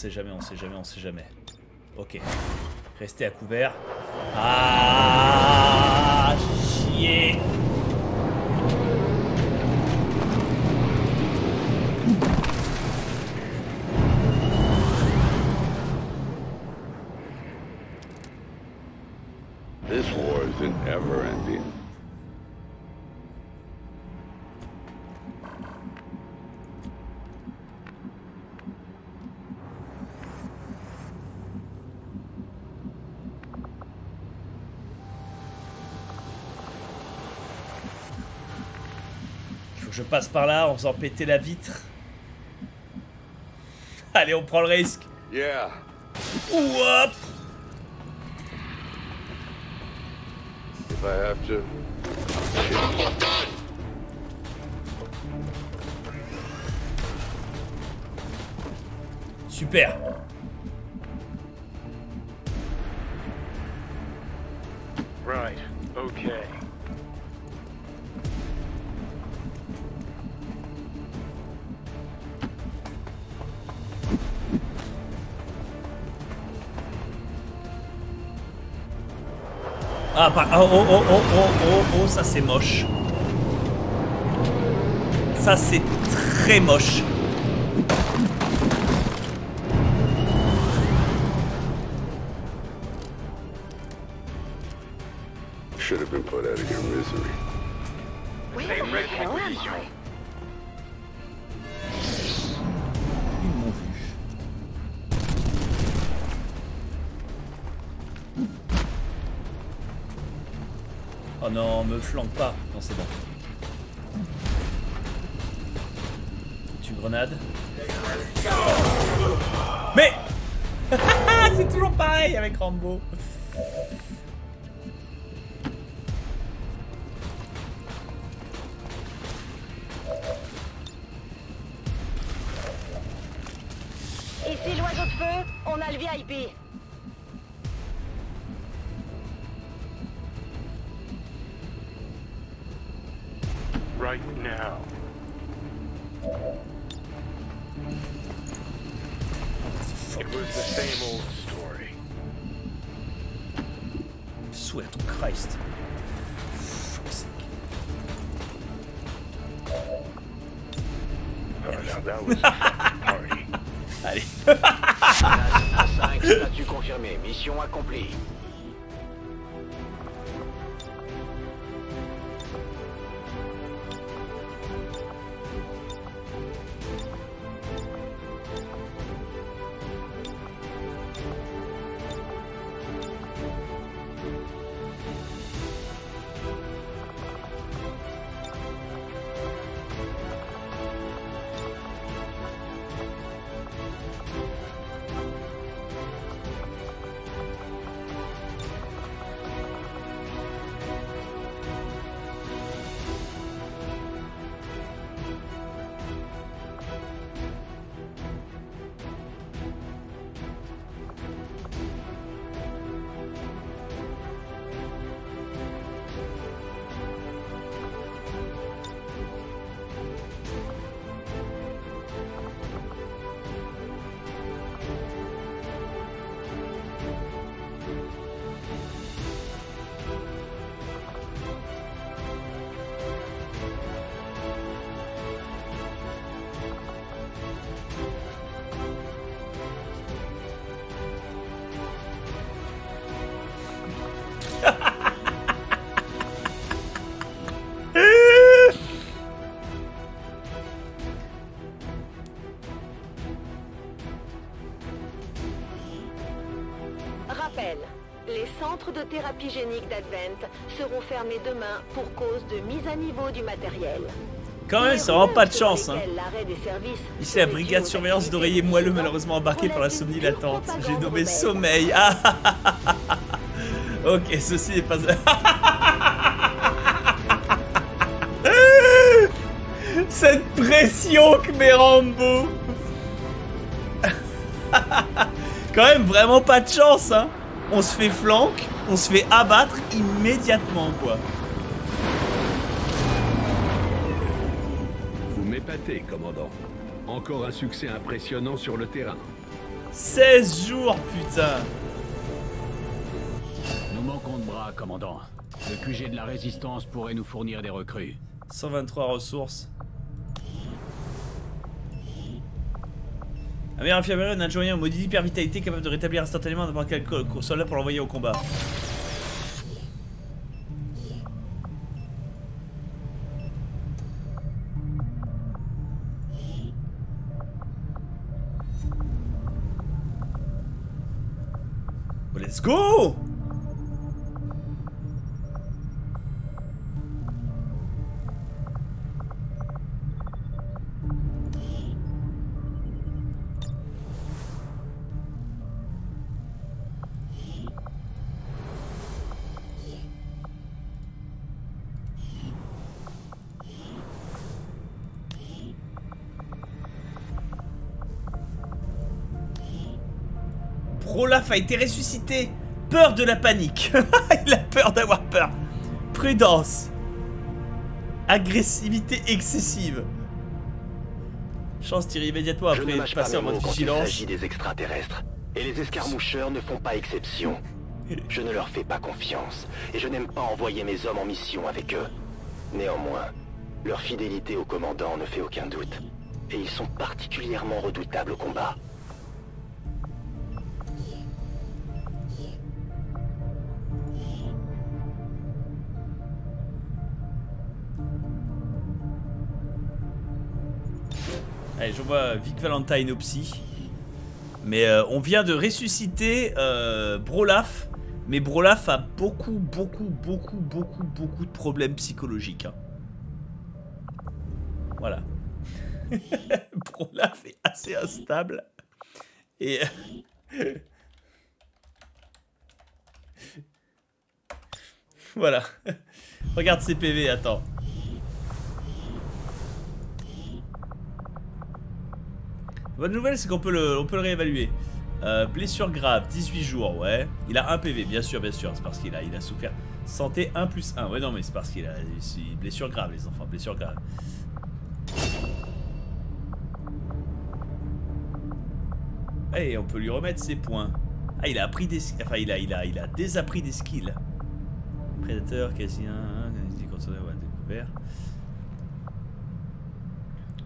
Sait jamais, on sait jamais, on sait jamais. Ok. Restez à couvert. Ah passe par là en faisant péter la vitre. Allez, on prend le risque. Yeah. If I have to. Super. Ah, oh, oh, oh, oh, oh, oh, oh, ça c'est moche. Ça c'est très moche. Non, me flanque pas. Non, c'est bon. Tu grenades Mais C'est toujours pareil avec Rambo. Génique d'Advent seront fermés demain pour cause de mise à niveau du matériel. Quand même, c'est vraiment pas de chance. Hein. L'arrêt des services Ici, la brigade surveillance d'oreiller moelleux malheureusement embarquée par la somnie latente. J'ai nommé sommeil. Ah, ah, ah. ok, ceci n'est pas... Cette pression que met Rambo Quand même vraiment pas de chance, hein On se fait flanque, on se fait abattre immédiatement, quoi. Vous m'épatez, commandant. Encore un succès impressionnant sur le terrain. 16 jours, putain Nous manquons de bras, commandant. Le QG de la résistance pourrait nous fournir des recrues. 123 ressources. Amir infirmière d'un adjoint maudit d'hyper vitalité capable de rétablir instantanément n'importe quel soldat pour l'envoyer au combat. Go a été ressuscité. Peur de la panique. Il a peur d'avoir peur. Prudence. Agressivité excessive. Chance tirer immédiatement après mâche pas passer en mode quand il vigilance. s'agit des extraterrestres. Et les escarmoucheurs ne font pas exception. Je ne leur fais pas confiance, et je n'aime pas envoyer mes hommes en mission avec eux. Néanmoins, leur fidélité au commandant ne fait aucun doute, et ils sont particulièrement redoutables au combat. Allez, je vois Vic Valentine au psy. Mais euh, on vient de ressusciter euh, Brolaf. Mais Brolaf a beaucoup, beaucoup, beaucoup, beaucoup, beaucoup de problèmes psychologiques. hein. Voilà. Brolaf est assez instable. Et... voilà. Regarde ses PV, attends. Bonne nouvelle, c'est qu'on peut le, réévaluer. Euh, blessure grave, 18 jours, ouais. Il a un PV, bien sûr, bien sûr. C'est parce qu'il a, souffert. Santé 1 plus 1. Ouais, non, mais c'est parce qu'il a. Blessure grave, les enfants, blessure grave. Et on peut lui remettre ses points. Ah, il a appris des. Enfin, il a, il a, il a désappris des skills. Prédateur, quasi un, contourné, ouais, découvert.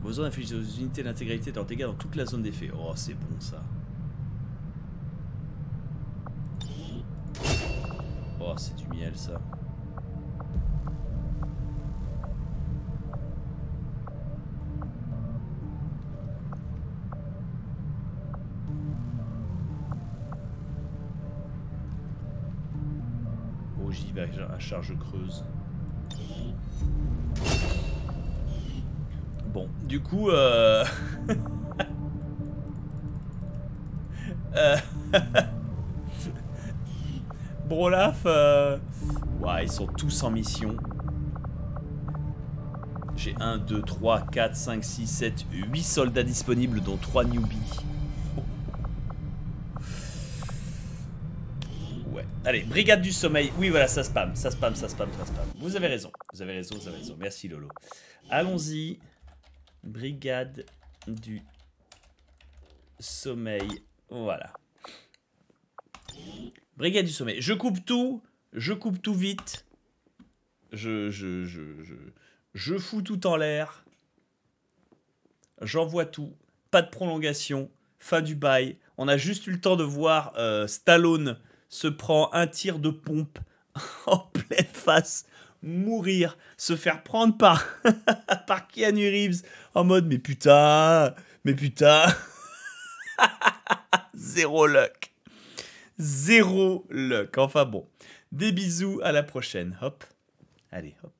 Vos zones infligent aux unités d'intégrité de leurs dégâts dans toute la zone d'effet. Oh, c'est bon ça. Oh, c'est du miel ça. Ogive à à charge creuse. Bon, du coup, euh... euh, Brolaf, euh... ils sont tous en mission. J'ai 1, 2, 3, 4, 5, 6, 7, 8 soldats disponibles, dont 3 newbies. Ouais. Allez, brigade du sommeil. Oui, voilà, ça spam, ça spam, ça spam, ça spam. Vous avez raison, vous avez raison, vous avez raison. Merci Lolo. Allons-y. Brigade du sommeil. Voilà. Brigade du sommeil. Je coupe tout. Je coupe tout vite. Je, je, je, je, je fous tout en l'air. J'envoie tout. Pas de prolongation. Fin du bail. On a juste eu le temps de voir euh, Stallone se prend un tir de pompe en pleine face, mourir, se faire prendre par, par Keanu Reeves en mode mais putain, mais putain. Zéro luck. Zéro luck. Enfin bon. Des bisous, à la prochaine. Hop. Allez, hop.